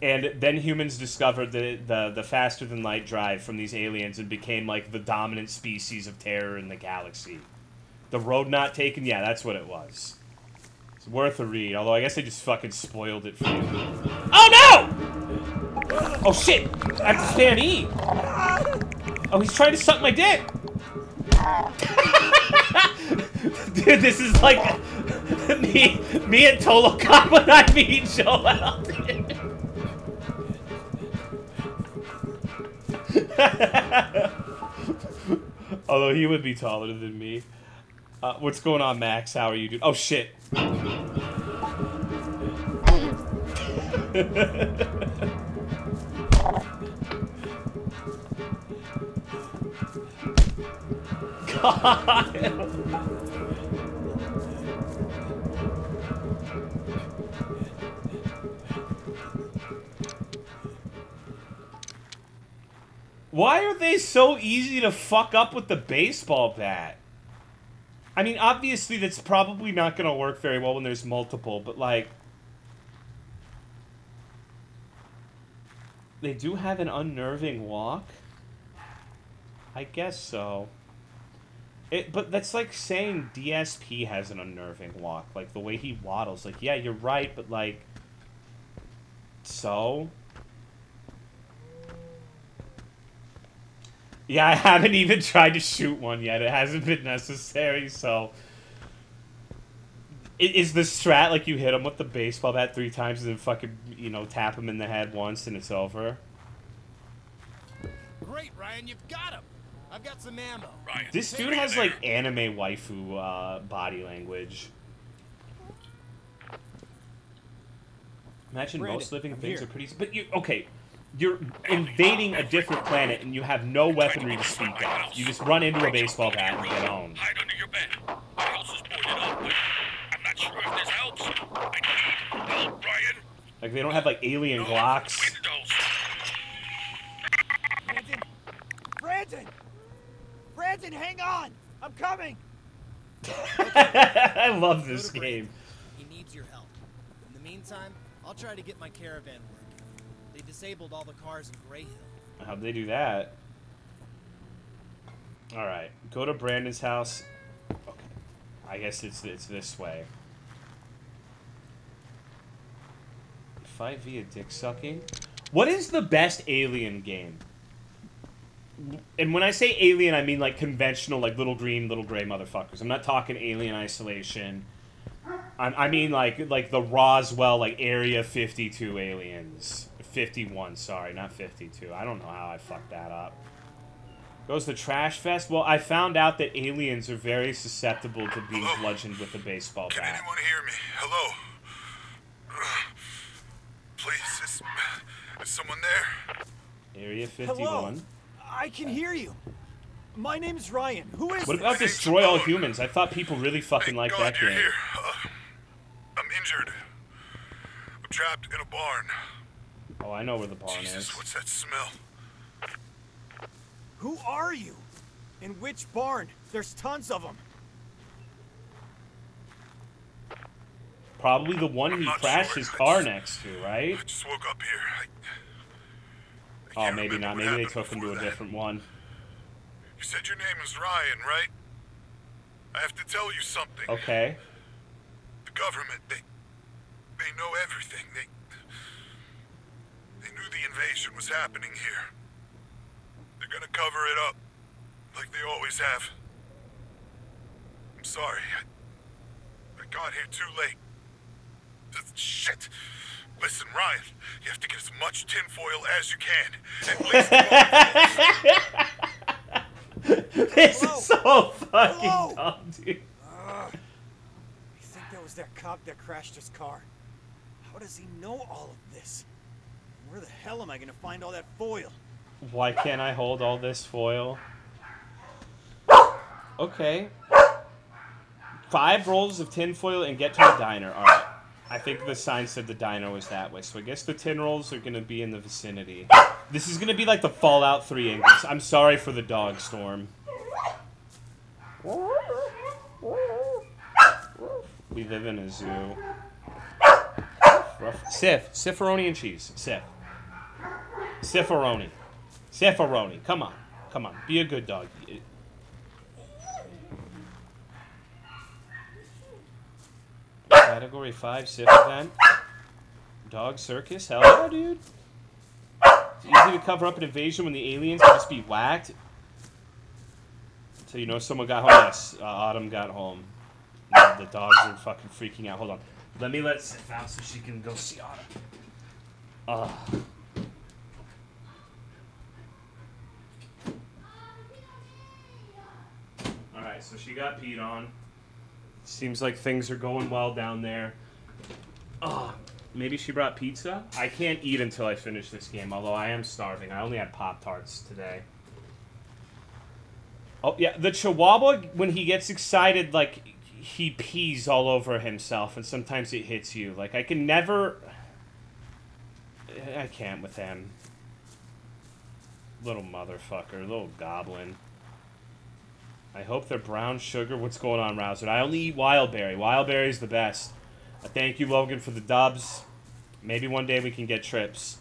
A: And then humans discovered the, the the faster than light drive from these aliens and became like the dominant species of terror in the galaxy. The road not taken, yeah, that's what it was. It's worth a read, although I guess they just fucking spoiled it for you. Oh no! Oh shit! I have to stand E! Oh, he's trying to suck my dick! Dude, this is like me, me and Tolokop when I meet Joel. Although he would be taller than me. Uh, what's going on, Max? How are you, dude? Oh shit! Why are they so easy to fuck up with the baseball bat? I mean, obviously that's probably not going to work very well when there's multiple, but like... They do have an unnerving walk? I guess so. It, but that's like saying DSP has an unnerving walk. Like, the way he waddles. Like, yeah, you're right, but like... So? Yeah, I haven't even tried to shoot one yet. It hasn't been necessary, so... Is the strat like you hit him with the baseball bat three times and then fucking, you know, tap him in the head once and it's over?
D: Great, Ryan, you've got him. I've got some ammo.
C: Ryan,
A: This dude
C: me
A: has
C: there.
A: like anime waifu uh, body language. Imagine
E: Brandon,
A: most living
E: I'm
A: things
E: here.
A: are pretty. But you okay? You're invading a different planet and you have no weaponry to speak of. You just run into a baseball bat and get owned.
C: Hide under your bed. My house is boarded up, but I'm not sure if this helps. I need help, Ryan.
A: Like they don't have like alien Glocks.
C: Windows.
E: Brandon! Brandon! Brandon, hang on! I'm coming!
A: I love this game.
D: He needs your help. In the meantime, I'll try to get my caravan working. They disabled all the cars in Greyhill.
A: How'd they do that? All right, go to Brandon's house. Okay, I guess it's it's this way. Fight via dick sucking. What is the best alien game? And when I say alien, I mean like conventional, like little green, little gray motherfuckers. I'm not talking Alien Isolation. I, I mean like like the Roswell, like Area 52 aliens. 51, sorry, not 52. I don't know how I fucked that up. Goes to Trash Fest. Well, I found out that aliens are very susceptible to being
J: Hello?
A: bludgeoned with a baseball
J: Can
A: bat.
J: anyone hear me? Hello? Please, is, is someone there?
A: Area
E: Hello?
A: 51.
E: I can hear you. My name's Ryan. Who is
A: What
E: this?
A: about Destroy All Humans? I thought people really fucking
J: Thank
A: liked
J: God
A: that
J: you're
A: game.
J: here. Uh, I'm injured. I'm trapped in a barn.
A: Oh, I know where the barn
J: Jesus,
A: is.
J: what's that smell?
E: Who are you? In which barn? There's tons of them.
A: Probably the one
J: I'm
A: he crashed
J: sure.
A: his car
J: just-
A: next to, right?
J: I just woke up here. I, I
A: Oh, maybe not. Maybe they took him to a
J: that.
A: different one.
J: You said your name is Ryan, right? I have to tell you something.
A: Okay.
J: The government, they they know everything. They they knew the invasion was happening here. They're gonna cover it up, like they always have. I'm sorry. I, I got here too late. Shit. Listen, Ryan, you have to get as much tinfoil as you can. At least
A: this
E: Hello?
A: is so fucking
E: Hello?
A: dumb, dude.
E: Ugh. I think that was that cop that crashed his car. How does he know all of this? Where the hell am I gonna find all that foil?
A: Why can't I hold all this foil? Okay. Five rolls of tinfoil and get to the diner. Alright. I think the sign said the diner was that way, so I guess the tin rolls are gonna be in the vicinity. This is gonna be like the Fallout 3 English. I'm sorry for the dog storm. We live in a zoo. Rough. Sif, Siffaroni and cheese. Sif. Siffaroni. Siffaroni. Come on. Come on. Be a good dog. Category 5 Sif event. Dog circus? Hell yeah, dude. It's easy to cover up an invasion when the aliens can just be whacked. So you know someone got home. Yes, uh, Autumn got home. The dogs are fucking freaking out. Hold on. Let me let Sif out so she can go see Autumn. Ugh. Alright, so she got peed on. Seems like things are going well down there. Ugh. Maybe she brought pizza? I can't eat until I finish this game, although I am starving. I only had Pop Tarts today. Oh, yeah, the Chihuahua, when he gets excited, like, he pees all over himself, and sometimes it hits you. Like, I can never. I can't with him. Little motherfucker, little goblin. I hope they're brown sugar. What's going on, Rouser? I only eat Wildberry. Wildberry's the best. Uh, thank you, Logan, for the dubs. Maybe one day we can get trips.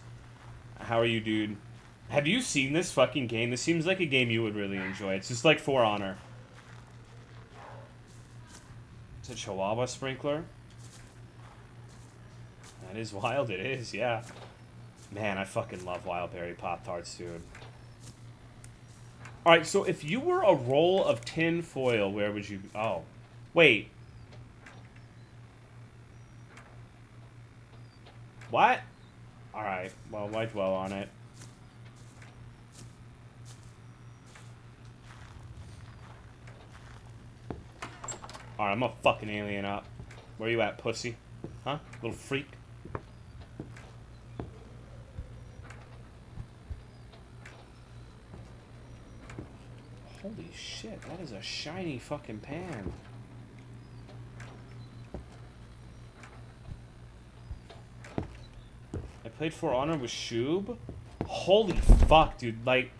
A: How are you, dude? Have you seen this fucking game? This seems like a game you would really enjoy. It's just like For Honor. It's a Chihuahua sprinkler. That is wild. It is, yeah. Man, I fucking love Wildberry Pop Tarts, dude. All right, so if you were a roll of tin foil, where would you? Oh, wait. What? All right. Well, why dwell on it? All right, I'm a fucking alien up. Where you at, pussy? Huh? Little freak. Holy shit, that is a shiny fucking pan. I played For Honor with Shub. Holy fuck, dude! Like,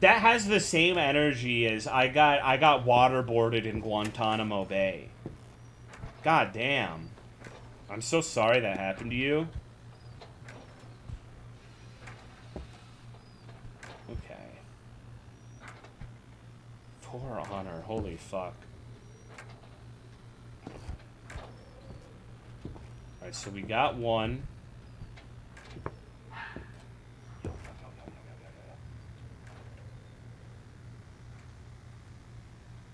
A: that has the same energy as I got. I got waterboarded in Guantanamo Bay. God damn! I'm so sorry that happened to you. Okay. For Honor, holy fuck. Alright, so we got one.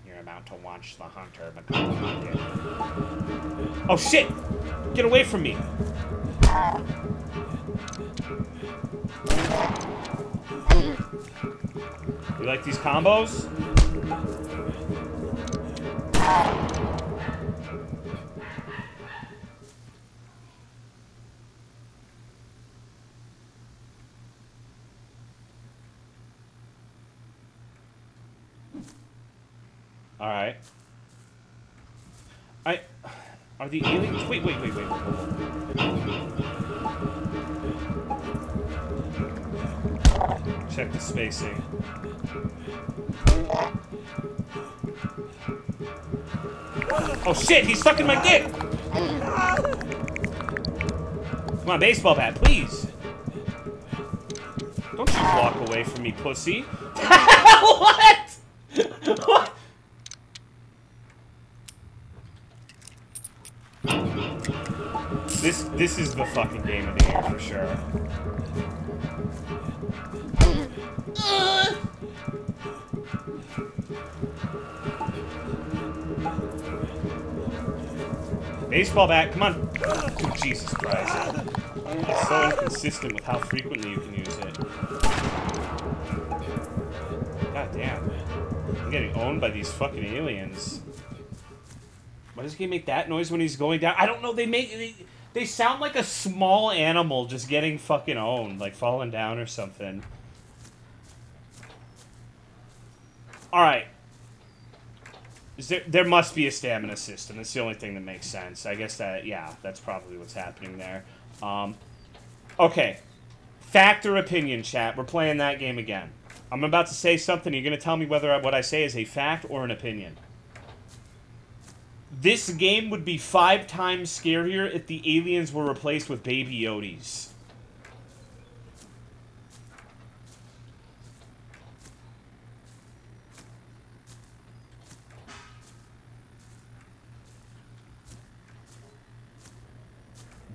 A: You're about to watch the hunter hunted. Oh shit! Get away from me! You like these combos? Alright. I... Are the aliens... Wait, wait, wait, wait. Check the spacing. Oh shit, he's sucking my dick! Come on, baseball bat, please! Don't you walk away from me, pussy. what? what? This this is the fucking game of the year for sure. Uh. Baseball bat, come on. Oh, Jesus Christ. It's so inconsistent with how frequently you can use it. God damn. I'm getting owned by these fucking aliens. Why does he make that noise when he's going down? I don't know. They make they, they sound like a small animal just getting fucking owned, like falling down or something. All right. There there must be a stamina system. That's the only thing that makes sense. I guess that yeah, that's probably what's happening there. Um, okay. Fact or opinion, chat. We're playing that game again. I'm about to say something. You're gonna tell me whether what I say is a fact or an opinion. This game would be five times scarier if the aliens were replaced with baby Yodis.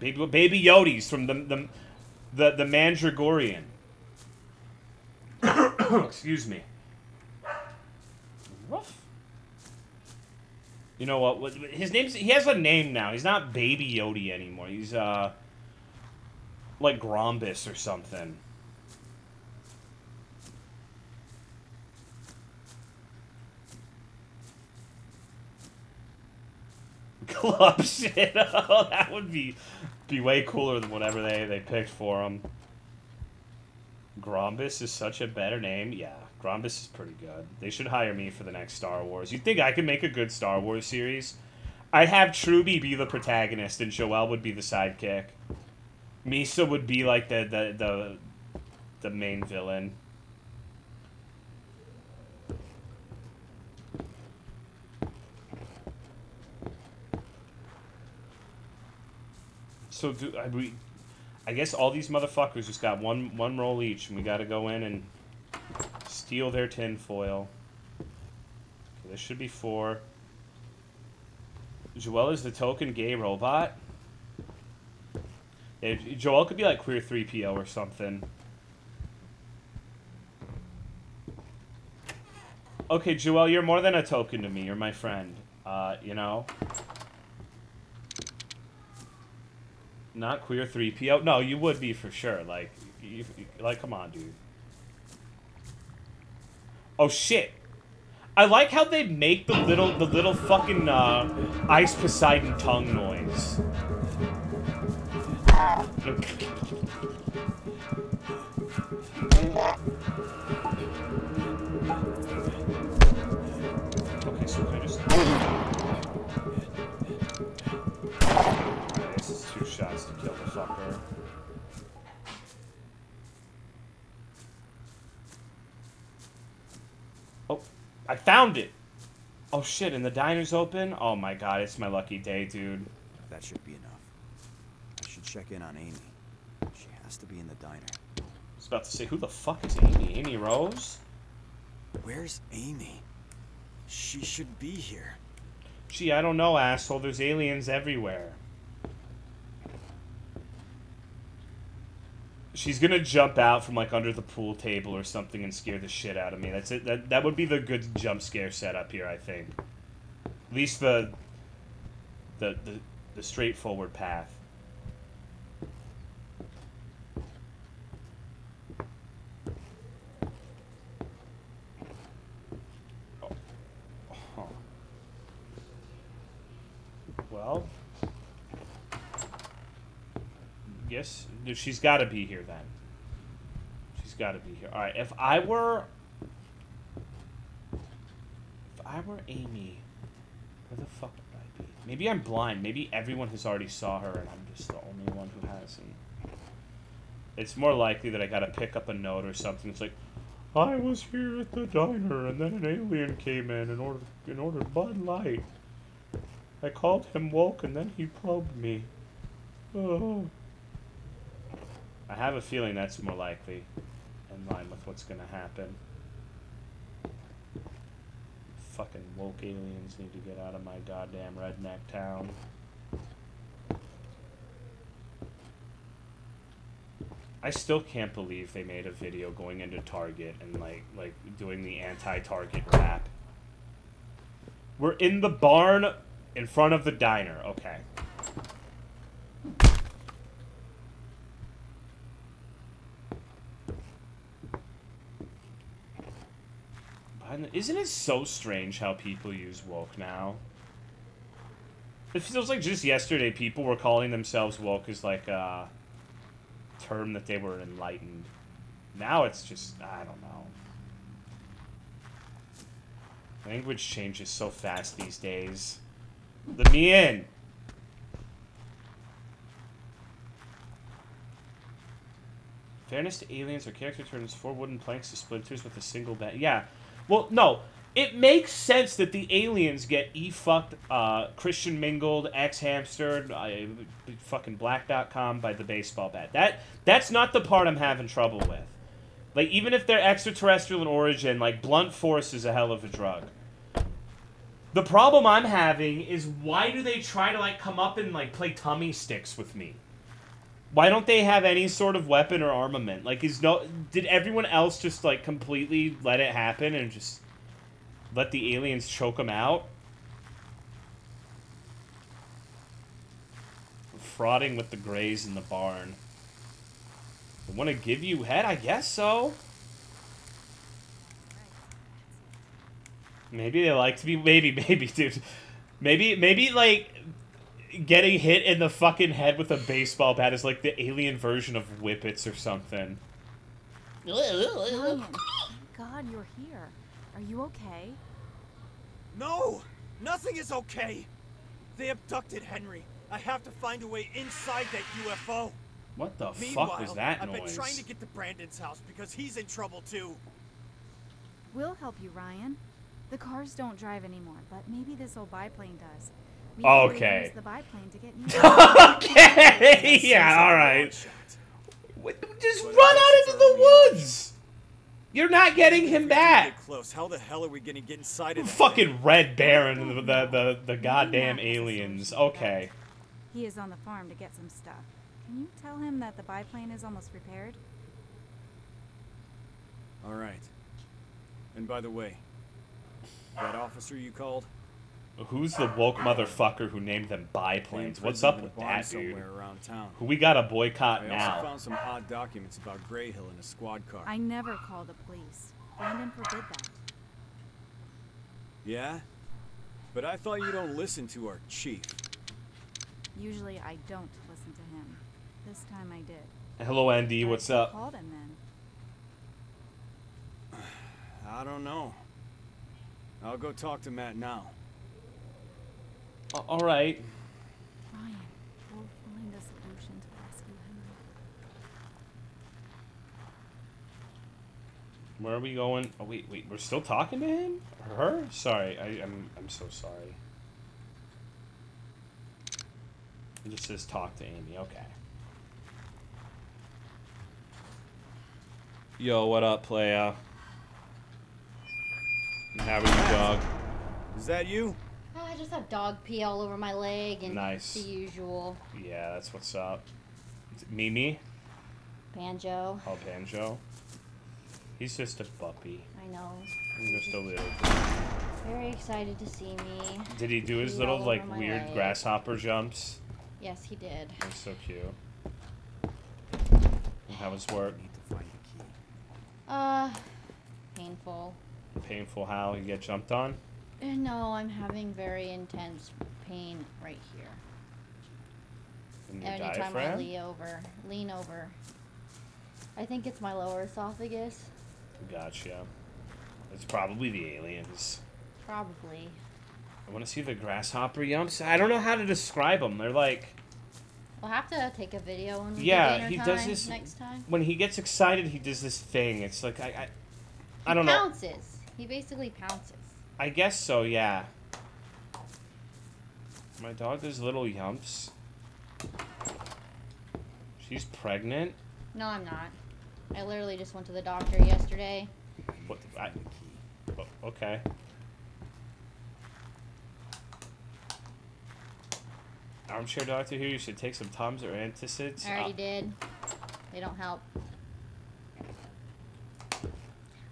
A: Baby, baby Yodis from the the the, the Mandragorian. Excuse me. Rough. You know what? what- His name's he has a name now. He's not Baby Yodi anymore. He's uh like Grombus or something. Club shit. Oh, that would be be way cooler than whatever they they picked for him. Grombus is such a better name. Yeah, Grombus is pretty good. They should hire me for the next Star Wars. You think I could make a good Star Wars series? I'd have Truby be the protagonist and Joel would be the sidekick. Misa would be like the the the, the main villain. So do I, we? I guess all these motherfuckers just got one one roll each, and we got to go in and steal their tinfoil. Okay, this should be four. Joel is the token gay robot. Yeah, Joel could be like queer three PO or something. Okay, Joel, you're more than a token to me. You're my friend. Uh, you know. Not queer 3PO. No, you would be for sure. Like, you, like, come on, dude. Oh shit! I like how they make the little the little fucking uh, ice Poseidon tongue noise. Shots to kill the fucker. Oh, I found it! Oh shit, and the diner's open? Oh my god, it's my lucky day, dude.
F: That should be enough. I should check in on Amy. She has to be in the diner.
A: I was about to say, who the fuck is Amy? Amy Rose?
F: Where's Amy? She should be here.
A: Gee, I don't know, asshole. There's aliens everywhere. She's gonna jump out from like under the pool table or something and scare the shit out of me. That's it. That that would be the good jump scare setup here, I think. At least the the the, the straightforward path. Oh. Well, yes, she's got to be here then. She's got to be here. All right, if I were, if I were Amy, where the fuck would I be? Maybe I'm blind. Maybe everyone has already saw her, and I'm just the only one who hasn't. It's more likely that I got to pick up a note or something. It's like, I was here at the diner, and then an alien came in and ordered and ordered Bud Light. I called him woke, and then he probed me. Oh. I have a feeling that's more likely in line with what's gonna happen. Fucking woke aliens need to get out of my goddamn redneck town. I still can't believe they made a video going into Target and like like doing the anti-Target rap. We're in the barn in front of the diner. Okay. The- Isn't it so strange how people use woke now? It feels like just yesterday people were calling themselves woke as like a term that they were enlightened. Now it's just I don't know. Language changes so fast these days. Let me in. Fairness to aliens, our character turns four wooden planks to splinters with a single bat. Yeah. Well, no. It makes sense that the aliens get e-fucked, uh, Christian mingled, ex-hamstered, uh, fucking black.com by the baseball bat. That That's not the part I'm having trouble with. Like, even if they're extraterrestrial in origin, like, blunt force is a hell of a drug. The problem I'm having is why do they try to, like, come up and, like, play tummy sticks with me? Why don't they have any sort of weapon or armament? Like, is no... Did everyone else just, like, completely let it happen and just let the aliens choke them out? Frauding with the Greys in the barn. They want to give you head? I guess so. Maybe they like to be... Maybe, maybe, dude. Maybe, maybe, like, getting hit in the fucking head with a baseball bat is like the alien version of whippets or something.
K: God you're here. Are you okay?
E: No! Nothing is okay! They abducted Henry. I have to find a way inside that UFO.
A: What the
E: Meanwhile,
A: fuck was that
E: I've been trying to get to Brandon's house because he's in trouble too.
K: We'll help you, Ryan. The cars don't drive anymore, but maybe this old biplane does. Maybe we'll
A: Okay.
K: use the biplane to get near.
A: okay, yeah, all right. Just run out into the woods. You're not getting him back.
F: Close. How the hell are we gonna get inside of that
A: Fucking Red Baron, the the the, the goddamn aliens. Okay.
K: He is on the farm to get some stuff. Can you tell him that the biplane is almost repaired?
F: All right. And by the way, that officer you called?
A: Who's the woke motherfucker who named them biplanes? What's up with
F: barn
A: that, dude?
F: Somewhere around town.
A: Who we gotta boycott
F: I
A: now?
F: also found some odd documents about Greyhill in a squad car.
K: I never call the police. Brandon forbid that.
F: Yeah? But I thought you don't listen to our chief.
K: Usually I don't listen to him. This time I did.
A: Hello, Andy.
K: But
A: What's
K: who
A: up?
K: Called him then.
F: I don't know. I'll go talk to Matt now.
A: A- All right.
K: Ryan, we'll find a solution to rescue Henry.
A: Where are we going? Oh wait, wait. We're still talking to him? Or her? Sorry, I, I'm I'm so sorry. It just says talk to Amy. Okay. Yo, what up, playa? How are you, dog?
F: Is that you?
L: Oh, I just have dog pee all over my leg and
A: Nice.
L: the usual.
A: Yeah, that's what's up. Mimi?
L: Banjo.
A: Oh, Banjo. He's just a puppy.
L: I know.
A: He's just a little.
L: Very excited to see me.
A: Did he do his
L: Pee
A: little like weird
L: leg.
A: grasshopper jumps?
L: Yes, he did.
A: He's so cute. And How was work?
L: Uh, painful.
A: Painful how you get jumped on?
L: Uh, No, I'm having very intense pain right here.
A: In your
L: Anytime I lean over, lean over. I think it's my lower esophagus.
A: Gotcha. It's probably the aliens.
L: Probably.
A: I want to see the grasshopper yumps. I don't know how to describe them. They're like,
L: We'll have to take a video when we
A: yeah, he does this
L: next time.
A: when he gets excited. He does this thing. It's like I, I, I don't know.
L: pounces. He basically pounces.
A: I guess so. Yeah. My dog does little yumps. She's pregnant.
L: No, I'm not. I literally just went to the doctor yesterday.
A: What? The, I, oh, okay. Armchair doctor here. You should take some Tums or antacids.
L: I already
A: Uh,
L: did. They don't help.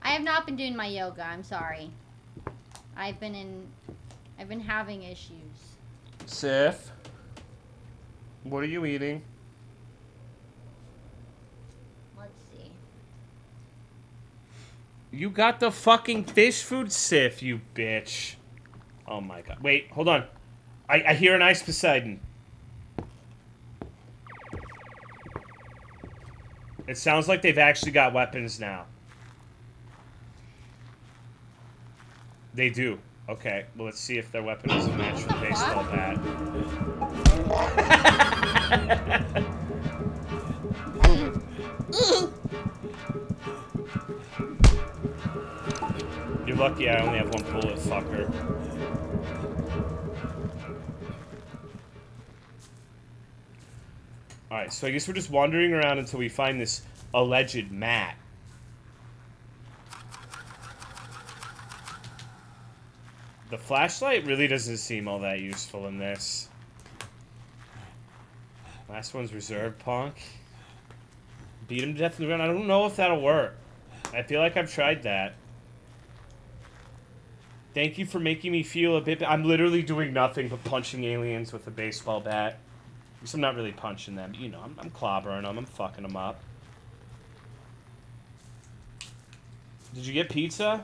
L: I have not been doing my yoga. I'm sorry. I've been in. I've been having issues.
A: Sif, what are you eating?
L: Let's see.
A: You got the fucking fish food, Sif, you bitch. Oh my god. Wait, hold on. I, I hear an ice Poseidon. It sounds like they've actually got weapons now. They do. Okay, well, let's see if their weapon is a match for the baseball bat. You're lucky I only have one bullet, fucker. Alright, so I guess we're just wandering around until we find this alleged Matt. The flashlight really doesn't seem all that useful in this. Last one's reserve punk. Beat him to death in the ground. I don't know if that'll work. I feel like I've tried that. Thank you for making me feel a bit. I'm literally doing nothing but punching aliens with a baseball bat. At I'm not really punching them. You know, I'm, I'm clobbering them. I'm fucking them up. Did you get pizza?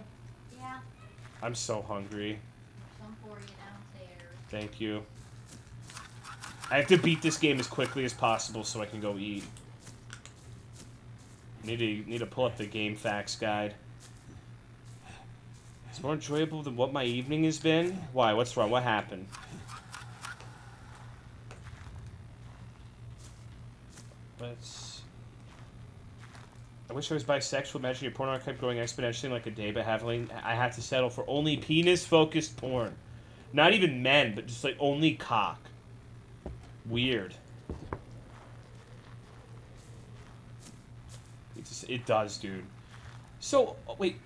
L: Yeah.
A: I'm so hungry.
L: Some for you downstairs.
A: Thank you. I have to beat this game as quickly as possible so I can go eat. Need to need to pull up the game facts guide. It's more enjoyable than what my evening has been. Why? What's wrong? What happened? Let's. I wish I was bisexual. Imagine your porn archive growing exponentially like a day, but having I had to settle for only penis-focused porn. Not even men, but just like only cock. Weird. It just, it does, dude. So oh, wait,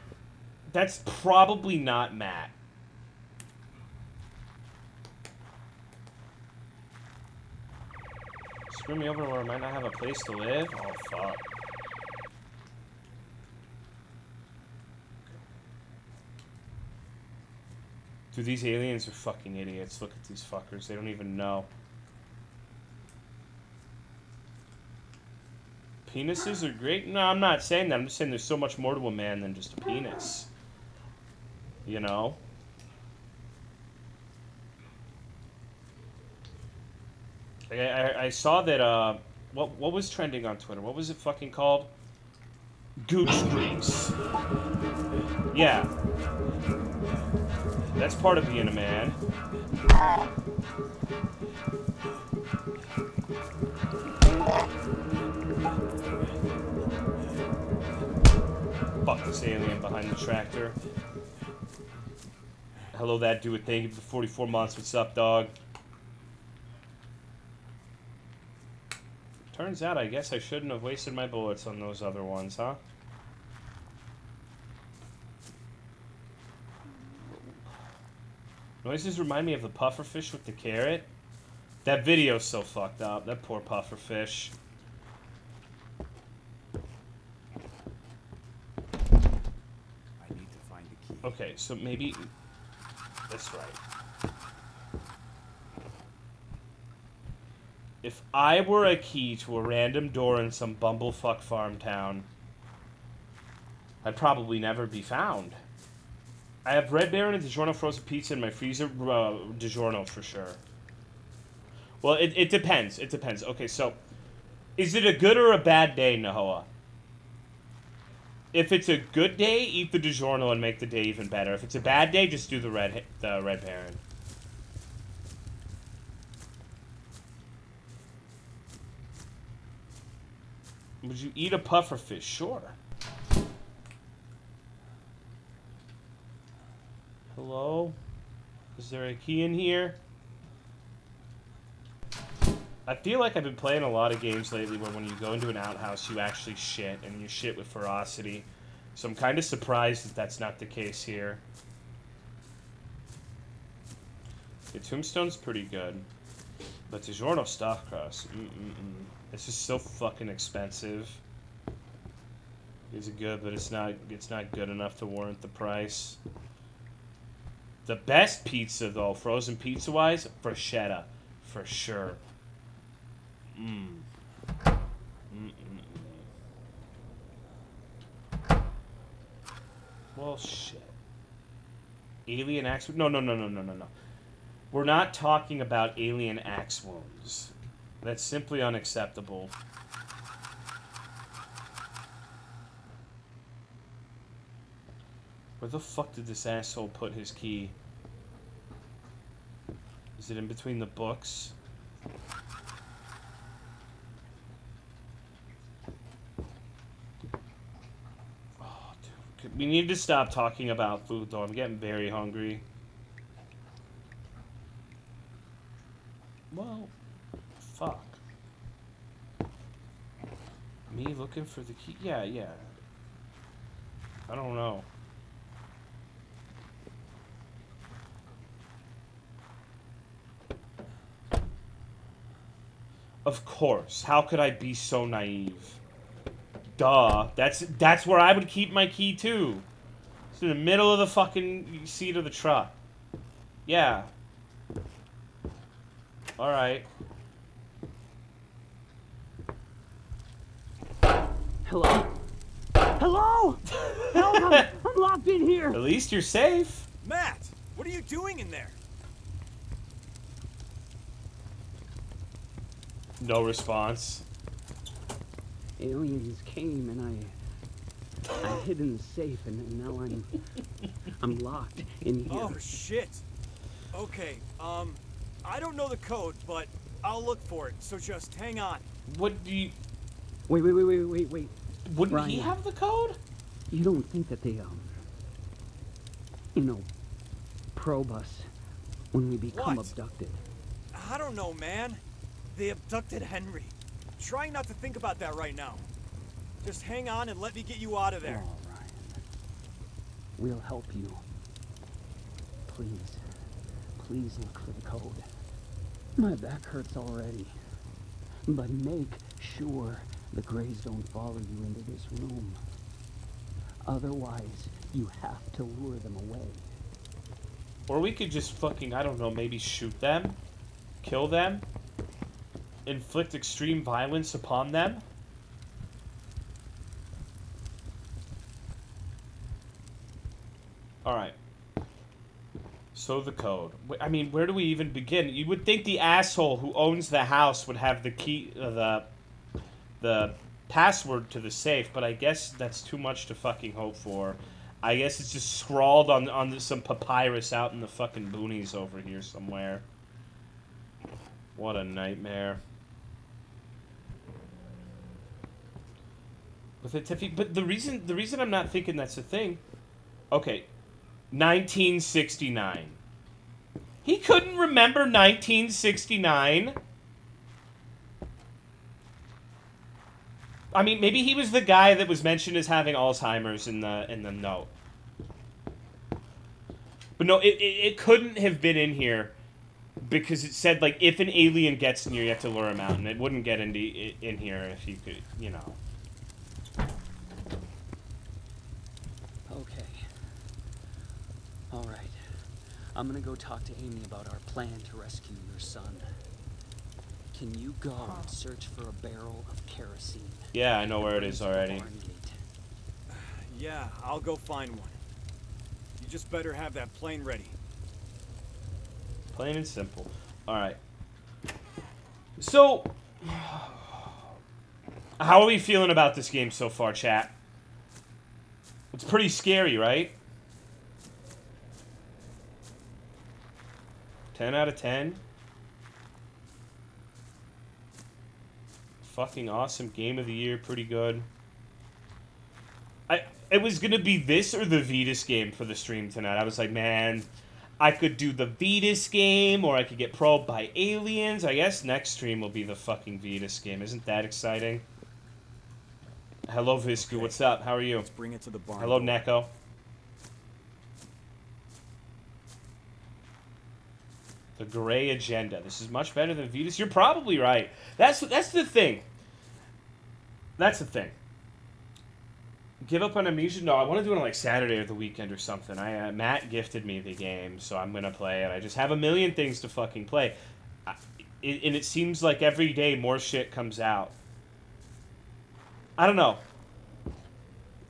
A: that's probably not Matt. Screw me over where I might not have a place to live. Oh fuck. Dude, these aliens are fucking idiots. Look at these fuckers. They don't even know. Penises are great? No, I'm not saying that. I'm just saying there's so much more to a man than just a penis. You know? I, I, I saw that, uh, what, what was trending on Twitter? What was it fucking called? Gooch grease. Yeah. That's part of being a man. Fuck this alien behind the tractor. Hello, that dude. Thank you for 44 months. What's up, dog? Turns out, I guess I shouldn't have wasted my bullets on those other ones, huh? Noises remind me of the pufferfish with the carrot. That video's so fucked up. That poor pufferfish.
F: I need to find the key.
A: Okay, so maybe that's right. If I were a key to a random door in some bumblefuck farm town, I'd probably never be found. I have Red Baron and DiGiorno frozen pizza in my freezer. Uh, DiGiorno for sure. Well, it, it depends. It depends. Okay, so is it a good or a bad day, Nahoa? If it's a good day, eat the DiGiorno and make the day even better. If it's a bad day, just do the red the Red Baron. Would you eat a puffer fish? Sure. Hello? Is there a key in here? I feel like I've been playing a lot of games lately where when you go into an outhouse, you actually shit, and you shit with ferocity. So I'm kind of surprised that that's not the case here. The tombstone's pretty good. But DiGiorno stuffed crust, mm-mm-mm. It's just so fucking expensive. It's good, but it's not it's not good enough to warrant the price. The best pizza though, frozen pizza wise, bruschetta, for sure. Mmm. Well, shit. Alien axe? No, no, no, no, no, no, no. We're not talking about alien axe wounds. That's simply unacceptable. Where the fuck did this asshole put his key? Is it in between the books? Oh, dude. We need to stop talking about food, though. I'm getting very hungry. Well, fuck. Me looking for the key? Yeah, yeah. I don't know. Of course. How could I be so naive? Duh. That's that's where I would keep my key too. It's in the middle of the fucking seat of the truck. Yeah. Alright.
E: Hello? Hello? Help! I'm, I'm locked in here.
A: At least you're safe.
F: Matt, what are you doing in there?
A: No response.
M: Aliens came and I I hid in the safe and now I'm I'm locked in here.
F: Oh shit. Okay, um I don't know the code, but I'll look for it. So just hang on.
A: What do you
M: Wait, wait, wait, wait, wait, wait.
A: Wouldn't
M: Ryan,
A: he have the code?
M: You don't think that they um you know probe us when we become
F: What?
M: abducted.
F: I don't know, man. They abducted Henry. Trying not to think about that right now. Just hang on and let me get you out of there.
M: Oh, Ryan. We'll help you. Please. Please look for the code. My back hurts already. But make sure the Greys don't follow you into this room. Otherwise, you have to lure them away.
A: Or we could just fucking, I don't know, maybe shoot them? Kill them? Inflict extreme violence upon them? Alright. So the code. I mean, where do we even begin? You would think the asshole who owns the house would have the key, uh, the, the password to the safe, but I guess that's too much to fucking hope for. I guess it's just scrawled on on some papyrus out in the fucking boonies over here somewhere. What a nightmare. With a Tiffy, but the reason the reason I'm not thinking that's a thing. Okay, 1969. He couldn't remember 1969. I mean, maybe he was the guy that was mentioned as having Alzheimer's in the in the note. But no, it, it, it couldn't have been in here because it said like if an alien gets near here, you have to lure him out, and it wouldn't get into in here if you could, you know.
M: Okay. All right. I'm gonna go talk to Amy about our plan to rescue your son. Can you go and search for a barrel of kerosene?
A: Yeah, I know where it is already.
F: Yeah, I'll go find one. You just better have that plane ready.
A: Plain and simple. All right. So, how are we feeling about this game so far, chat? It's pretty scary, right? 10 out of 10. Fucking awesome game of the year, pretty good. I it was gonna be this or the Vetus game for the stream tonight. I was like, man, I could do the Vetus game, or I could get probed by aliens. I guess next stream will be the fucking Vetus game. Isn't that exciting? Hello, Visku. What's up? How are you? Let's
F: bring it to the barn.
A: Hello, Neko. The Gray Agenda. This is much better than Vetus. You're probably right. That's that's the thing. That's the thing. Give up on Amnesia? No, I want to do it on like Saturday or the weekend or something. I uh, Matt gifted me the game, so I'm gonna play it. I just have a million things to fucking play, I, it, and it seems like every day more shit comes out. I don't know.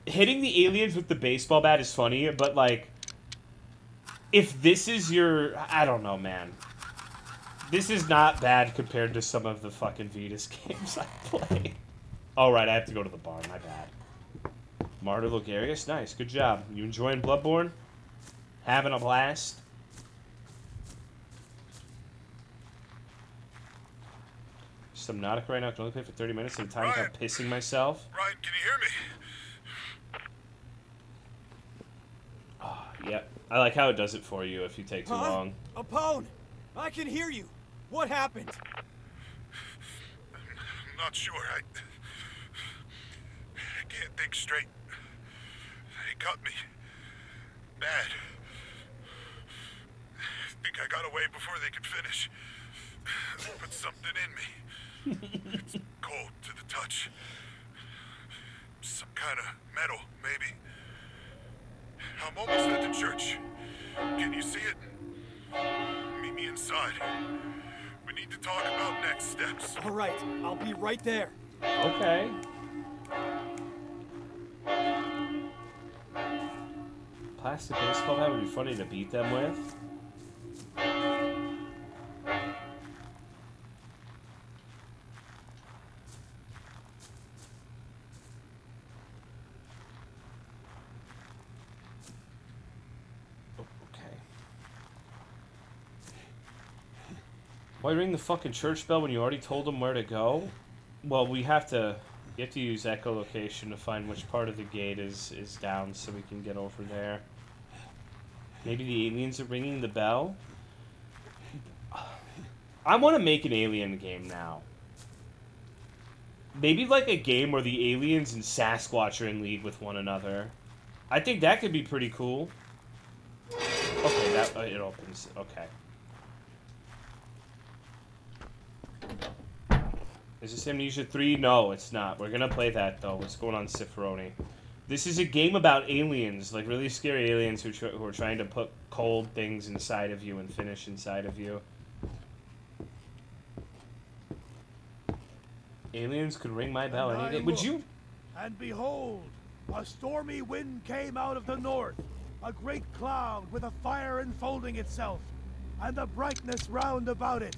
A: Hitting the aliens with the baseball bat is funny, but like, if this is your, I don't know, man. This is not bad compared to some of the fucking Vetus games I play. All right, I have to go to the bar. My bad. Martyr Logarius, nice, good job. You enjoying Bloodborne? Having a blast? Subnautica right now. Can only play for 30 minutes at a time without pissing myself.
J: Ryan, can you hear me?
A: Ah, yep. I like how it does it for you if you take too
E: Huh?
A: long.
E: Apone! I can hear you. What happened?
J: I'm not sure. I, I can't think straight. They cut me. Bad. I think I got away before they could finish. They put something in me. it's cold to the touch. Some kind of metal, maybe. I'm almost at the church. Can you see it? Meet me inside. We need to talk about next steps.
E: All right, I'll be right there.
A: Okay. Plastic baseball bat would be funny to beat them with. Okay. Why ring the fucking church bell when you already told them where to go? Well, we have to. You have to use echolocation to find which part of the gate is is down, so we can get over there. Maybe the aliens are ringing the bell. I want to make an alien game now. Maybe like a game where the aliens and Sasquatch are in league with one another. I think that could be pretty cool. Okay, that uh, it opens. Okay. Is this Amnesia 3? No, it's not. We're gonna play that though. What's going on, Siffaroni? This is a game about aliens, like really scary aliens who, tr- who are trying to put cold things inside of you and finish inside of you. Aliens could ring my bell any day. Would you?
N: And behold, a stormy wind came out of the north. a great cloud with a fire enfolding itself, and the brightness round about it,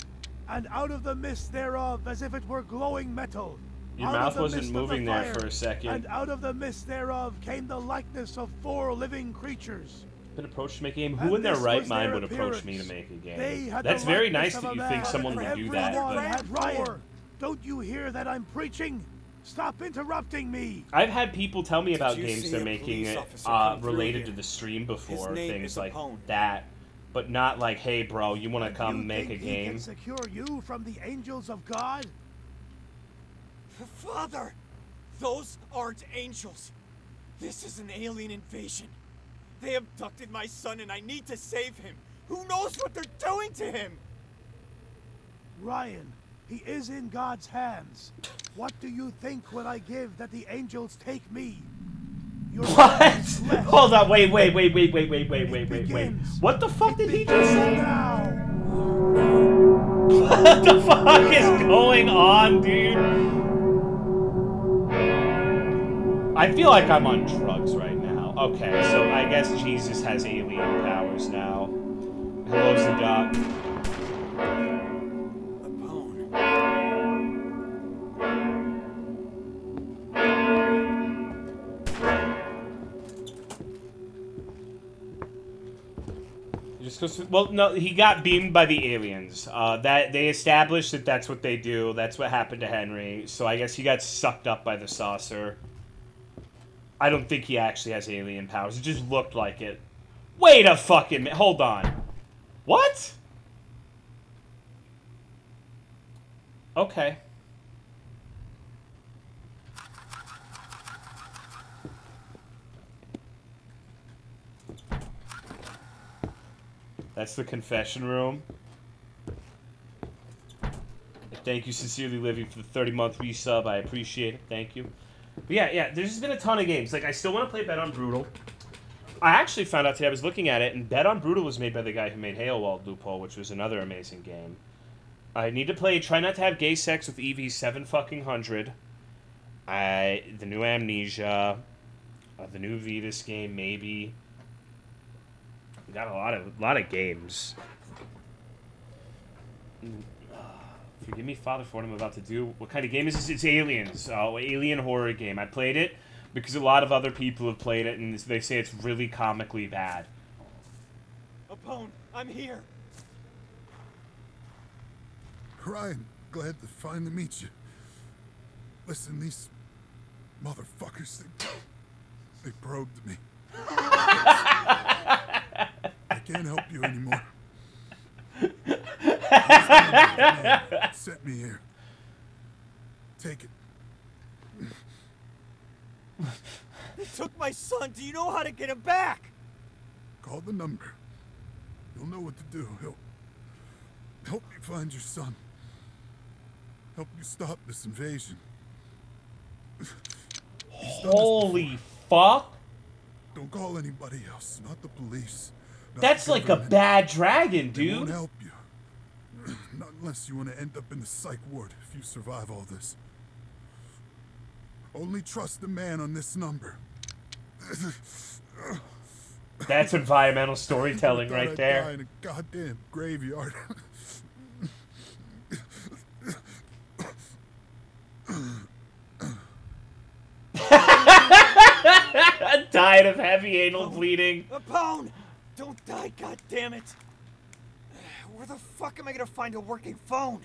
N: and out of the mist thereof as if it were glowing metal.
A: Your
N: out of
A: mouth
N: the
A: wasn't
N: mist of the
A: moving there
N: fire,
A: for a second.
N: And out of the mist thereof came the likeness of four living creatures.
A: Been approached to make a game.
N: And
A: Who in their right mind
N: their
A: would approach me to make a
N: They
A: game?
N: had
A: That's very nice that you think someone would do that.
N: Everyone
A: but-
N: had Ryan, don't you hear that I'm preaching? Stop interrupting me.
A: I've had people tell me about games they're making
N: police
A: it
N: officer
A: uh, related to the stream before, things like
N: Apone.
A: that, but not like, hey, bro, you want to come
N: you
A: make a
N: think he
A: game?
N: can secure you from the angels of God?
E: Father, those aren't angels. This is an alien invasion. They abducted my son and I need to save him. Who knows what they're doing to him?
N: Ryan, he is in God's hands. What do you think when I give that the angels take me?
A: What?
N: son is blessed.
A: Hold on, wait, wait, wait, wait, wait, wait, wait, wait, wait, wait. What the fuck did he just say? What the fuck is going on, dude? I feel like I'm on drugs right now. Okay, so I guess Jesus has alien powers now. Hello, Zadok. Well, no, he got beamed by the aliens. Uh, that they established that that's what they do. That's what happened to Henry. So I guess he got sucked up by the saucer. I don't think he actually has alien powers. It just looked like it. Wait a fucking minute. Hold on. What? Okay. That's the confession room. Thank you sincerely, Livy, for the 30 month resub. I appreciate it. Thank you. But yeah, yeah, there's just been a ton of games. Like, I still want to play Bet on Brutal. I actually found out today, I was looking at it, and Bet on Brutal was made by the guy who made Hailwall Loophole, which was another amazing game. I need to play Try Not to Have Gay Sex with EV 7 fucking 100. I, the new Amnesia. Uh, the new Vetus game, maybe. We got a lot of lot of games. Forgive me, Father, for what I'm about to do. What kind of game is this? It's Aliens. Oh, alien horror game. I played it because a lot of other people have played it, and they say it's really comically bad.
E: Apone, I'm here.
J: Ryan, glad to finally meet you. Listen, these motherfuckers, they, they probed me. I can't help you anymore. Sent me here. Take it.
E: They took my son. Do you know how to get him back?
J: Call the number. You'll know what to do. He'll help you find your son. Help you stop this invasion.
A: Holy fuck!
J: Don't call anybody else, not the police. not
A: That's like a bad dragon, dude.
J: They won't help you. Not unless you want to end up in the psych ward if you survive all this. Only trust the man on this number.
A: That's environmental storytelling right
J: I'd
A: there.
J: in a goddamn graveyard.
A: Died of heavy anal bleeding.
E: Apone! Don't die, goddammit! Where the fuck am I gonna find a working phone?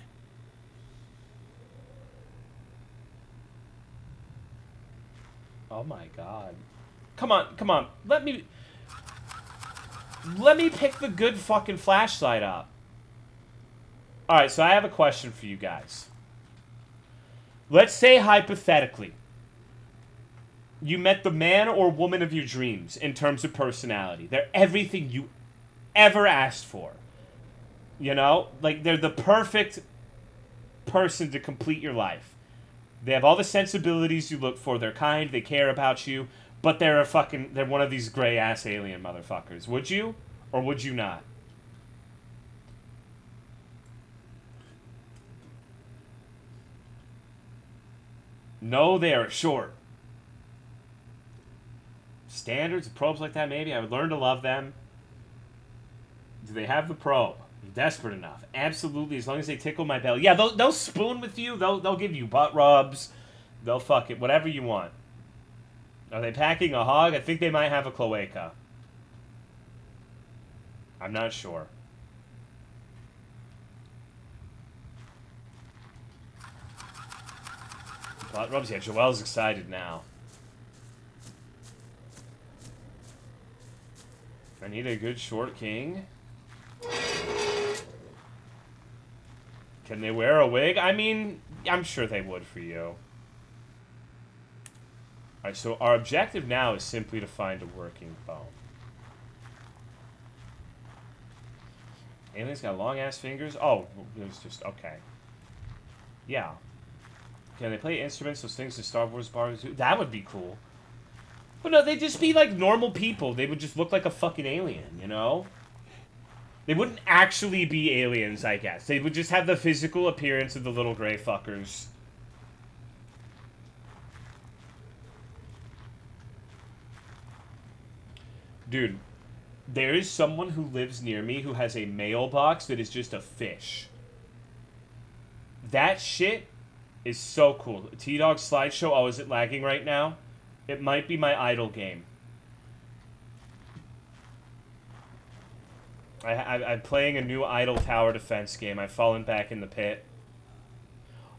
A: Oh my god. Come on, come on. Let me Let me pick the good fucking flashlight up. Alright, so I have a question for you guys. Let's say hypothetically you met the man or woman of your dreams in terms of personality. They're everything you ever asked for. You know? Like they're the perfect person to complete your life. They have all the sensibilities you look for. They're kind. They care about you. But they're a fucking. They're one of these gray ass alien motherfuckers. Would you, or would you not? No, they are short. Standards, probes like that, maybe. I would learn to love them. Do they have the probe? I'm desperate enough. Absolutely, as long as they tickle my belly. Yeah, they'll, they'll spoon with you. They'll, they'll give you butt rubs. They'll fuck it. Whatever you want. Are they packing a hog? I think they might have a cloaca. I'm not sure. Butt rubs? Yeah, Joel's excited now. I need a good short king. Can they wear a wig? I mean, I'm sure they would for you. Alright, so our objective now is simply to find a working bone. Alien's got long ass fingers? Oh, it was just okay. Yeah. Can they play instruments, those things in Star Wars bars? That would be cool. But no, they'd just be like normal people. They would just look like a fucking alien, you know? They wouldn't actually be aliens, I guess. They would just have the physical appearance of the little gray fuckers. Dude, there is someone who lives near me who has a mailbox that is just a fish. That shit is so cool. T-Dog slideshow. Oh, is it lagging right now? It might be my idle game. I, I, I'm playing a new idle tower defense game. I've fallen back in the pit.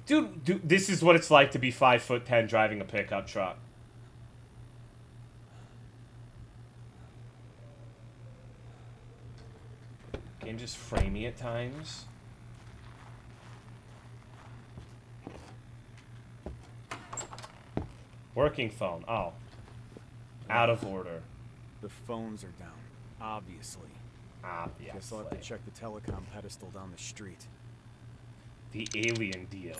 A: Dude, dude, this is what it's like to be 5 foot 10 driving a pickup truck. Game just framey at times. Working phone. Oh. Out of order.
F: The phones are down, obviously.
A: Obviously.
F: Guess I'll have to check the telecom pedestal down the street.
A: The alien deal.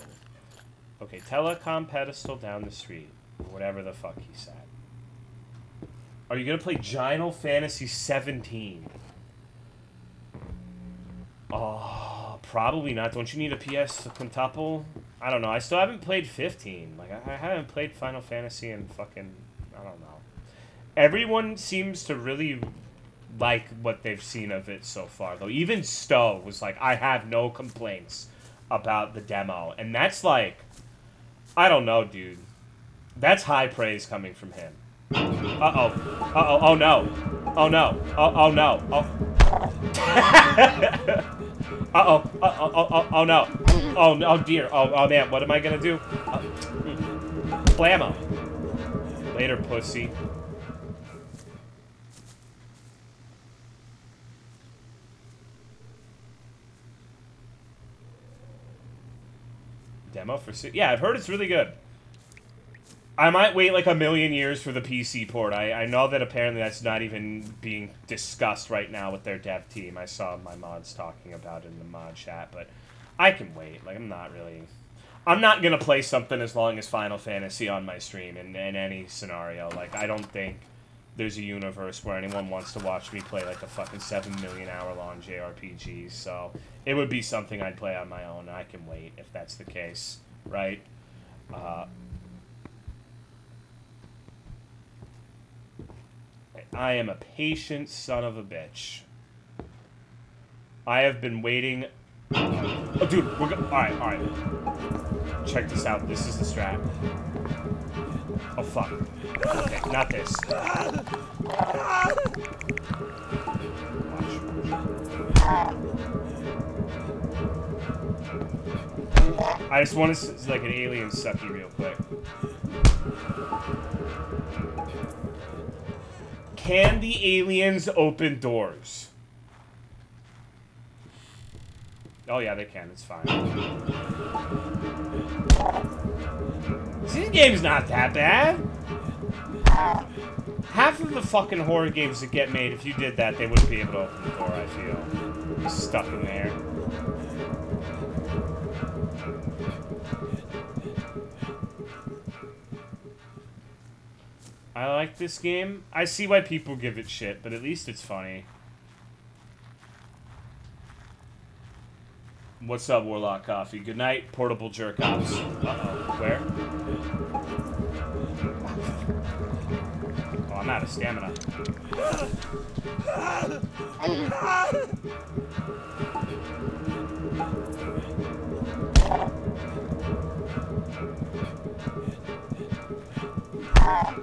A: Okay, telecom pedestal down the street. Whatever the fuck he said. Are you gonna play Ginal Fantasy 17? Oh, ah, probably not. Don't you need a PS quintuple? I don't know. I still haven't played 15. Like, I, haven't played Final Fantasy in fucking... I don't know. Everyone seems to really like what they've seen of it so far, though. Even Stowe was like, I have no complaints about the demo. And that's like... I don't know, dude. That's high praise coming from him. Uh-oh. Uh-oh. Oh, no. Oh, no. Oh, oh no. Oh. Uh-oh. Uh-oh. Oh, oh, oh. Oh, oh no. Oh, dear. Oh, oh, man. What am I gonna do? Uh. Later, pussy. Demo for... Yeah, I've heard it's really good. I might wait like a million years for the PC port. I, I know that apparently that's not even being discussed right now with their dev team. I saw my mods talking about it in the mod chat, but I can wait. Like, I'm not really... I'm not to play something as long as Final Fantasy on my stream in, in any scenario. Like, I don't think there's a universe where anyone wants to watch me play like a fucking 7 million hour long JRPG. So, it would be something I'd play on my own. I can wait if that's the case, right? Uh, I am a patient son of a bitch. I have been waiting. Oh, dude, we're go- Alright, alright. Check this out. This is the strap. Oh, fuck. Okay, not this. I just want to, like, an alien sucky real quick. Can the aliens open doors? Oh yeah, they can. It's fine. This game's not that bad. Half of the fucking horror games that get made, if you did that, they wouldn't be able to open the door, I feel. Stuck in there. I like this game. I see why people give it shit, but at least it's funny. What's up, Warlock Coffee? Good night, Portable Jerk Ops. Uh-oh. Where? Oh, I'm out of stamina. Ah.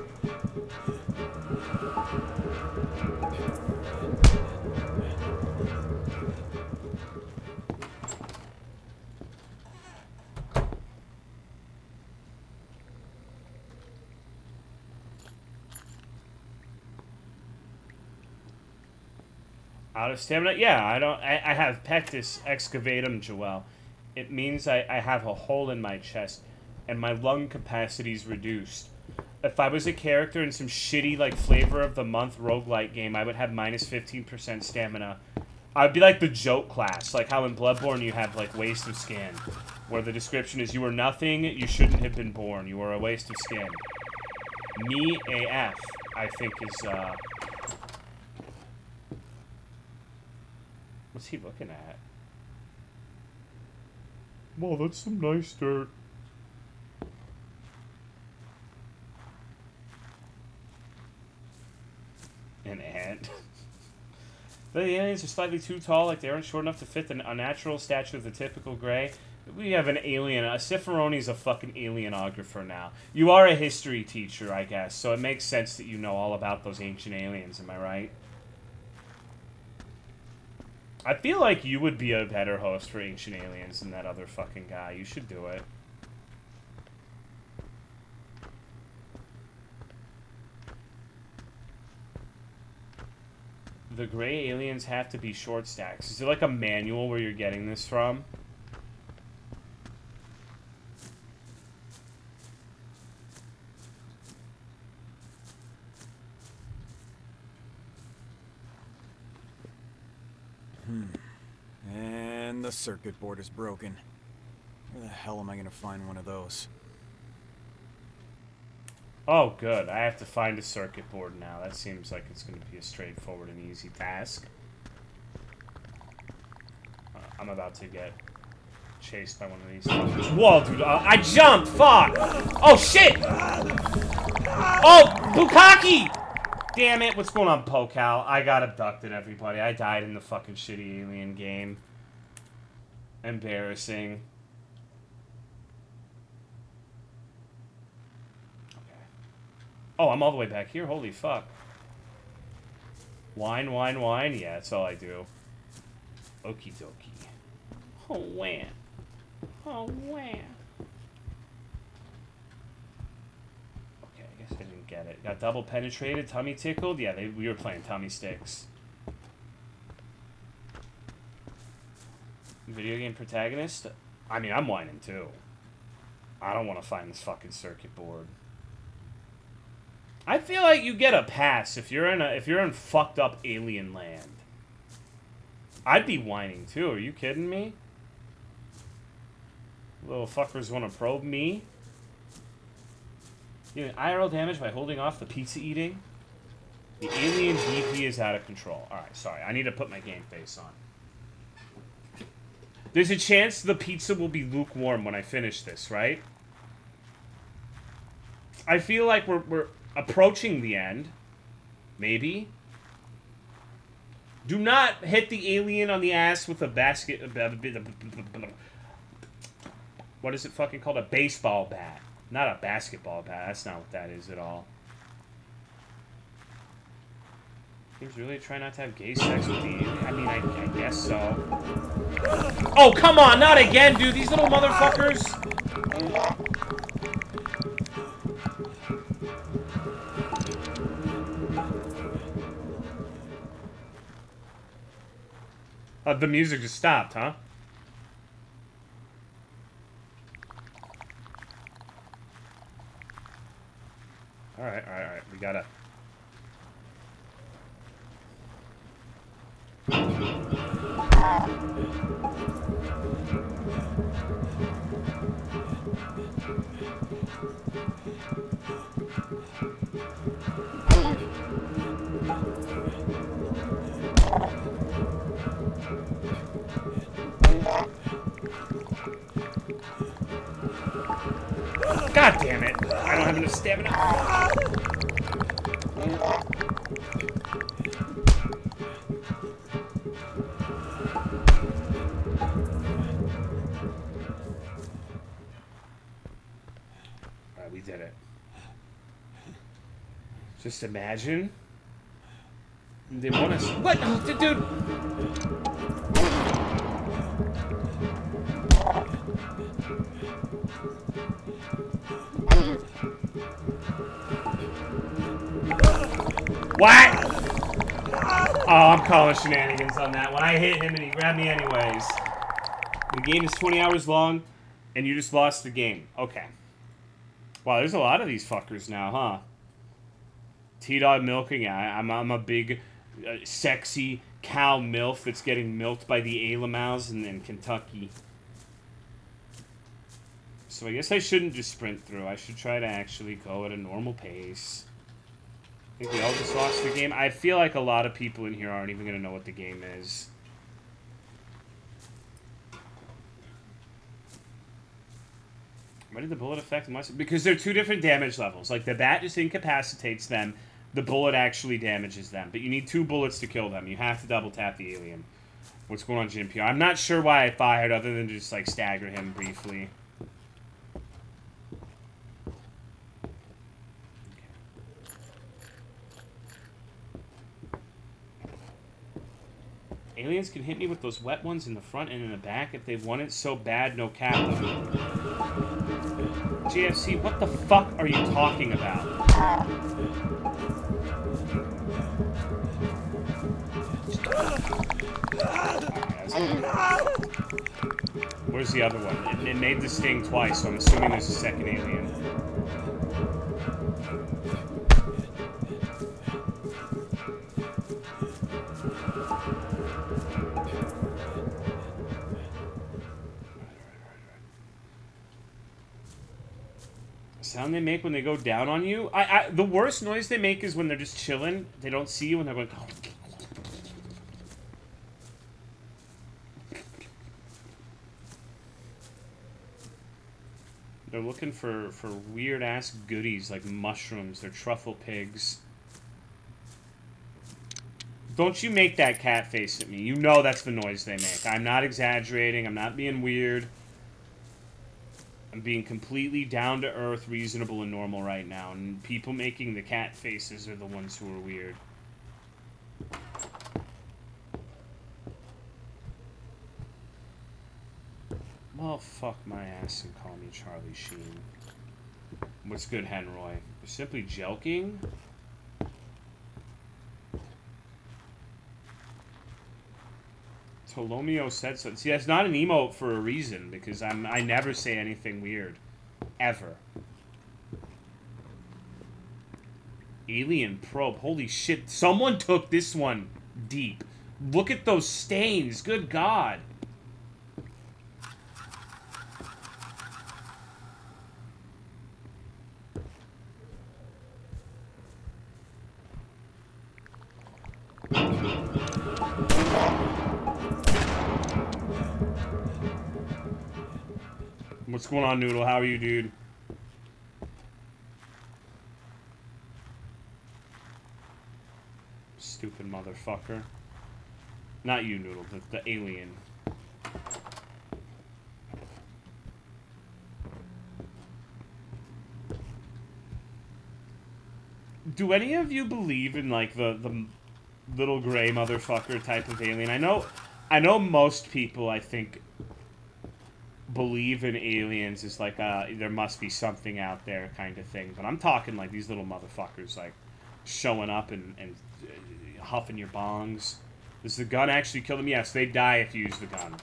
A: Out of stamina? Yeah, I don't. I, I have pectus excavatum, Joel. It means I, I have a hole in my chest, and my lung capacity is reduced. If I was a character in some shitty like flavor of the month roguelike game, I would have minus minus fifteen percent stamina. I'd be like the joke class, like how in Bloodborne you have like waste of skin, where the description is you are nothing, you shouldn't have been born, you are a waste of skin. Me AF, I think is uh What's he looking at? Well, that's some nice dirt. An ant. the aliens are slightly too tall, like they aren't short enough to fit the unnatural stature of the typical gray. We have an alien. A Siffaroni's a fucking alienographer now. You are a history teacher, I guess, so it makes sense that you know all about those ancient aliens, am I right? I feel like you would be a better host for Ancient Aliens than that other fucking guy. You should do it. The gray aliens have to be short stacks. Is there like a manual where you're getting this from?
F: Hmm. And the circuit board is broken. Where the hell am I gonna find one of those?
A: Oh, good. I have to find a circuit board now. That seems like it's going to be a straightforward and easy task. Uh, I'm about to get chased by one of these. Whoa, dude. Uh, I jumped! Fuck! Oh, shit! Oh, Bukkake! Damn it. What's going on, Pokal? I got abducted, everybody. I died in the fucking shitty alien game. Embarrassing. Okay. Oh, I'm all the way back here? Holy fuck. Wine, wine, wine? Yeah, that's all I do. Okie dokie. Oh, wham. Oh, wham. Okay, I guess I didn't get it. Got double penetrated, tummy tickled? Yeah, they, we were playing tummy sticks. Video game protagonist? I mean, I'm whining too. I don't want to find this fucking circuit board. I feel like you get a pass if you're in a if you're in fucked up alien land. I'd be whining too. Are you kidding me? Little fuckers want to probe me. Doing IRL damage by holding off the pizza eating. The alien DP is out of control. Alright, sorry. I need to put my game face on. There's a chance the pizza will be lukewarm when I finish this, right? I feel like we're, we're approaching the end. Maybe. Do not hit the alien on the ass with a basket. What is it fucking called? A baseball bat. Not a basketball bat. That's not what that is at all. Seems really try not to have gay sex with the. I mean, I, I guess so. Oh, come on! Not again, dude! These little motherfuckers! Uh, the music just stopped, huh? Just imagine. They want us. What? Oh, dude. What? Oh, I'm calling shenanigans on that one. I hit him and he grabbed me anyways. The game is 20 hours long, and you just lost the game. Okay. Wow, there's a lot of these fuckers now, huh? T-Dog milking. I- I'm, I'm a big, uh, sexy cow milf that's getting milked by the Alamows in, in Kentucky. So I guess I shouldn't just sprint through. I should try to actually go at a normal pace. I think we all just lost the game. I feel like a lot of people in here aren't even going to know what the game is. Why did the bullet affect much? Because they're two different damage levels. Like, the bat just incapacitates them. The bullet actually damages them. But you need two bullets to kill them. You have to double tap the alien. What's going on, P? I'm not sure why I fired other than just, like, stagger him briefly. Aliens can hit me with those wet ones in the front and in the back if they want it so bad, no cap. JFC, what the fuck are you talking about? Where's the other one? It, it made the sting twice, so I'm assuming there's a second alien. sound they make when they go down on you. I, I the worst noise they make is when they're just chilling. They don't see you and they're going. Oh, They're looking for for weird ass goodies like mushrooms. They're truffle pigs. Don't you make that cat face at me. You know that's the noise they make. I'm not exaggerating. I'm not being weird. I'm being completely down to earth, reasonable, and normal right now. And people making the cat faces are the ones who are weird. Well, fuck my ass and call me Charlie Sheen. What's good, Henroy? You're simply joking? Tolomeo said so. See, that's not an emote for a reason, because I'm I never say anything weird. Ever. Alien probe. Holy shit. Someone took this one deep. Look at those stains. Good God. What's going on, Noodle? How are you, dude? Stupid motherfucker. Not you, Noodle. The, the alien. Do any of you believe in, like, the, the little gray motherfucker type of alien? I know... I know most people, I think, believe in aliens is like uh there must be something out there kind of thing but i'm talking like these little motherfuckers like showing up and, and uh, huffing your bongs. Does the gun actually kill them? Yes they die if you use the gun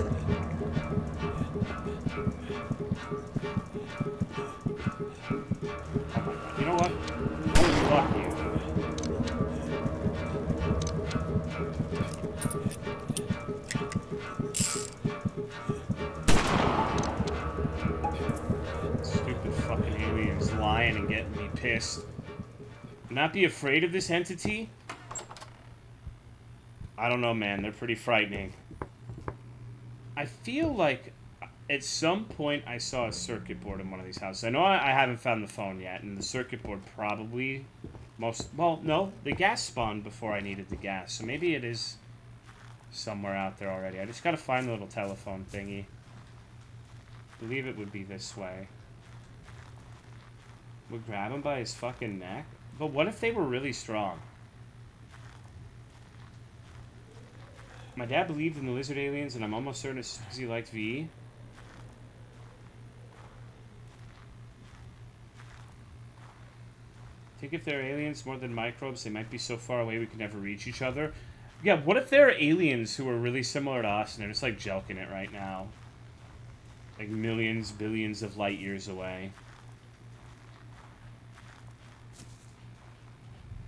A: and getting me pissed. Not be afraid of this entity? I don't know, man. They're pretty frightening. I feel like at some point I saw a circuit board in one of these houses. I know I, I haven't found the phone yet, and the circuit board probably most... Well, no. The gas spawned before I needed the gas, so maybe it is... somewhere out there already. I just gotta find the little telephone thingy. believe it would be this way. Would grab him by his fucking neck? But what if they were really strong? My dad believed in the lizard aliens, and I'm almost certain it's because he liked V. think if they're aliens more than microbes, they might be so far away we could never reach each other. Yeah, what if there are aliens who are really similar to us and they're just like joking it right now? Like millions, billions of light years away.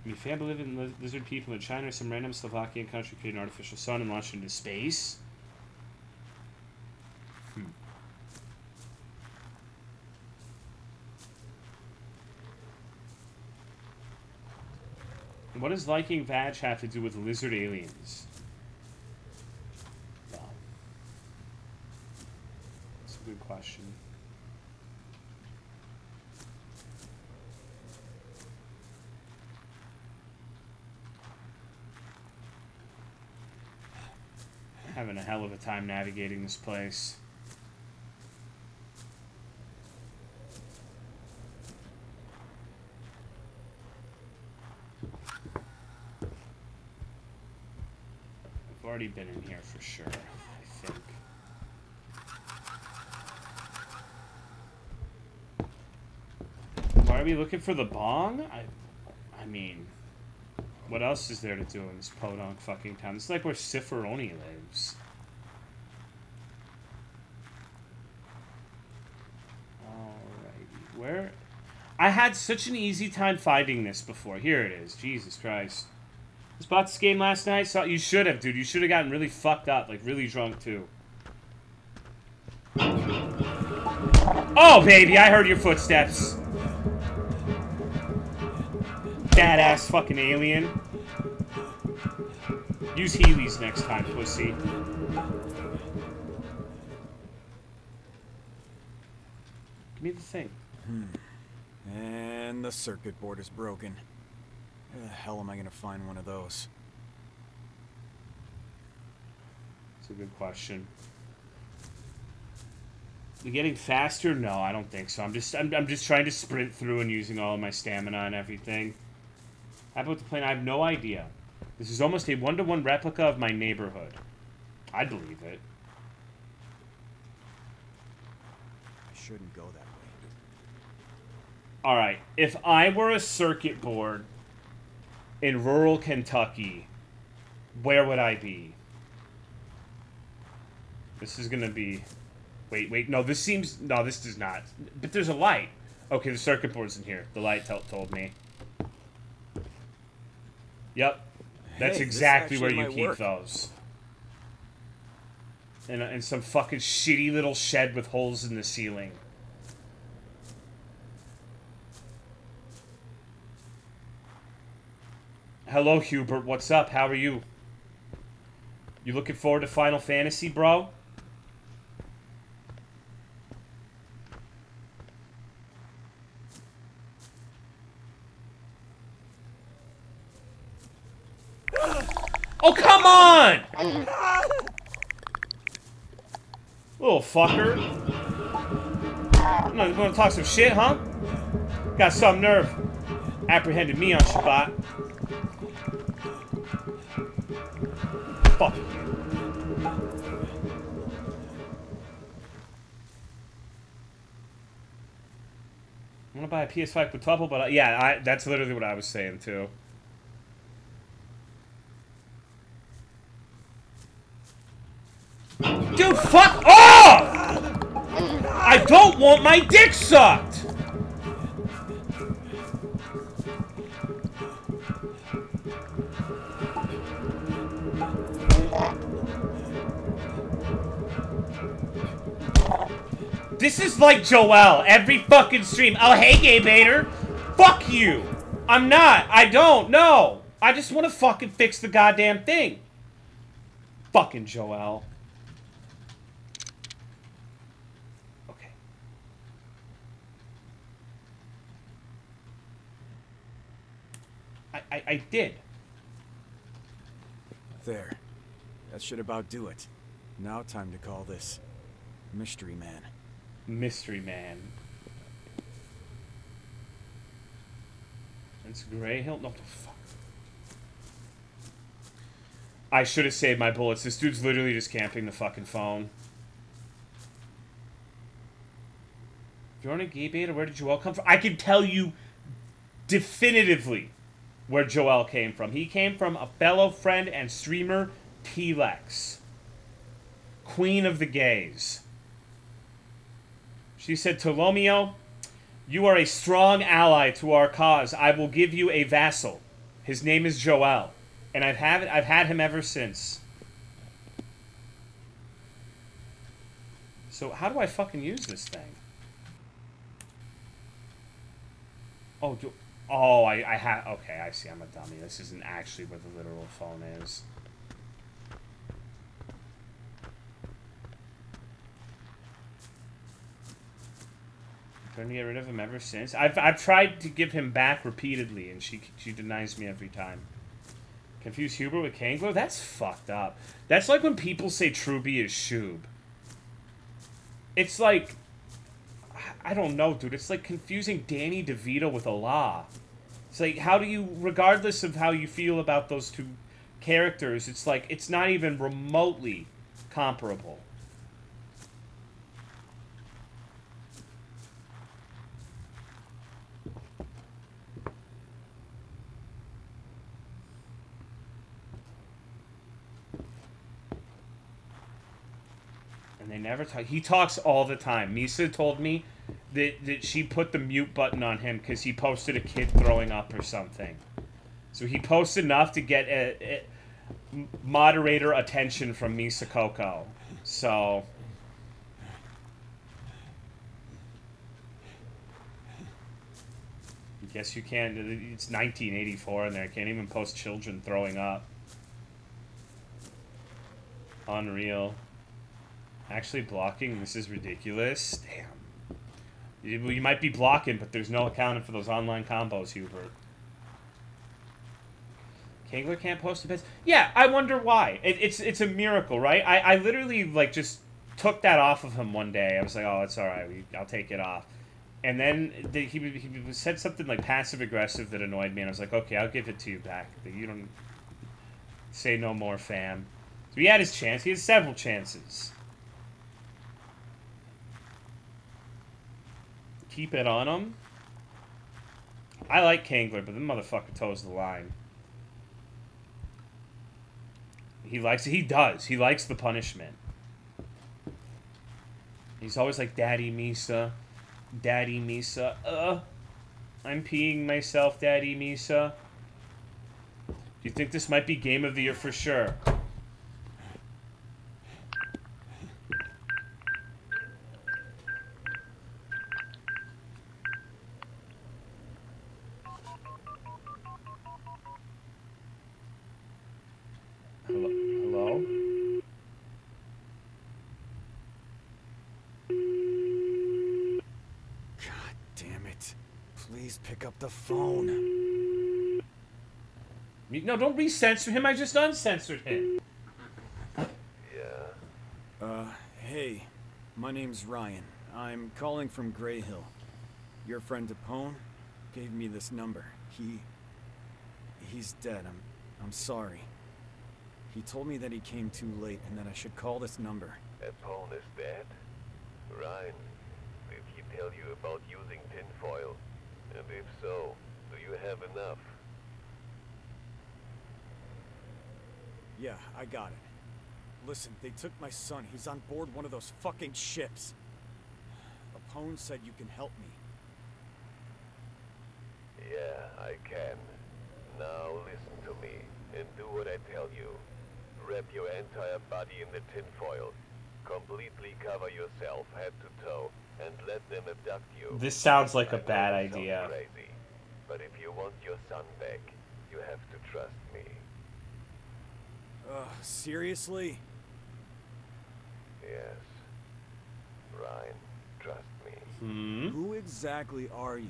A: You fan believe in lizard people in China some random Slovakian country created an artificial sun and launched into space? Hmm. What does liking Vag have to do with lizard aliens? That's a good question. Having a hell of a time navigating this place. I've already been in here for sure, I think. Why are we looking for the bong? I, I mean, what else is there to do in this podunk fucking town? It's like where Siffaroni lives. Alrighty, where? I had such an easy time finding this before. Here it is. Jesus Christ. Just bought this game last night. So you should have, dude. You should have gotten really fucked up, like really drunk too. Oh, baby, I heard your footsteps. Badass fucking alien. Use Heelys next time, pussy. Give me the same.
F: Hmm. And the circuit board is broken. Where the hell am I gonna find one of those?
A: It's a good question. We getting faster? No, I don't think so. I'm just I'm, I'm just trying to sprint through and using all of my stamina and everything. How about the plane? I have no idea. This is almost a one-to-one replica of my neighborhood. I believe it.
F: I shouldn't go that way.
A: All right. If I were a circuit board in rural Kentucky, where would I be? This is gonna be. Wait, wait. No, this seems. No, this does not. But there's a light. Okay, the circuit board's in here. The light told me. Yep. That's
F: Hey,
A: exactly where you keep
F: work.
A: those. In, a, in some fucking shitty little shed with holes in the ceiling. Hello, Hubert. What's up? How are you? You looking forward to Final Fantasy, bro? Oh, come on! Little fucker. You want to talk some shit, huh? Got some nerve. Apprehended me on Shabbat. Fuck you. I want to buy a PS5 quintuple, but I, yeah, I, that's literally what I was saying too. Dude, fuck off! I don't want my dick sucked! This is like Joel every fucking stream. Oh, hey, Gay Bader. Fuck you. I'm not. I don't. No. I just want to fucking fix the goddamn thing. Fucking Joel. I, I, did.
F: There. That should about do it. Now time to call this Mystery Man.
A: Mystery Man. It's Greyhill. No, the fuck. I should have saved my bullets. This dude's literally just camping the fucking phone. If you're on a gay beta, where did you all come from? I can tell you definitively where Joel came from. He came from a fellow friend and streamer, T-Lex. Queen of the gays. She said, Tolomeo, you are a strong ally to our cause. I will give you a vassal. His name is Joel. And I've had, I've had him ever since. So how do I fucking use this thing? Oh, do, oh, I, I have, okay, I see, I'm a dummy. This isn't actually where the literal phone is. Trying to get rid of him ever since. I've, I've tried to give him back repeatedly, and she she denies me every time. Confuse Huber with Kangler? That's fucked up. That's like when people say Truby is Shub. It's like... I don't know, dude. It's like confusing Danny DeVito with Allah. It's like, how do you... Regardless of how you feel about those two characters, it's like, it's not even remotely comparable. and they never talk. He talks all the time. Misa told me that, that she put the mute button on him because he posted a kid throwing up or something. So he posted enough to get eh, eh, a, a moderator attention from Misa Coco. So. Guess you can't. Uh, it's 1984 and there. Can't even post children throwing up. Unreal. Actually blocking, this is ridiculous. Damn. You, you might be blocking, but there's no accounting for those online combos, Hubert. Kangler can't post piss. Yeah, I wonder why. It, it's it's a miracle, right? I, I literally like just took that off of him one day. I was like, oh, it's all right. We, I'll take it off. And then the, he, he said something like passive aggressive that annoyed me, and I was like, okay, I'll give it to you back. You don't say no more, fam. So he had his chance. He had several chances. Keep it on him. I like Kangler, but the motherfucker toes the line. He likes it. He does. He likes the punishment. He's always like, Daddy Misa. Daddy Misa. Uh, I'm peeing myself, Daddy Misa. Do you think this might be game of the year for sure? Hello? Hello?
F: God damn it. Please pick up the phone.
A: Me- No, don't re-censor him. I just uncensored him.
G: Yeah.
F: Uh, hey. My name's Ryan. I'm calling from Greyhill. Your friend Apone gave me this number. He... He's dead. I'm... I'm sorry. He told me that he came too late and that I should call this number.
G: Apone is dead? Ryan, did he tell you about using tinfoil? And if so, do you have enough?
F: Yeah, I got it. Listen, they took my son. He's on board one of those fucking ships. Apone said you can help me.
G: Yeah, I can. Now listen to me, and do what I tell you. Wrap your entire body in the tinfoil. Completely cover yourself head to toe, and let them abduct you.
A: This sounds like a
G: I know
A: bad
G: it sounds
A: idea.
G: Crazy, but if you want your son back, you have to trust me.
F: Ugh, seriously?
G: Yes. Ryan, trust me.
A: Hmm?
F: Who exactly are you?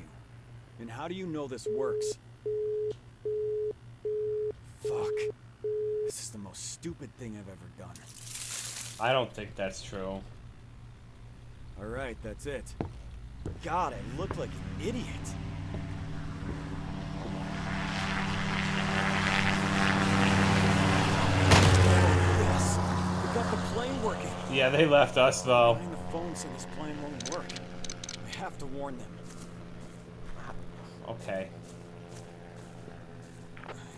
F: And how do you know this works? Fuck. This is the most stupid thing I've ever done.
A: I don't think that's true.
F: Alright, that's it. God, I look like an idiot. Yes, we got the plane working.
A: Yeah, they left us though.
F: The phone said this plan won't work. I have to warn them.
A: Okay.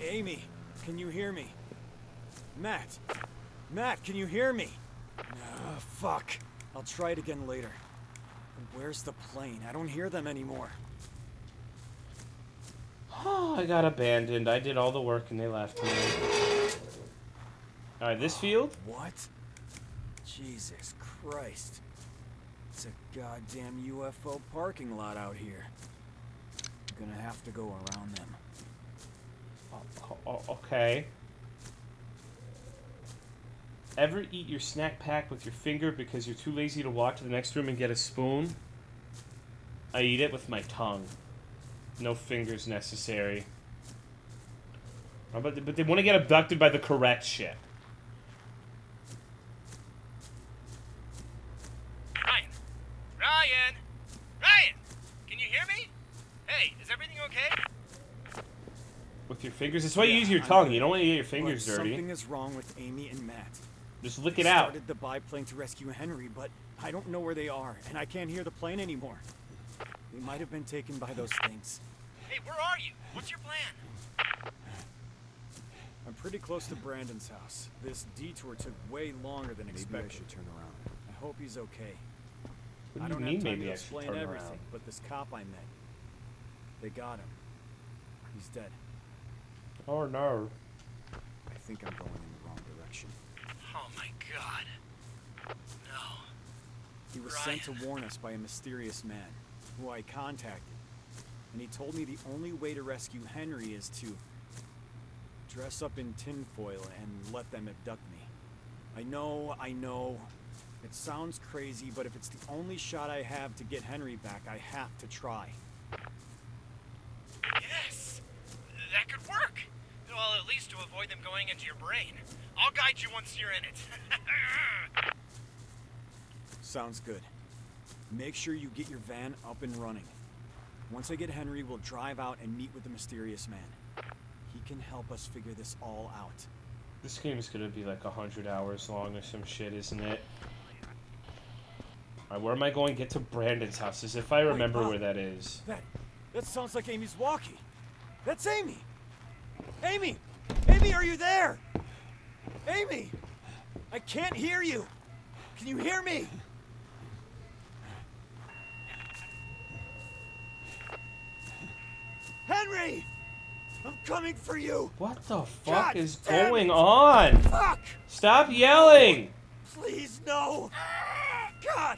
F: Amy, can you hear me? Matt! Matt, can you hear me? Ah, fuck. I'll try it again later. Where's the plane? I don't hear them anymore.
A: Oh, I got abandoned. I did all the work and they left me. Alright, this field?
F: What? Jesus Christ. It's a goddamn UFO parking lot out here. I'm gonna have to go around them.
A: Oh, oh, oh, okay. Ever eat your snack pack with your finger because you're too lazy to walk to the next room and get a spoon? I eat it with my tongue. No fingers necessary. Oh, But, but they want to get abducted by the correct ship.
I: Ryan! Ryan! Ryan! Can you hear me? Hey, is everything okay?
A: With your fingers? That's why you use your tongue. You don't want to get your
F: But
A: fingers dirty.
F: Something is wrong with Amy and Matt.
A: Just lick
F: They
A: it out.
F: started the biplane to rescue Henry, but I don't know where they are, and I can't hear the plane anymore. They might have been taken by those things.
I: Hey, where are you? What's your plan?
F: I'm pretty close to Brandon's house. This detour took way longer than expected.
O: Maybe I should turn around.
F: I hope he's okay.
A: What do
F: I don't
A: mean
F: have time
A: maybe
F: to explain everything,
A: around?
F: but this cop I met, they got him. He's dead.
A: Oh no.
F: I think I'm going in the wrong direction.
I: Oh my god. No.
F: He was sent to warn us by a mysterious man, who I contacted. And he told me the only way to rescue Henry is to dress up in tinfoil and let them abduct me. I know, I know. It sounds crazy, but if it's the only shot I have to get Henry back, I have to try.
I: Yes! That could work! Well, at least to avoid them going into your brain. I'll guide you once you're in it.
F: Sounds good. Make sure you get your van up and running. Once I get Henry, we'll drive out and meet with the mysterious man. He can help us figure this all out.
A: This game is gonna be like a hundred hours long or some shit, isn't it? Alright, where am I going? Get to Brandon's house, as if I remember
F: Bob.
A: where that is.
F: That, that sounds like Amy's walkie. That's Amy. Amy, Amy, are you there? Amy, I can't hear you. Can you hear me? Henry, I'm coming for you.
A: What the fuck
F: God
A: is going
F: it.
A: on?
F: Fuck!
A: Stop yelling!
F: Please no. God.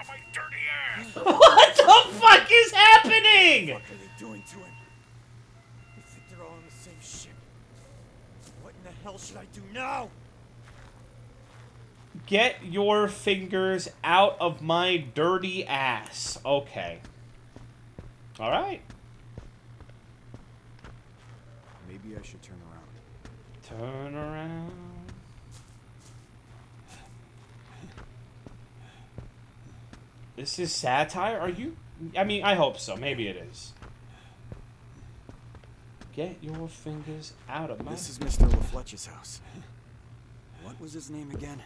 J: Out of my dirty ass.
A: what the fuck is happening?
F: What are they doing to him? I think they're all on the same ship. What in the hell should I do now?
A: Get your fingers out of my dirty ass. Okay. Alright.
O: Maybe I should turn around.
A: Turn around. This is satire? Are you. I mean, I hope so. Maybe it is. Get your fingers out of my.
F: This is Mr. LaFletch's house. What was his name again?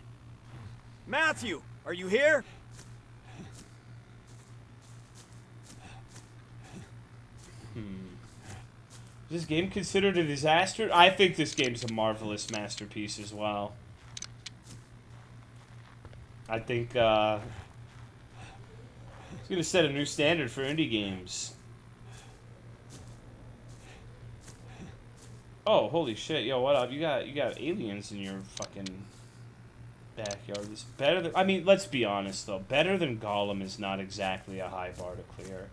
F: Matthew, are you here?
A: Hmm. Is this game considered a disaster? I think this game's a marvelous masterpiece as well. I think uh, it's gonna set a new standard for indie games. Oh, holy shit, yo, what up? You got you got aliens in your fucking backyard. This better than I mean, let's be honest though. Better than Gollum is not exactly a high bar to clear.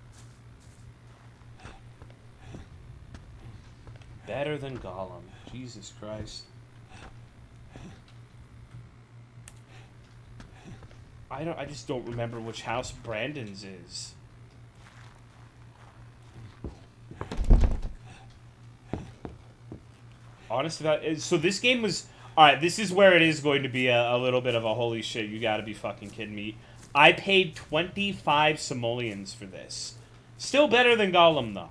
A: Better than Gollum. Jesus Christ. I don't. I just don't remember which house Brandon's is. Honest about it, so this game was all right. This is where it is going to be a, a little bit of a holy shit. You got to be fucking kidding me. I paid twenty five simoleons for this. Still better than Gollum though.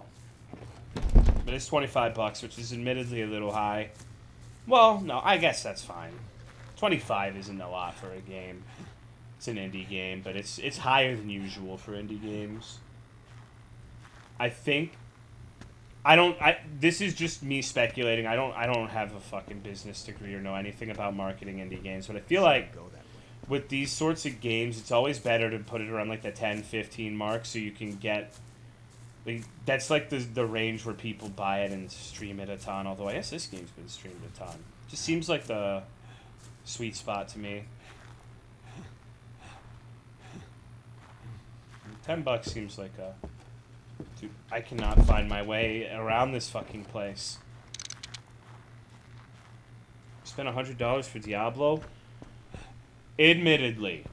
A: But it's twenty five bucks, which is admittedly a little high. Well, no, I guess that's fine. Twenty five isn't a lot for a game. It's an indie game, but it's it's higher than usual for indie games. I think I don't. I this is just me speculating. I don't. I don't have a fucking business degree or know anything about marketing indie games, but I feel like with these sorts of games, it's always better to put it around like the 10, 15 mark, so you can get. Like, that's like the the range where people buy it and stream it a ton. Although I guess this game's been streamed a ton. Just seems like the sweet spot to me. Ten bucks seems like a Dude, I cannot find my way around this fucking place. Spent a hundred dollars for Diablo. Admittedly.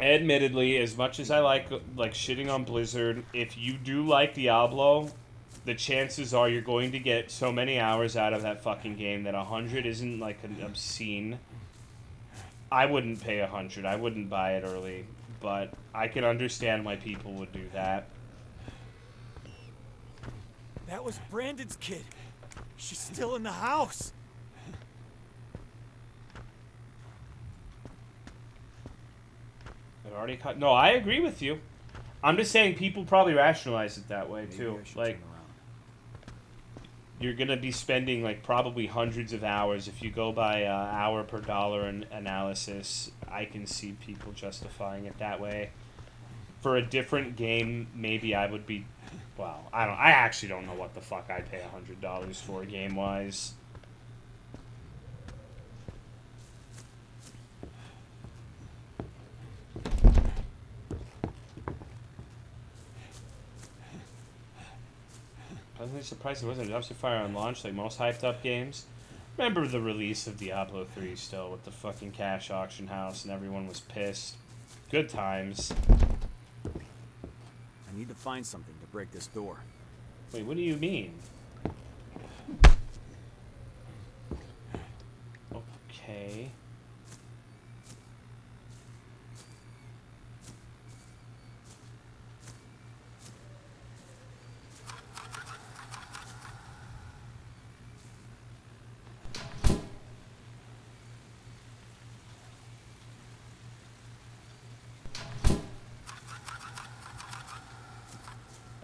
A: Admittedly, as much as I like like shitting on Blizzard, if you do like Diablo, the chances are you're going to get so many hours out of that fucking game that a hundred isn't like an obscene. I wouldn't pay a hundred. I wouldn't buy it early but I can understand why people would do that.
E: That was Brandon's kid. She's still in the house.
A: I've already cut. No, I agree with you. I'm just saying people probably rationalize it that way too. Like, you're gonna be spending like probably hundreds of hours if you go by uh, hour per dollar an analysis. I can see people justifying it that way. For a different game, maybe I would be. Well, I don't. I actually don't know what the fuck I'd pay hundred dollars for game wise. Pleasantly surprised it wasn't a dumpster fire on launch like most hyped up games. Remember the release of Diablo 3 still with the fucking cash auction house and everyone was pissed. Good times.
F: I need to find something to break this door.
A: Wait, what do you mean? Okay.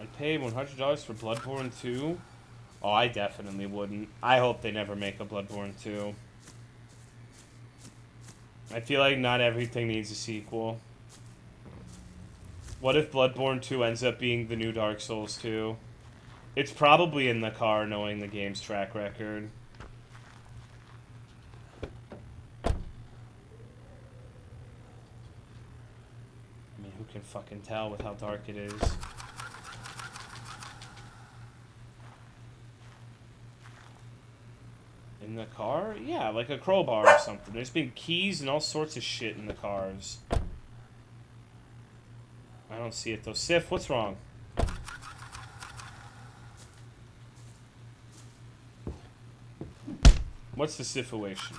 A: I'd pay $100 for Bloodborne 2? Oh, I definitely wouldn't. I hope they never make a Bloodborne 2. I feel like not everything needs a sequel. What if Bloodborne 2 ends up being the new Dark Souls 2? It's probably in the car knowing the game's track record. I mean, who can fucking tell with how dark it is? In the car? Yeah, like a crowbar or something. There's been keys and all sorts of shit in the cars. I don't see it though. Sif, what's wrong? What's the situation?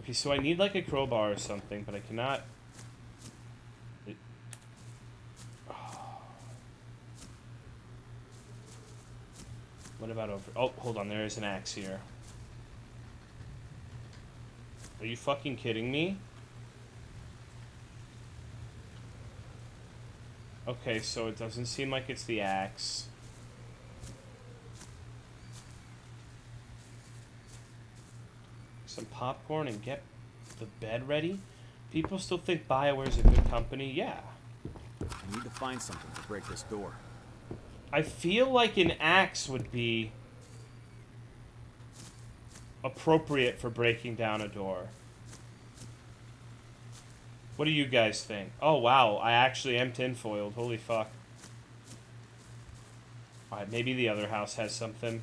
A: Okay, so I need like a crowbar or something, but I cannot... It... What about over... Oh, hold on, there is an axe here. Are you fucking kidding me? Okay, so it doesn't seem like it's the axe. Some popcorn and get the bed ready? People still think BioWare's a good company? Yeah.
F: I need to find something to break this door.
A: I feel like an axe would be appropriate for breaking down a door. What do you guys think? Oh, wow. I actually am tinfoiled. Holy fuck. Alright, maybe the other house has something.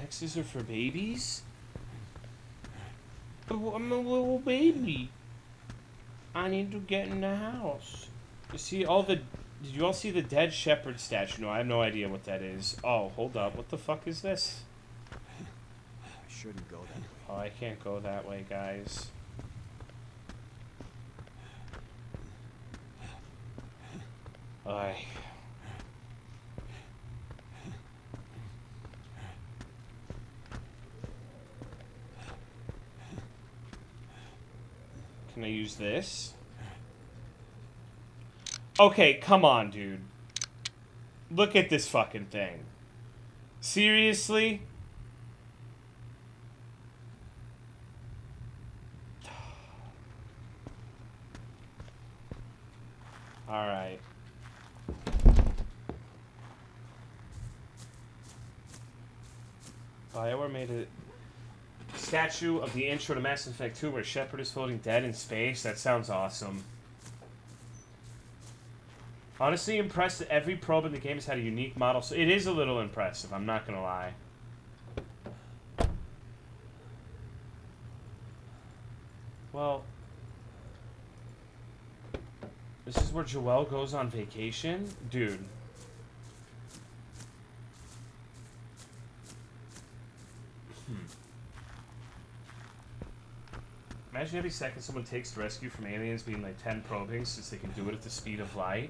A: Axes are for babies? I'm a little baby. I need to get in the house. You see all the. Did you all see the dead Shepard statue? No, I have no idea what that is. Oh, hold up. What the fuck is this?
F: I shouldn't go that way.
A: Oh, I can't go that way, guys. Aye. Can I use this? Okay, come on, dude. Look at this fucking thing. Seriously? Alright. Bioware made a statue of the intro to Mass Effect 2 where Shepard is floating dead in space. That sounds awesome. Honestly, impressed that every probe in the game has had a unique model. So it is a little impressive, I'm not gonna lie. Well, this is where Joel goes on vacation? Dude. Hmm. Imagine every second someone takes the rescue from aliens being like 10 probing since they can do it at the speed of light.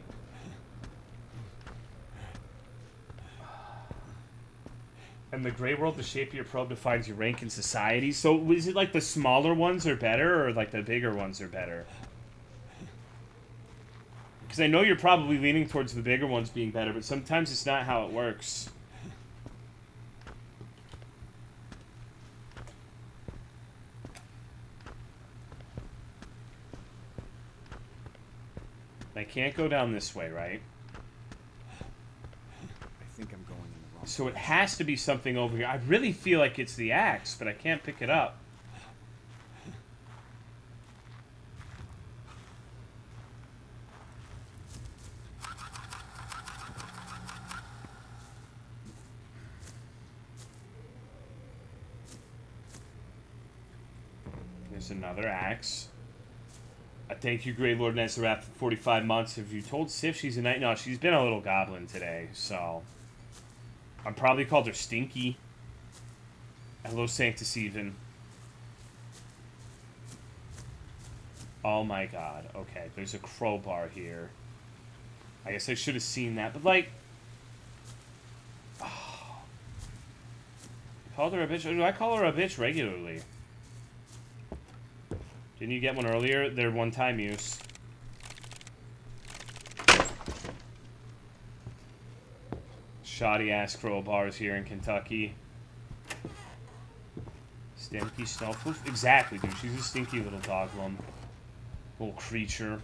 A: And the gray world, the shape of your probe defines your rank in society. So is it like the smaller ones are better or like the bigger ones are better? Because I know you're probably leaning towards the bigger ones being better, but sometimes it's not how it works. I can't go down this way, right?
F: I think I'm going in the wrong
A: So it has to be something over here. I really feel like it's the axe, but I can't pick it up. There's another axe. I thank you, Great Lord Nezareth, for 45 months. Have you told Sif she's a night? No, she's been a little goblin today, so. I'm probably called her Stinky. Hello, Sanctus Even. Oh my god. Okay, there's a crowbar here. I guess I should have seen that, but like. Oh. Called her a bitch. Do I call her a bitch regularly? Didn't you get one earlier? They're one-time use. Shoddy ass crowbars here in Kentucky. Stinky Snowfloof? Exactly, dude. She's a stinky little doglum. Little creature.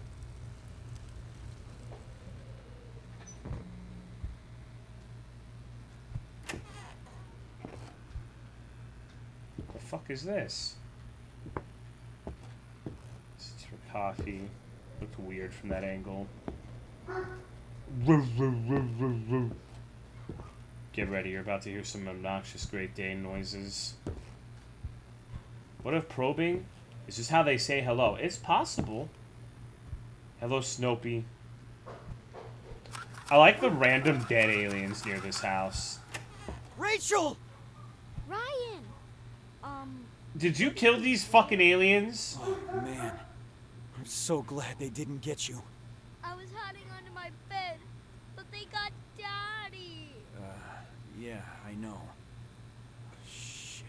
A: The fuck is this? This is for coffee. Looked weird from that angle. Get ready, you're about to hear some obnoxious Great Dane noises. What if probing? Is this how they say hello? It's possible. Hello, Snoopy. I like the random dead aliens near this house.
E: Rachel!
P: Ryan! Um,
A: Did you kill these fucking aliens?
F: Oh, man, I'm so glad they didn't get you.
P: I was hiding under my bed, but they got Daddy.
F: Uh, yeah, I know. Shit.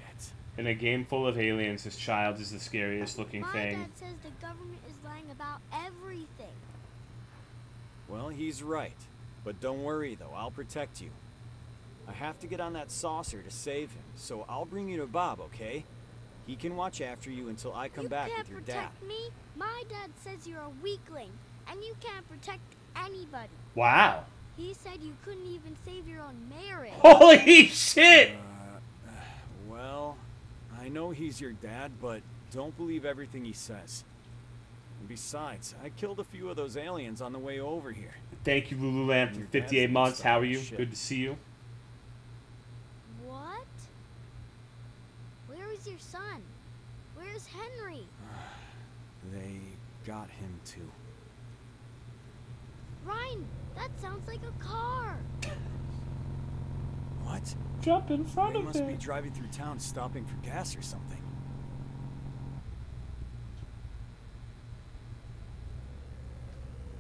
A: In a game full of aliens, this child is the scariest looking
P: My
A: thing.
P: dad says the government is lying about everything.
F: Well, he's right. But don't worry, though. I'll protect you. I have to get on that saucer to save him, so I'll bring you to Bob, okay? He can watch after you until I come
P: you
F: back with your dad.
P: You can't protect me. My dad says you're a weakling, and you can't protect anybody.
A: Wow.
P: He said you couldn't even save your own marriage.
A: Holy shit!
F: Uh, well, I know he's your dad, but don't believe everything he says. And besides, I killed a few of those aliens on the way over here.
A: Thank you, Lululand, for 58 months. How are you?
F: shit.
A: Good to see you.
P: What? Where is your son? Where's Henry?
F: They got him too.
P: Ryan, that sounds like a car.
F: What?
A: Jump in front
F: they
A: of
F: must
A: it.
F: be driving through town stopping for gas or something.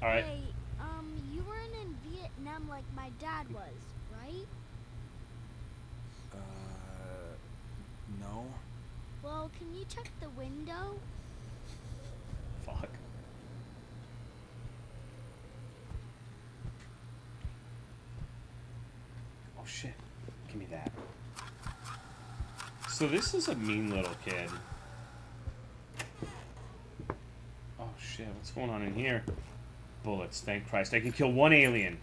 A: All right.
P: Hey, um, you weren't in Vietnam like my dad was, right?
F: Uh, no.
P: Well, can you check the window?
A: Fuck. Oh shit. Give me that. So this is a mean little kid. Oh shit, what's going on in here? Bullets, thank Christ. I can kill one alien.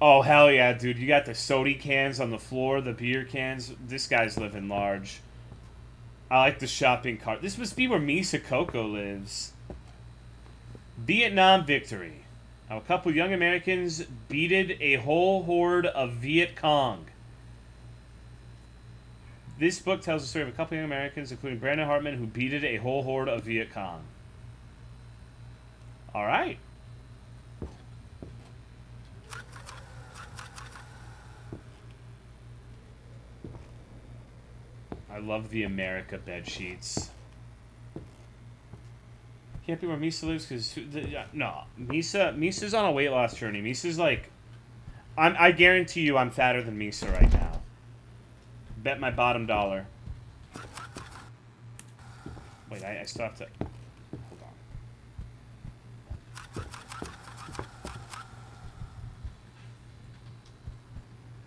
A: Oh hell yeah, dude. You got the soda cans on the floor, the beer cans. This guy's living large. I like the shopping cart. This must be where Misa Coco lives. Vietnam victory. How a couple young Americans beated a whole horde of Viet Cong. This book tells the story of a couple young Americans, including Brandon Hartman, who beated a whole horde of Viet Cong. All right. I love the America bed sheets. Can't be where Misa lives because no, Misa Misa's on a weight loss journey. Misa's like, I'm I guarantee you I'm fatter than Misa right now. Bet my bottom dollar. Wait, I, I still have to. Hold on.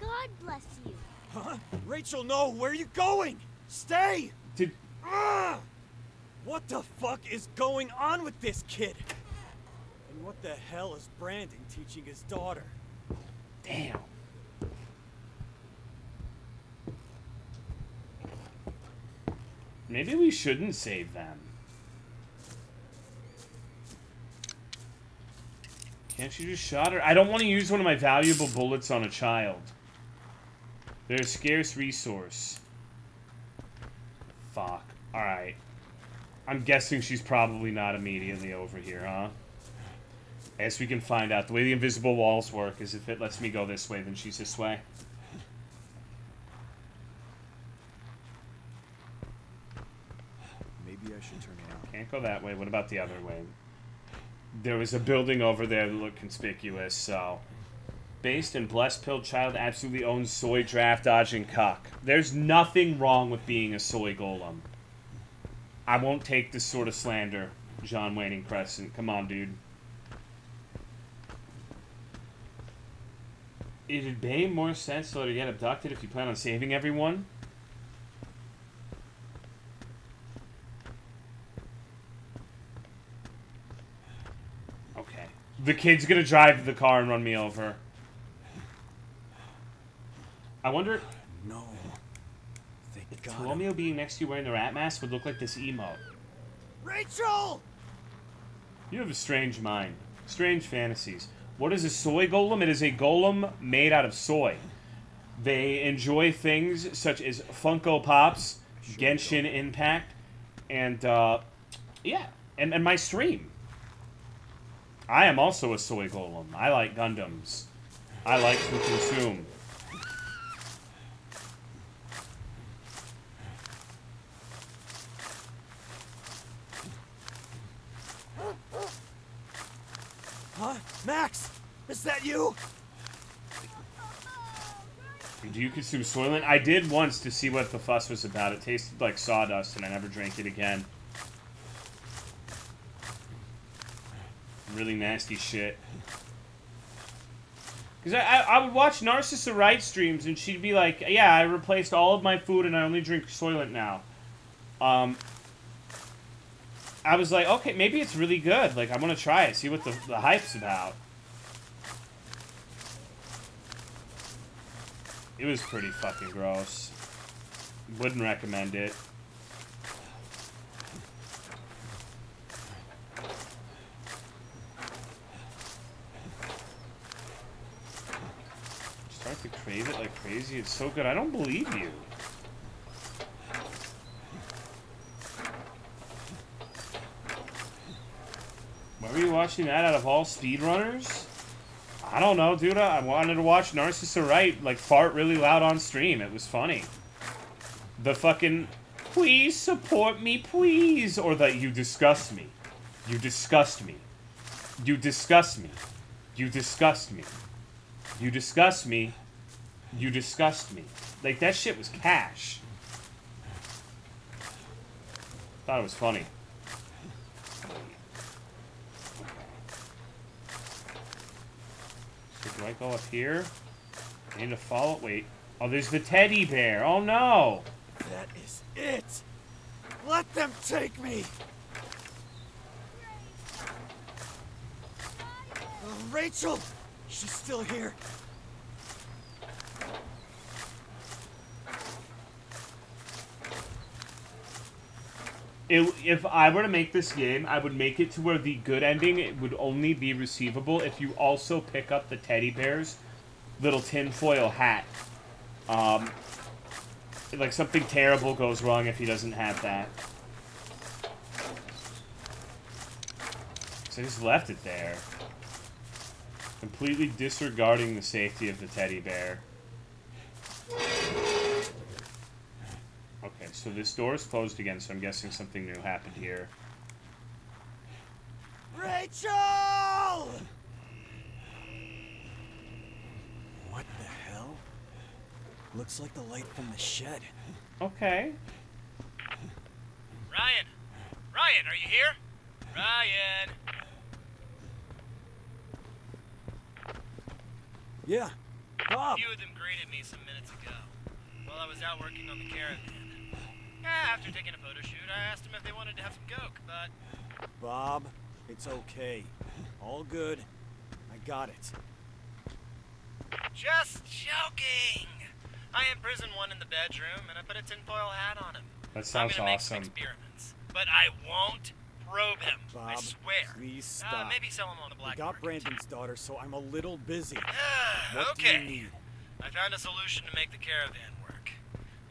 P: God bless you.
F: Huh? Rachel, no! Where are you going? Stay!
A: Did.
F: Ah! What the fuck is going on with this kid? And what the hell is Brandon teaching his daughter?
A: Damn. Maybe we shouldn't save them. Can't you just shot her? I don't want to use one of my valuable bullets on a child. They're a scarce resource. Fuck. Alright. I'm guessing she's probably not immediately over here, huh? I guess we can find out. The way the invisible walls work is if it lets me go this way, then she's this way.
F: Maybe I should turn around.
A: Can't go that way. What about the other way? There was a building over there that looked conspicuous, so... Based and Blessed Pill Child absolutely owns soy draft dodging cock. There's nothing wrong with being a soy golem. I won't take this sort of slander, John Waning Crescent. Come on, dude. It'd make more sense to get abducted if you plan on saving everyone. Okay. The kid's gonna drive the car and run me over. I wonder
F: No. Thank
A: if
F: God.
A: Romeo being next to you wearing the rat mask would look like this emote.
F: Rachel!
A: You have a strange mind. Strange fantasies. What is a soy golem? It is a golem made out of soy. They enjoy things such as Funko Pops, Genshin Impact, and, uh, yeah, and, and my stream. I am also a soy golem. I like Gundams. I like to consume.
F: Huh? Max!
A: Do you consume Soylent? I did once to see what the fuss was about. It tasted like sawdust, and I never drank it again. Really nasty shit. Because I, I, I would watch Narcissa Wright streams, and she'd be like, yeah, I replaced all of my food, and I only drink Soylent now. Um, I was like, okay, maybe it's really good. Like, I want to try it, see what the, the hype's about. It was pretty fucking gross. Wouldn't recommend it. Start to crave it like crazy. It's so good. I don't believe you. Why were you watching that out of all speedrunners? I don't know, dude. I wanted to watch Narcissa Wright like fart really loud on stream. It was funny. The fucking please support me, please, or that you disgust me. You disgust me. You disgust me. You disgust me. You disgust me. You disgust me. Like that shit was cash. Thought it was funny. Do I go up here? I need to follow. Wait. Oh, there's the teddy bear. Oh no.
E: That is it. Let them take me. Rachel, she's still here.
A: It, if I were to make this game, I would make it to where the good ending it would only be receivable if you also pick up the teddy bear's little tinfoil hat. Um, like something terrible goes wrong if he doesn't have that. So I just left it there. Completely disregarding the safety of the teddy bear. Okay, so this door is closed again, so I'm guessing something new happened here.
E: Rachel! What the hell? Looks like the light from the shed.
A: Okay.
D: Ryan! Ryan, are you here? Ryan!
E: Yeah. Bob!
D: A few of them greeted me some minutes ago while I was out working on the caravan. Yeah, after taking a photo shoot, I asked them if they wanted to have some coke, but
E: Bob, it's okay. All good. I got it.
D: just joking. I imprisoned one in the bedroom and I put a tinfoil hat on him.
A: That sounds
D: I'm gonna make some
A: awesome.
D: experiments, but I won't probe him. I
E: Bob,
D: swear.
E: please
D: Uh,
E: stop.
D: maybe sell him on the
E: We
D: black
E: got
D: market.
E: Brandon's daughter, so I'm a little busy. what
D: okay.
E: do you need?
D: I found a solution to make the caravan work.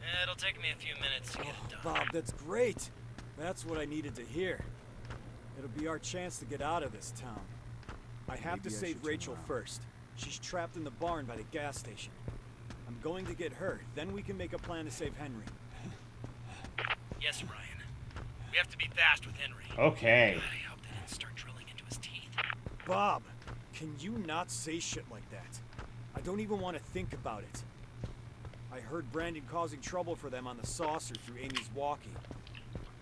D: Eh, it'll take me a few minutes to get it oh, done.
E: Bob, that's great. That's what I needed to hear. It'll be our chance to get out of this town. I have
F: Maybe
E: to
F: I
E: save Rachel first. She's trapped in the barn by the gas station. I'm going to get her, then we can make a plan to save Henry.
D: Yes, Ryan. We have to be fast with Henry.
A: Okay.
D: God, I hope they didn't start drilling into his teeth.
E: Bob, can you not say shit like that? I don't even want to think about it. I heard Brandon causing trouble for them on the saucer through Amy's walkie.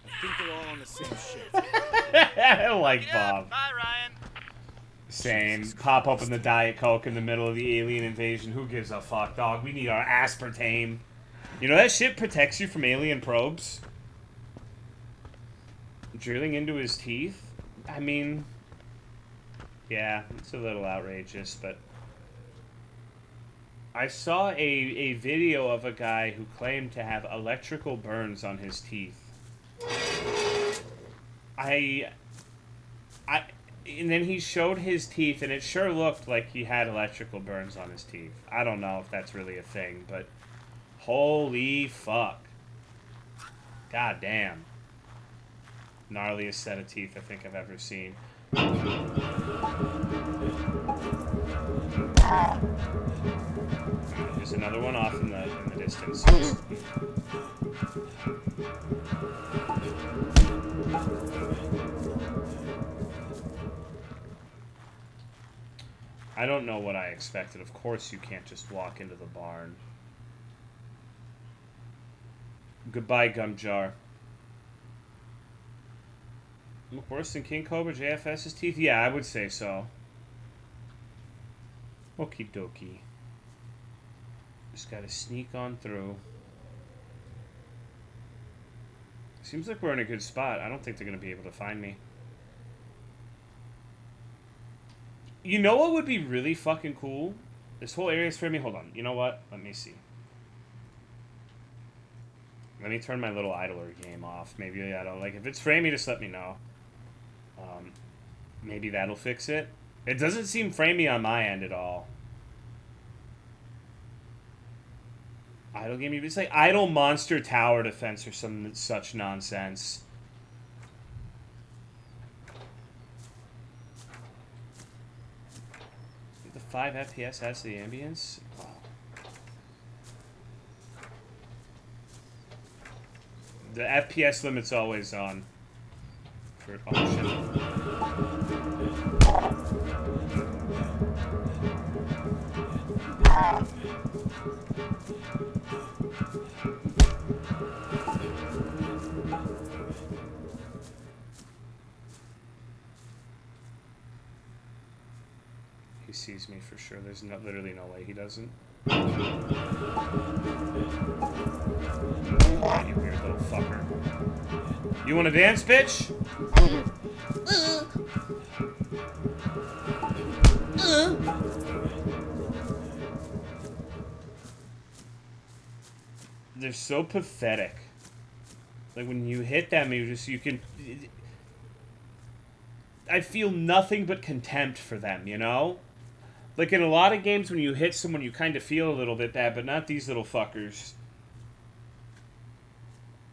E: I think they're all on the same shit.
A: I like
D: Yeah,
A: Bob.
D: Bye, Ryan.
A: Same. Pop open the Diet Coke in the middle of the alien invasion. Who gives a fuck, dog? We need our aspartame. You know that shit protects you from alien probes? Drilling into his teeth? I mean, yeah, it's a little outrageous, but. I saw a, a video of a guy who claimed to have electrical burns on his teeth. I. I. And then he showed his teeth, and it sure looked like he had electrical burns on his teeth. I don't know if that's really a thing, but holy fuck. God damn. Gnarliest set of teeth I think I've ever seen. There's another one off in the in the distance. I don't know what I expected. Of course, you can't just walk into the barn. Goodbye, gum jar. Look worse than King Cobra JFS's teeth? Yeah, I would say so. Okie dokie. Just gotta sneak on through. Seems like we're in a good spot. I don't think they're gonna be able to find me. You know what would be really fucking cool? This whole area is for me. Hold on. You know what? Let me see. Let me turn my little idler game off. Maybe I don't like if it's framey. Just let me know. Um, maybe that'll fix it. It doesn't seem framey on my end at all. Idle game. It's like idle monster tower defense or some such nonsense. the 5 FPS adds to the ambience? Wow. The FPS limit's always on. For, oh shit. Ah. He sees me for sure. There's literally no way he doesn't. You weird little fucker. You wanna dance, bitch? Uh-huh. Uh-huh. Uh-huh. They're so pathetic. Like when you hit them, you just you can. I feel nothing but contempt for them, you know? Like in a lot of games, when you hit someone, you kind of feel a little bit bad, but not these little fuckers.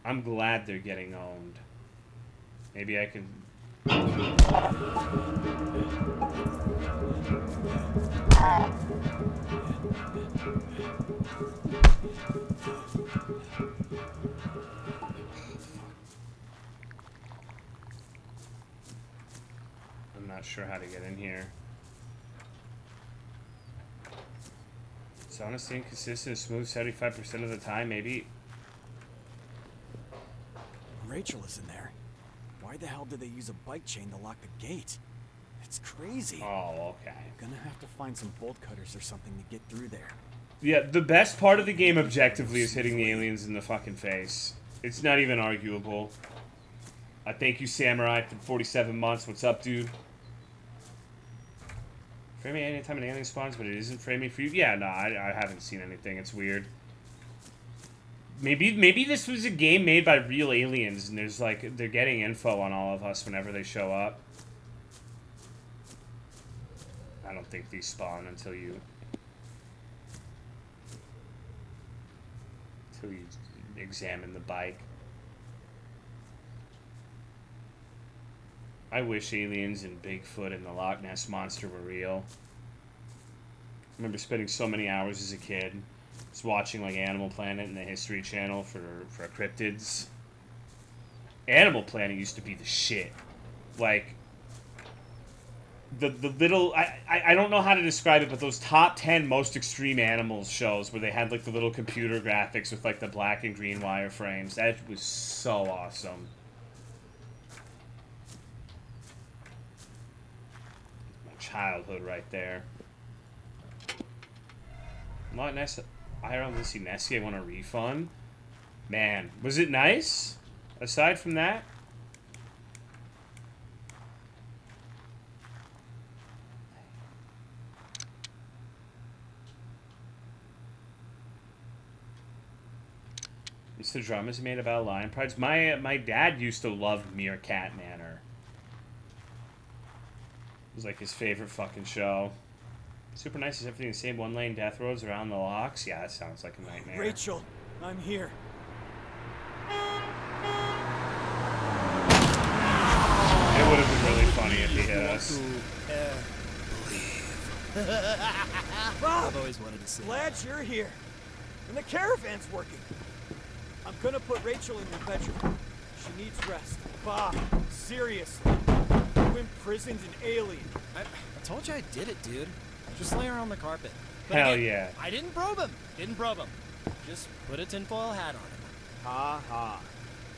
A: I'm glad they're getting owned. Maybe I can. I'm not sure how to get in here. It's honestly inconsistent, smooth 75% of the time, maybe.
F: Rachel is in there. Why the hell did they use a bike chain to lock the gate? It's crazy.
A: Oh, okay.
F: I'm Gonna have to find some bolt cutters or something to get through there.
A: Yeah, the best part of the game objectively is hitting the aliens in the fucking face. It's not even arguable. I thank you, Samurai, for 47 months. What's up, dude? Framing anytime an alien spawns, but it isn't framing for you? Yeah, no, I, I haven't seen anything. It's weird. Maybe maybe this was a game made by real aliens, and there's like they're getting info on all of us whenever they show up. I don't think these spawn until you until you examine the bike. I wish aliens and Bigfoot and the Loch Ness monster were real. I remember spending so many hours as a kid just watching like Animal Planet and the History Channel for for cryptids. Animal Planet used to be the shit. Like the the little I, I don't know how to describe it, but those top ten most extreme animals shows where they had like the little computer graphics with like the black and green wireframes. That was so awesome. My childhood right there. Not nice. I don't see Nessie. I want a refund. Man, was it nice? Aside from that. It's the dramas made about Lion Prides. My my dad used to love Meerkat Manor. It was like his favorite fucking show. Super nice is everything the same one lane death roads around the locks. Yeah, that sounds like a nightmare.
F: Rachel, I'm here.
A: It would have been really funny if he hit us.
E: Bob,
D: I've always wanted to see.
E: glad you're here. And the caravan's working. I'm gonna put Rachel in your bedroom. She needs rest. Bob, seriously. You imprisoned an alien.
D: I, I told you I did it, dude. Just lay her on the carpet.
A: Hell
D: again,
A: yeah.
D: I didn't probe him. Didn't probe him. Just put a tinfoil hat on him.
F: Ha ha.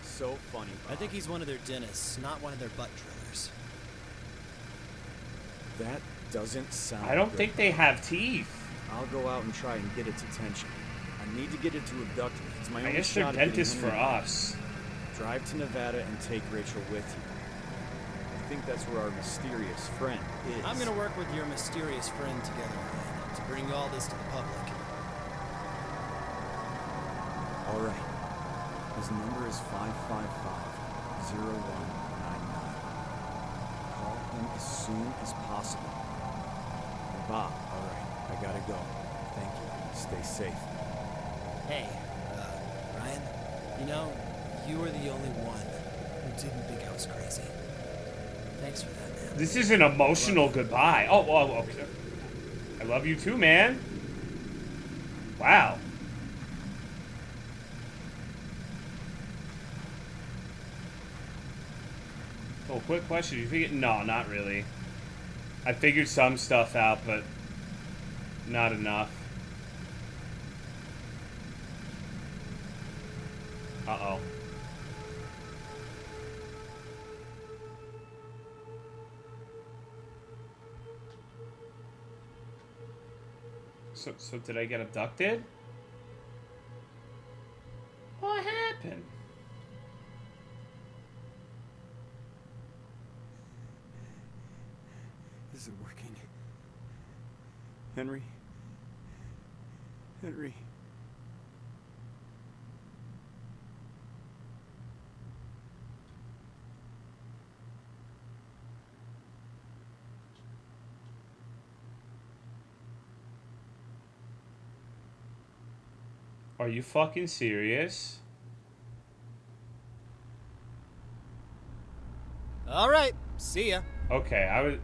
F: So funny.
D: I think he's one of their dentists, not one of their butt drillers.
F: That doesn't sound
A: I don't
F: good.
A: think they have teeth.
F: I'll go out and try and get its attention. I need to get it to abduct me. It's my
A: I
F: only
A: guess they're
F: shot at getting
A: dentists for us.
F: Drive to Nevada and take Rachel with you. I think that's where our mysterious friend is.
D: I'm gonna work with your mysterious friend together Ryan, to bring all this to the public.
F: All right. His number is 555-0199. Call him as soon as possible. And Bob, all right, I gotta go. Thank you. Stay safe.
D: Hey, Ryan, you know, you were the only one who didn't think I was crazy. Thanks for that, man.
A: This is an emotional goodbye. Oh, oh, oh okay.
Q: I love you too, man. Wow. Oh, quick question. You figured? No, not really. I figured some stuff out, but not enough. Uh-oh. So, so did I get abducted? What happened?
F: Is it working? Henry? Henry?
Q: Are you fucking serious?
D: All right, see ya.
Q: Okay, I was.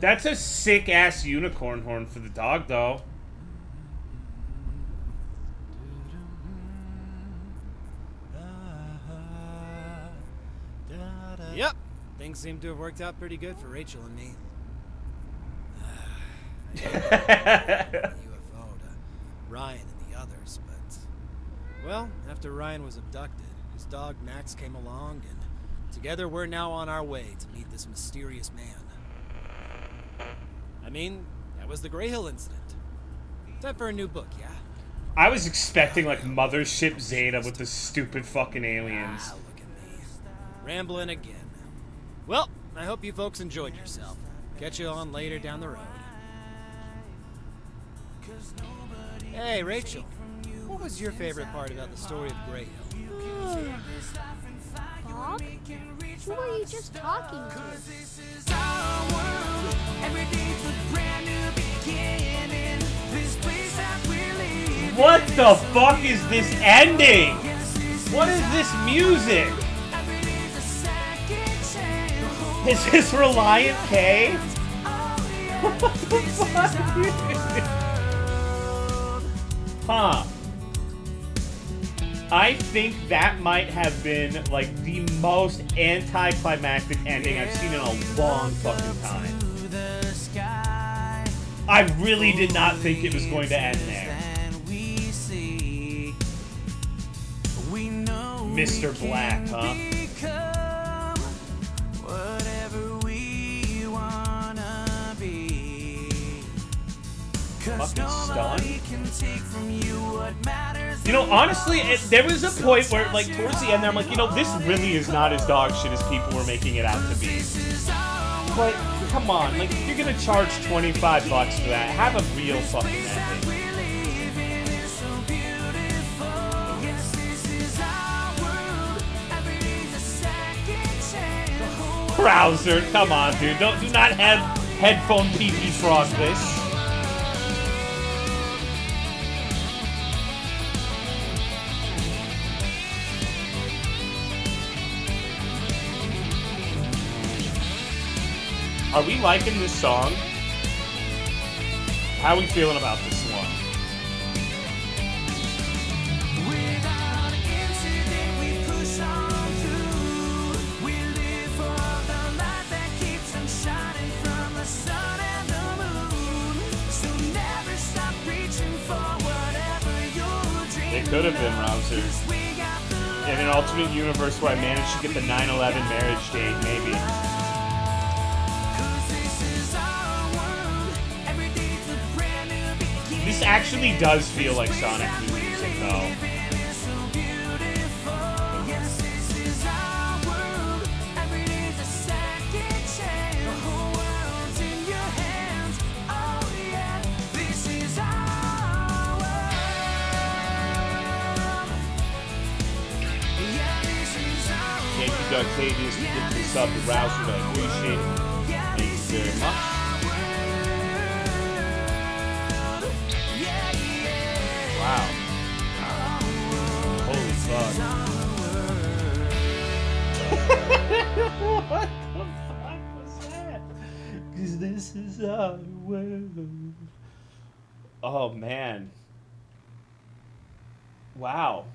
Q: That's a sick ass unicorn horn for the dog, though.
D: Yep, things seem to have worked out pretty good for Rachel and me. UFO to Ryan and the others, but well, after Ryan was abducted, his dog Max came along, and together we're now on our way to meet this mysterious man. I mean, that was the Greyhill incident. Time for a new book, yeah?
Q: I was expecting like Mothership Zeta with the stupid fucking aliens.
D: Ah, look at me. Rambling again. Well, I hope you folks enjoyed yourself. Catch you on later down the road. Hey, Rachel. What was your favorite part about the story of Grey Hill?
P: Bob? Who are you just talking to?
Q: What the fuck is this ending? What is this music? Is this Relient K? What the fuck? Huh. I think that might have been like the most anticlimactic ending I've seen in a long fucking time. I really did not think it was going to end there. Mr. Black, huh? Fucking stunned. You know, honestly, it, there was a point where, like, towards the end, there, I'm like, you know, this really is not as dog shit as people were making it out to be. But come on, like, if you're gonna charge 25 bucks for that, have a real fucking ending. Browser, come on, dude. Don't do not have headphone pee pee frog this. Are we liking this song? How are we feeling about this one? It could have been Rouser. In an alternate universe where I managed to get the 9-11 marriage date, maybe. This actually does feel like Sonic music, though. Thank you, Octavius, for giving this up to Rouser. I appreciate it. Thank you very much. Fuck. what the fuck?
A: places I will. Oh man. Wow.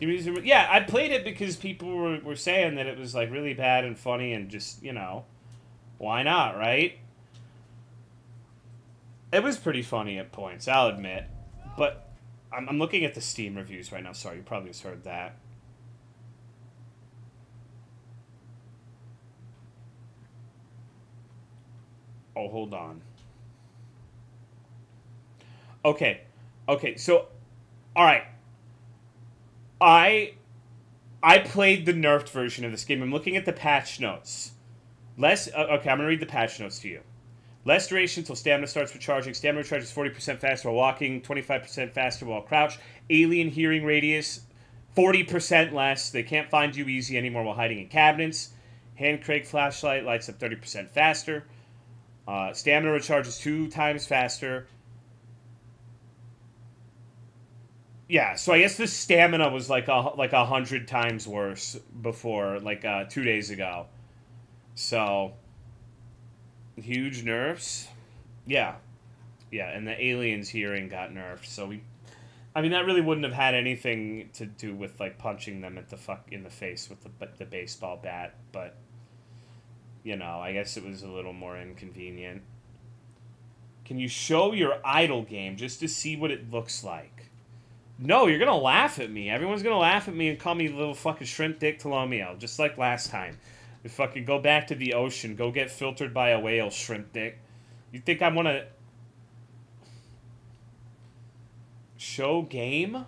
A: Yeah, I played it because people were, were saying that it was like really bad and funny and just, you know, why not, right? It was pretty funny at points, I'll admit. But I'm, I'm looking at the Steam reviews right now. Sorry, you probably just heard that. Oh, hold on. Okay. Okay, so all right. I I played the nerfed version of this game. I'm looking at the patch notes. Less uh, okay, I'm going to read the patch notes to you. Less duration until stamina starts recharging. Stamina recharges 40% faster while walking, 25% faster while crouched. Alien hearing radius 40% less. They can't find you easy anymore while hiding in cabinets. Hand crank flashlight lights up 30% faster. Uh, stamina recharges two times faster. Yeah, so I guess the stamina was like a like a hundred times worse before, like uh, two days ago. So huge nerfs. Yeah, yeah, and the aliens hearing got nerfed. So we, I mean, that really wouldn't have had anything to do with like punching them at the fuck in the face with the the baseball bat, but you know, I guess it was a little more inconvenient. Can you show your idle game just to see what it looks like? No, you're gonna laugh at me. Everyone's gonna laugh at me and call me little fucking shrimp dick Tolomeo, just like last time. Fucking go back to the ocean, go get filtered by a whale, shrimp dick. You think I wanna show game?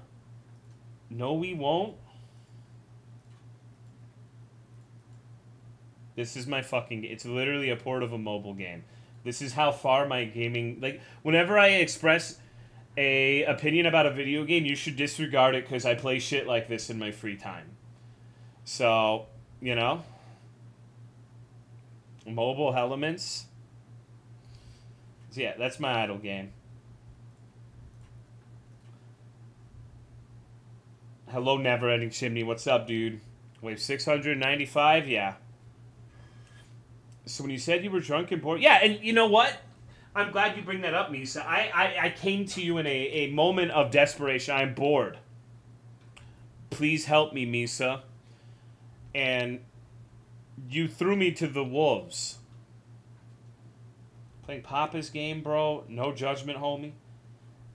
A: No, we won't. This is my fucking. It's literally a port of a mobile game. This is how far my gaming. Like, whenever I express a opinion about a video game, you should disregard it because I play shit like this in my free time. So, you know, mobile elements. So yeah, that's my idle game. Hello, never ending chimney. What's up, dude? Wave 695? Yeah. So when you said you were drunk and bored, yeah, and you know what? I'm glad you bring that up, Misa. I, I, I came to you in a, a moment of desperation. I'm bored. Please help me, Misa. And you threw me to the wolves. Playing Papa's game, bro. No judgment, homie.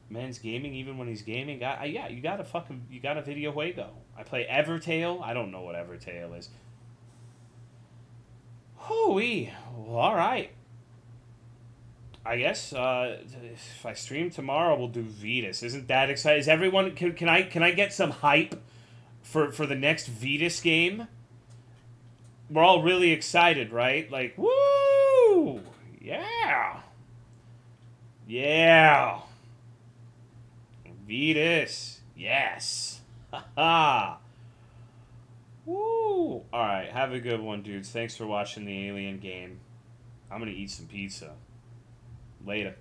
A: Man's gaming even when he's gaming. I, I, yeah, you got a fucking you got a video juego. I play Evertale. I don't know what Evertale is. Hooey. Well, all right. I guess uh, if I stream tomorrow, we'll do Vetus. Isn't that exciting? Is everyone can, can I can I get some hype for for the next Vetus game? We're all really excited, right? Like, woo! Yeah, yeah. Vetus, yes. Ha ha. Woo! All right, have a good one, dudes. Thanks for watching the Alien game. I'm gonna eat some pizza. Later.